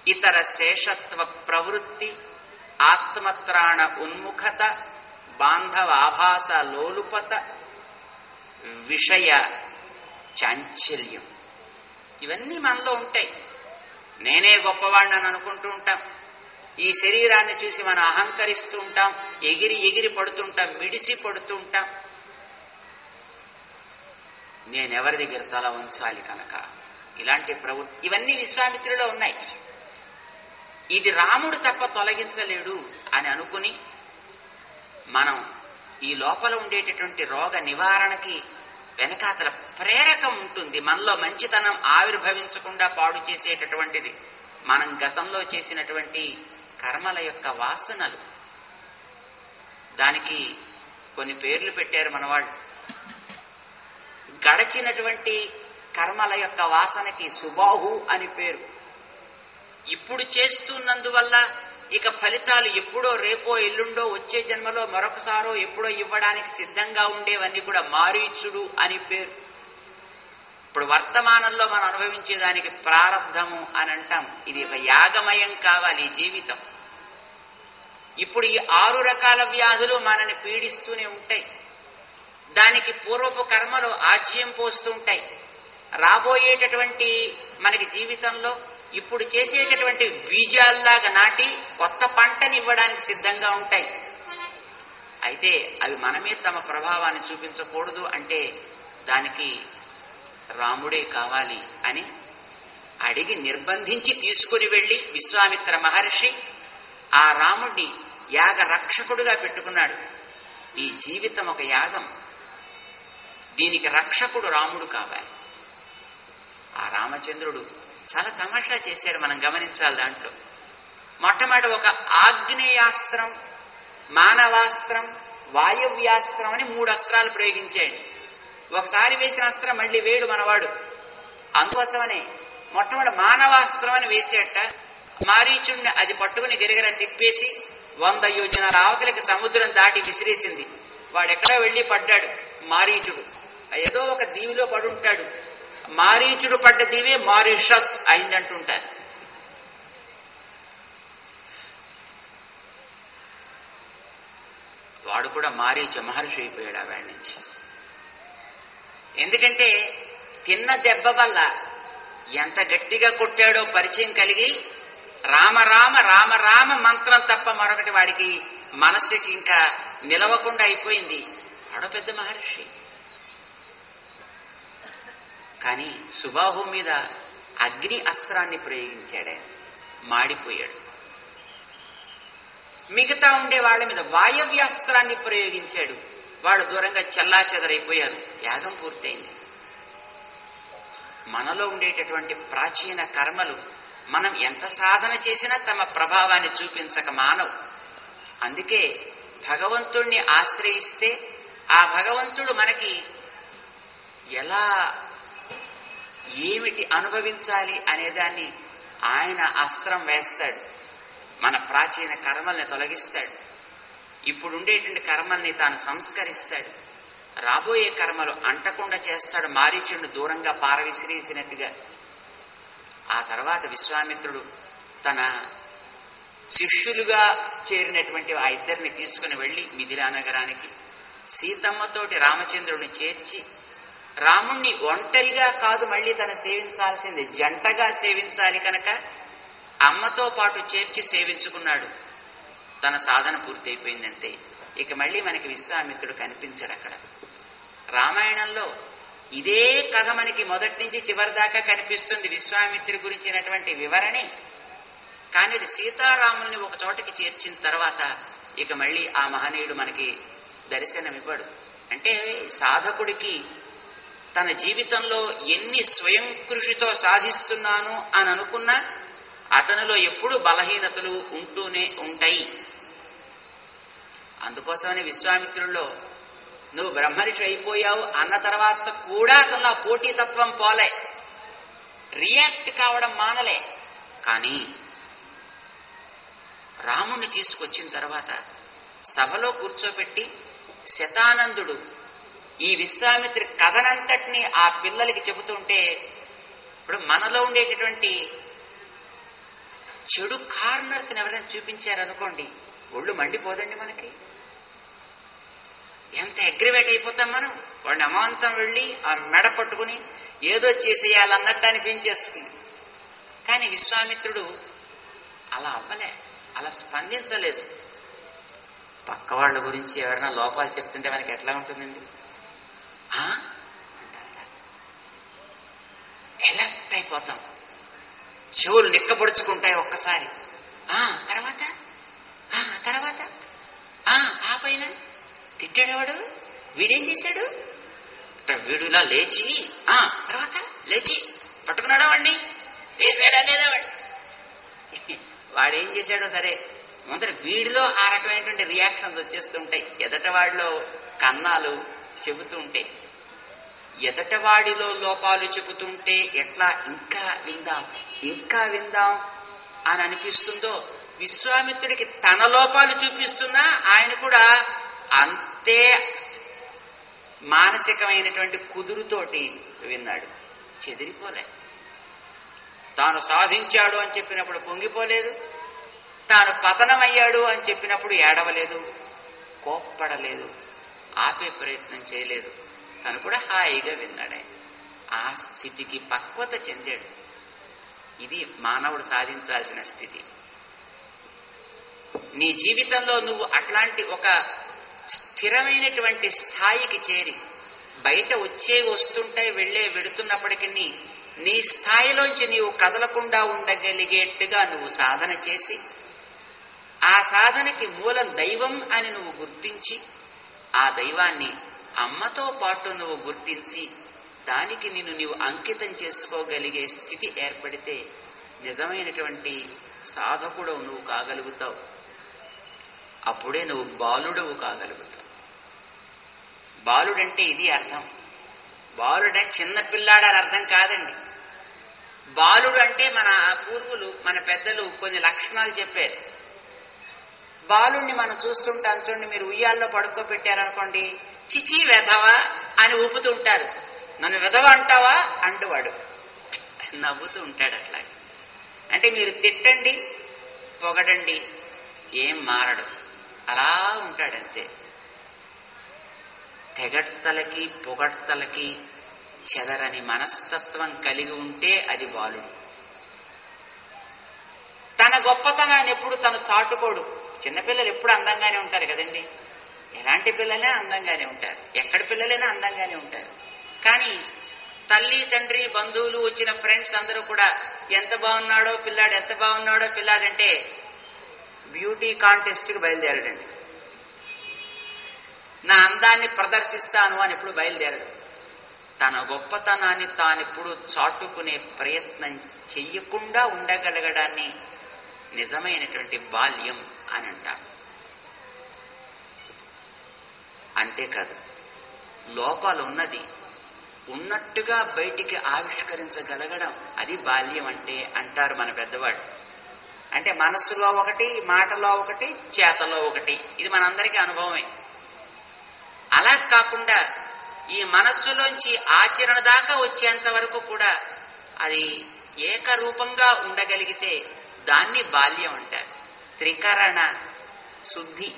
ఇతర శేషత్వ ప్రవృత్తి ఆత్మత్రాణ ఉన్ముఖత బాంధవాభాస లోలుపత విషయ చాంచల్యం. ఇవన్నీ మనలో ఉంటాయి. నేనే గొప్పవాడిని అని అనుకుంటూ ఉంటాం. ఈ శరీరాన్ని చూసి మనం అహంకరిస్తూ ఉంటాం ఎగిరి ఎగిరి పడుతుంటాం మిడిసి పడుతూ ఉంటాం. నేనెవరి దగ్గర తల ఉంచాలి కనుక? ఇలాంటి ప్రవృత్తి ఇవన్నీ విశ్వామిత్రులో ఉన్నాయి. ఇది రాముడు తప్ప తొలగించలేడు అని అనుకుని మనం ఈ లోపల ఉండేటటువంటి రోగ నివారణకి వెనకాతల ప్రేరకం ఉంటుంది. మనలో మంచితనం ఆవిర్భవించకుండా పాడు చేసేటటువంటిది. మనం గతంలో చేసినటువంటి కర్మల యొక్క వాసనలు. దానికి కొన్ని పేర్లు పెట్టారు మనవాళ్ళు. గడచినటువంటి కర్మల యొక్క వాసనకి సుబాహు అని పేరు. ఇప్పుడు చేస్తున్నందువల్ల ఇక ఫలితాలు ఎప్పుడో రేపో ఎల్లుండో వచ్చే జన్మలో మరొకసారో ఎప్పుడో ఇవ్వడానికి సిద్ధంగా ఉండేవన్నీ కూడా మారీచుడు అని పేరు. ఇప్పుడు వర్తమానంలో మనం అనుభవించేదానికి ప్రారంధము అని అంటాం. ఇది ఒక యాగమయం కావాలి జీవితం. ఇప్పుడు ఈ ఆరు రకాల వ్యాధులు మనని పీడిస్తూనే ఉంటాయి. దానికి పూర్వపు కర్మలు ఆజ్యం పోస్తూ ఉంటాయి. రాబోయేటటువంటి మనకి జీవితంలో ఇప్పుడు చేసేటటువంటి బీజాల్లాగా నాటి కొత్త పంటని ఇవ్వడానికి సిద్ధంగా ఉంటాయి. అయితే అవి మనమే తమ ప్రభావాన్ని చూపించకూడదు అంటే దానికి రాముడే కావాలి అని అడిగి నిర్బంధించి తీసుకుని వెళ్ళి విశ్వామిత్ర మహర్షి ఆ రాముడిని యాగ రక్షకుడుగా పెట్టుకున్నాడు. ఈ జీవితం ఒక యాగం. దీనికి రక్షకుడు రాముడు కావాలి. ఆ రామచంద్రుడు చాలా తమాషా చేశాడు మనం గమనించాలి దాంట్లో. మొట్టమొదటి ఒక ఆగ్నేయాస్త్రం మానవాస్త్రం వాయవ్యాస్త్రం అని మూడు అస్త్రాలు ప్రయోగించాడు. ఒకసారి వేసిన అస్త్రం మళ్ళీ వేడు మనవాడు. అందుకోసమనే మొట్టమొదటి మానవాస్త్రం అని వేసేట. మారీచుడిని అది పట్టుకుని గిరగిర తిప్పేసి వంద యోజనాల అవతలికి సముద్రం దాటి విసిరేసింది. వాడెక్కడో వెళ్ళి పడ్డాడు మారీచుడు. ఏదో ఒక దీవిలో పడుంటాడు. మారీచుడు పడ్డ దీవే మారిషస్ అయిందంటుంటారు. వాడు కూడా మారీచ మహర్షి అయిపోయాడు ఆ వాడి నుంచి. ఎందుకంటే తిన్న దెబ్బ వల్ల ఎంత గట్టిగా కొట్టాడో పరిచయం కలిగి రామ రామ రామ రామ మంత్రం తప్ప మరొకటి వాడికి మనస్సుకి ఇంకా నిలవకుండా అయిపోయింది. వాడో పెద్ద మహర్షి. కానీ సుబాహు మీద అగ్ని అస్త్రాన్ని ప్రయోగించాడు. ఆయన మాడిపోయాడు. మిగతా ఉండే వాళ్ళ మీద వాయవ్యాస్త్రాన్ని ప్రయోగించాడు. వాడు దూరంగా చల్లా చెదరైపోయారు యాగం పూర్తయింది. మనలో ఉండేటటువంటి ప్రాచీన కర్మలు మనం ఎంత సాధన చేసినా తమ ప్రభావాన్ని చూపించక మానవు. అందుకే భగవంతుణ్ణి ఆశ్రయిస్తే ఆ భగవంతుడు మనకి ఎలా ఏమిటి అనుభవించాలి అనేదాన్ని ఆయన అస్త్రం వేస్తాడు. మన ప్రాచీన కర్మల్ని తొలగిస్తాడు. ఇప్పుడు ఉండేటువంటి కర్మల్ని తాను సంస్కరిస్తాడు. రాబోయే కర్మలు అంటకుండా చేస్తాడు మారీచుడిని దూరంగా పారవిసిరేసినట్టుగా. ఆ తర్వాత విశ్వామిత్రుడు తన శిష్యులుగా చేరినటువంటి ఆ ఇద్దరిని తీసుకుని వెళ్ళి మిథిలా నగరానికి సీతమ్మతోటి రామచంద్రుడిని చేర్చి రాముణ్ణి ఒంటరిగా కాదు మళ్ళీ తను సేవించాల్సింది. జంటగా సేవించాలి కనుక అమ్మతో పాటు చేర్చి సేవించుకున్నాడు. తన సాధన పూర్తయిపోయిందంటే ఇక మళ్ళీ మనకి విశ్వామిత్రుడు కనిపించాడు అక్కడ. రామాయణంలో ఇదే కథ మనకి మొదటి నుంచి చివరి దాకా కనిపిస్తుంది విశ్వామిత్రుడి గురించినటువంటి వివరణే. కానీ అది సీతారాముల్ని ఒక చోటకి చేర్చిన తర్వాత ఇక మళ్ళీ ఆ మహనీయుడు మనకి దర్శనమివ్వడు. అంటే సాధకుడికి తన జీవితంలో ఎన్ని స్వయం కృషితో సాధిస్తున్నాను అని అనుకున్నా అతనిలో ఎప్పుడు బలహీనతలు ఉంటూనే ఉంటాయి. అందుకోసమని విశ్వామిత్రుల్లో నువ్వు బ్రహ్మర్షి అయిపోయావు అన్న తర్వాత కూడా అతనిలో పోటీతత్వం పోలే. రియాక్ట్ కావడం మానలే. కానీ రాముణ్ణి తీసుకొచ్చిన తర్వాత సభలో కూర్చోబెట్టి శతానందుడు ఈ విశ్వామిత్రి కథనంతటిని ఆ పిల్లలకి చెబుతుంటే ఇప్పుడు మనలో ఉండేటటువంటి చెడు కార్నర్స్ ఎవరైనా చూపించారనుకోండి ఒళ్ళు మండిపోదండి మనకి. ఎంత అగ్రివేట్ అయిపోతాం మనం? వాడిని అమాంతం వెళ్ళి ఆ మెడ పట్టుకుని ఏదో చేసేయాలన్నట్టు అనిపించేస్తుంది. కానీ విశ్వామిత్రుడు అలా అవ్వలే అలా స్పందించలేదు. పక్క వాళ్ళ గురించి ఎవరైనా లోపాలు చెప్తుంటే మనకి ఎట్లా ఉంటుందండి? ఎలర్ట్ అయిపోతాం? చెవులు నిక్కపొడుచుకుంటాయి ఒక్కసారి. ఆ తర్వాత? ఆ తర్వాత? ఆ పైన? తిట్టాడేవాడు వీడేం చేశాడు? వీడులా లేచి ఆ తర్వాత? లేచి పట్టుకున్నాడా వాడిని? వేసాడా లేదా వాడిని వాడేం చేశాడో సరే. ముందర వీడిలో ఆ రకమైనటువంటి రియాక్షన్స్ వచ్చేస్తుంటాయి. ఎదట వాడిలో కన్నాలు చెబుతూ ఉంటాయి. ఎదటవాడిలో లోపాలు చెబుతుంటే ఎట్లా ఇంకా విందాం? ఇంకా విందాం అని అనిపిస్తుందో విశ్వామిత్రుడికి తన లోపాలు చూపిస్తున్నా ఆయన కూడా అంతే మానసికమైనటువంటి కుదురుతోటి విన్నాడు. చెదిరిపోలే. తాను సాధించాడు అని చెప్పినప్పుడు పొంగిపోలేదు. తాను పతనమయ్యాడు అని చెప్పినప్పుడు ఏడవలేదు. కోప్పడలేదు. ఆపే ప్రయత్నం చేయలేదు. తను కూడా హాయిగా విన్నాడు. ఆయన ఆ స్థితికి పక్వత చెందాడు. ఇది మానవుడు సాధించాల్సిన స్థితి. నీ జీవితంలో నువ్వు అట్లాంటి ఒక స్థిరమైనటువంటి స్థాయికి చేరి బయట వచ్చే వస్తుంటాయి వెళ్ళే వెడుతున్నప్పటికీ నీ స్థాయిలోంచి నీవు కదలకుండా ఉండగలిగేట్టుగా నువ్వు సాధన చేసి ఆ సాధనకి మూలం దైవం అని నువ్వు గుర్తించి ఆ దైవాన్ని అమ్మతో పాటు నువ్వు గుర్తించి దానికి నిన్ను నీవు అంకితం చేసుకోగలిగే స్థితి ఏర్పడితే నిజమైనటువంటి సాధకుడు నువ్వు కాగలుగుతావు. అప్పుడే నువ్వు బాలుడవు కాగలుగుతావు. బాలుడంటే ఇది అర్థం. బాలుడే చిన్న పిల్లాడని అర్థం కాదండి. బాలుడు అంటే మన పూర్వులు మన పెద్దలు కొన్ని లక్షణాలు చెప్పారు. బాలుణ్ణి మనం చూస్తుంటాం చూడండి మీరు ఉయ్యాల్లో పడుకోబెట్టారనుకోండి చిచి వెధవా అని ఊపుతూ ఉంటారు నన్ను వెధవ అంటావా? అంటువాడు నవ్వుతూ ఉంటాడు అట్లా అంటే మీరు తిట్టండి పొగడండి ఏం మారడు. అలా ఉంటాడంతే. తెగడ్తలకి పొగడ్తలకి చెదరని మనస్తత్వం కలిగి ఉంటే అది బాలుడు. తన గొప్పతనాన్ని ఎప్పుడు తను చాటుకోడు. చిన్నపిల్లలు ఎప్పుడు అందంగానే ఉంటారు కదండి. ఎలాంటి పిల్లలైనా అందంగానే ఉంటారు. ఎక్కడి పిల్లలైనా అందంగానే ఉంటారు. కానీ తల్లి తండ్రి బంధువులు వచ్చిన ఫ్రెండ్స్ అందరూ కూడా ఎంత బాగున్నాడో పిల్లాడు ఎంత బాగున్నాడో పిల్లాడంటే బ్యూటీ కాంటెస్ట్కి బయలుదేరాడండి. నా అందాన్ని ప్రదర్శిస్తాను అని ఎప్పుడు బయలుదేరాడు. తన గొప్పతనాన్ని తానెప్పుడు చాటుకునే ప్రయత్నం చెయ్యకుండా ఉండగలగడాన్ని నిజమైనటువంటి బాల్యం అని అంటాం అంతేకాదు లోపాలు ఉన్నది ఉన్నట్టుగా బయటికి ఆవిష్కరించగలగడం. అది బాల్యం అంటే అంటారు మన పెద్దవాడు అంటే మనస్సులో ఒకటి మాటలో ఒకటి చేతలో ఒకటి. ఇది మనందరికీ అనుభవమే. అలా కాకుండా ఈ మనస్సులోంచి ఆచరణ దాకా వచ్చేంత వరకు కూడా అది ఏకరూపంగా ఉండగలిగితే దాన్ని బాల్యం అంటారు. త్రికరణ శుద్ధి.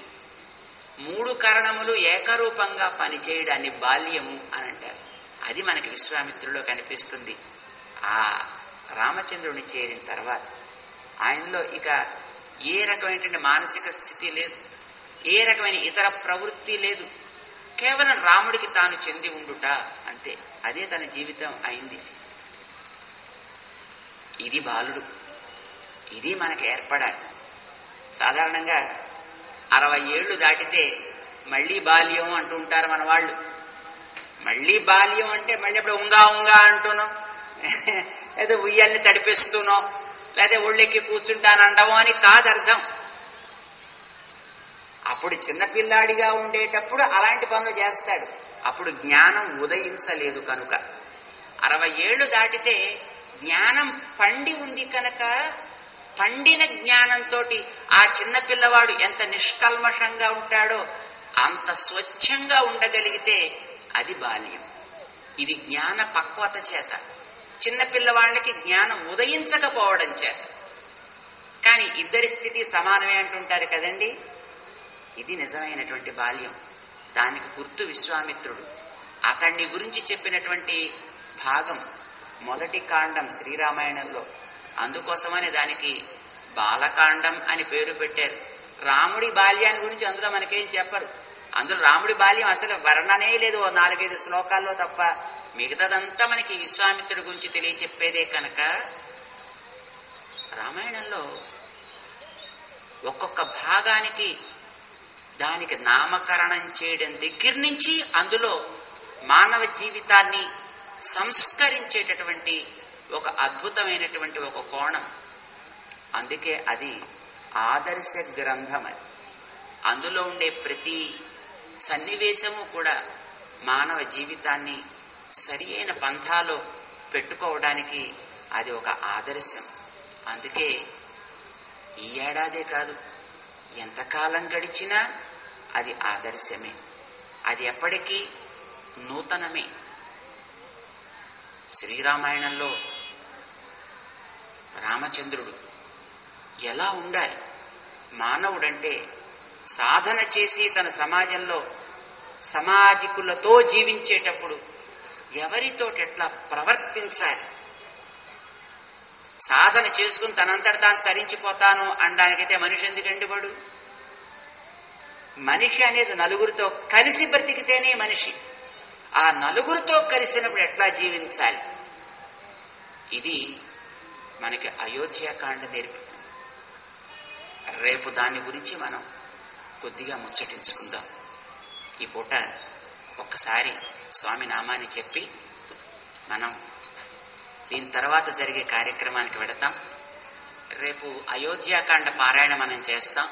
మూడు కరణములు ఏకరూపంగా పనిచేయడాన్ని బాల్యము అని అంటారు. అది మనకి విశ్వామిత్రులో కనిపిస్తుంది. ఆ రామచంద్రుని చేరిన తర్వాత ఆయనలో ఇక ఏ రకమైనటువంటి మానసిక స్థితి లేదు. ఏ రకమైన ఇతర ప్రవృత్తి లేదు. కేవలం రాముడికి తాను చెంది ఉండుట అంతే. అదే తన జీవితం అయింది. ఇది బాలుడు. ఇది మనకి ఏర్పడాలి. సాధారణంగా అరవై ఏళ్ళు దాటితే మళ్ళీ బాల్యం అంటూ ఉంటారు మన వాళ్ళు మళ్ళీ బాల్యం అంటే మళ్ళీ ఇప్పుడు ఉంగా ఉంగా అంటున్నాం. లేదా ఉయ్యాల్ని తడిపేస్తున్నాం. లేదా ఒళ్ళెక్కి కూర్చుంటానండమో అని కాదు అర్థం అప్పుడు చిన్నపిల్లాడిగా ఉండేటప్పుడు అలాంటి పనులు చేస్తాడు. అప్పుడు జ్ఞానం ఉదయించలేదు కనుక. అరవై ఏళ్ళు దాటితే జ్ఞానం పండి ఉంది కనుక పండిన జ్ఞానంతో ఆ చిన్న పిల్లవాడు ఎంత నిష్కల్మషంగా ఉంటాడో అంత స్వచ్ఛంగా ఉండగలిగితే అది బాల్యం. ఇది జ్ఞాన పక్వత చేత. చిన్న పిల్లవాళ్ళకి జ్ఞానం ఉదయించకపోవడం చేత. కానీ ఇద్దరి స్థితి సమానమే అంటుంటారు కదండి? ఇది నిజమైనటువంటి బాల్యం. దానికి గుర్తు విశ్వామిత్రుడు. అతన్ని గురించి చెప్పినటువంటి భాగం మొదటి కాండం శ్రీరామాయణంలో. అందుకోసమని దానికి బాలకాండం అని పేరు పెట్టారు. రాముడి బాల్యాన్ని గురించి అందులో మనకేం చెప్పరు. అందులో రాముడి బాల్యం అసలు వర్ణనే లేదు ఓ నాలుగైదు శ్లోకాల్లో తప్ప. మిగతాదంతా మనకి విశ్వామిత్రుడి గురించి తెలియచెప్పేదే కనుక రామాయణంలో ఒక్కొక్క భాగానికి దానికి నామకరణం చేయడం దగ్గర నుంచి అందులో మానవ జీవితాన్ని సంస్కరించేటటువంటి ఒక అద్భుతమైనటువంటి ఒక కోణం. అందుకే అది ఆదర్శ గ్రంథం అది. అందులో ఉండే ప్రతి సన్నివేశము కూడా మానవ జీవితాన్ని సరి అయిన పంథాలో పెట్టుకోవడానికి అది ఒక ఆదర్శం. అందుకే ఈ ఏడాదే కాదు ఎంతకాలం గడిచినా అది ఆదర్శమే. అది ఎప్పటికీ నూతనమే. శ్రీరామాయణంలో రామచంద్రుడు. ఎలా ఉండాలి? మానవుడంటే సాధన చేసి తన సమాజంలో సమాజికులతో జీవించేటప్పుడు ఎవరితోటెట్లా ప్రవర్తించాలి? సాధన చేసుకుని తనంతట తాను తరించిపోతాను అనడానికైతే మనిషి ఎందుకండి వాడు? మనిషి అనేది నలుగురితో కలిసి బ్రతికితేనే మనిషి. ఆ నలుగురితో కలిసినప్పుడు ఎట్లా జీవించాలి? ఇది మనకి అయోధ్యాకాండ నేర్పుతుంది. రేపు దాని గురించి మనం కొద్దిగా ముచ్చటించుకుందాం. ఈ పూట ఒక్కసారి స్వామి నామాన్ని చెప్పి మనం దీని తర్వాత జరిగే కార్యక్రమానికి వెడతాం. రేపు అయోధ్యాకాండ పారాయణ మనం చేస్తాం.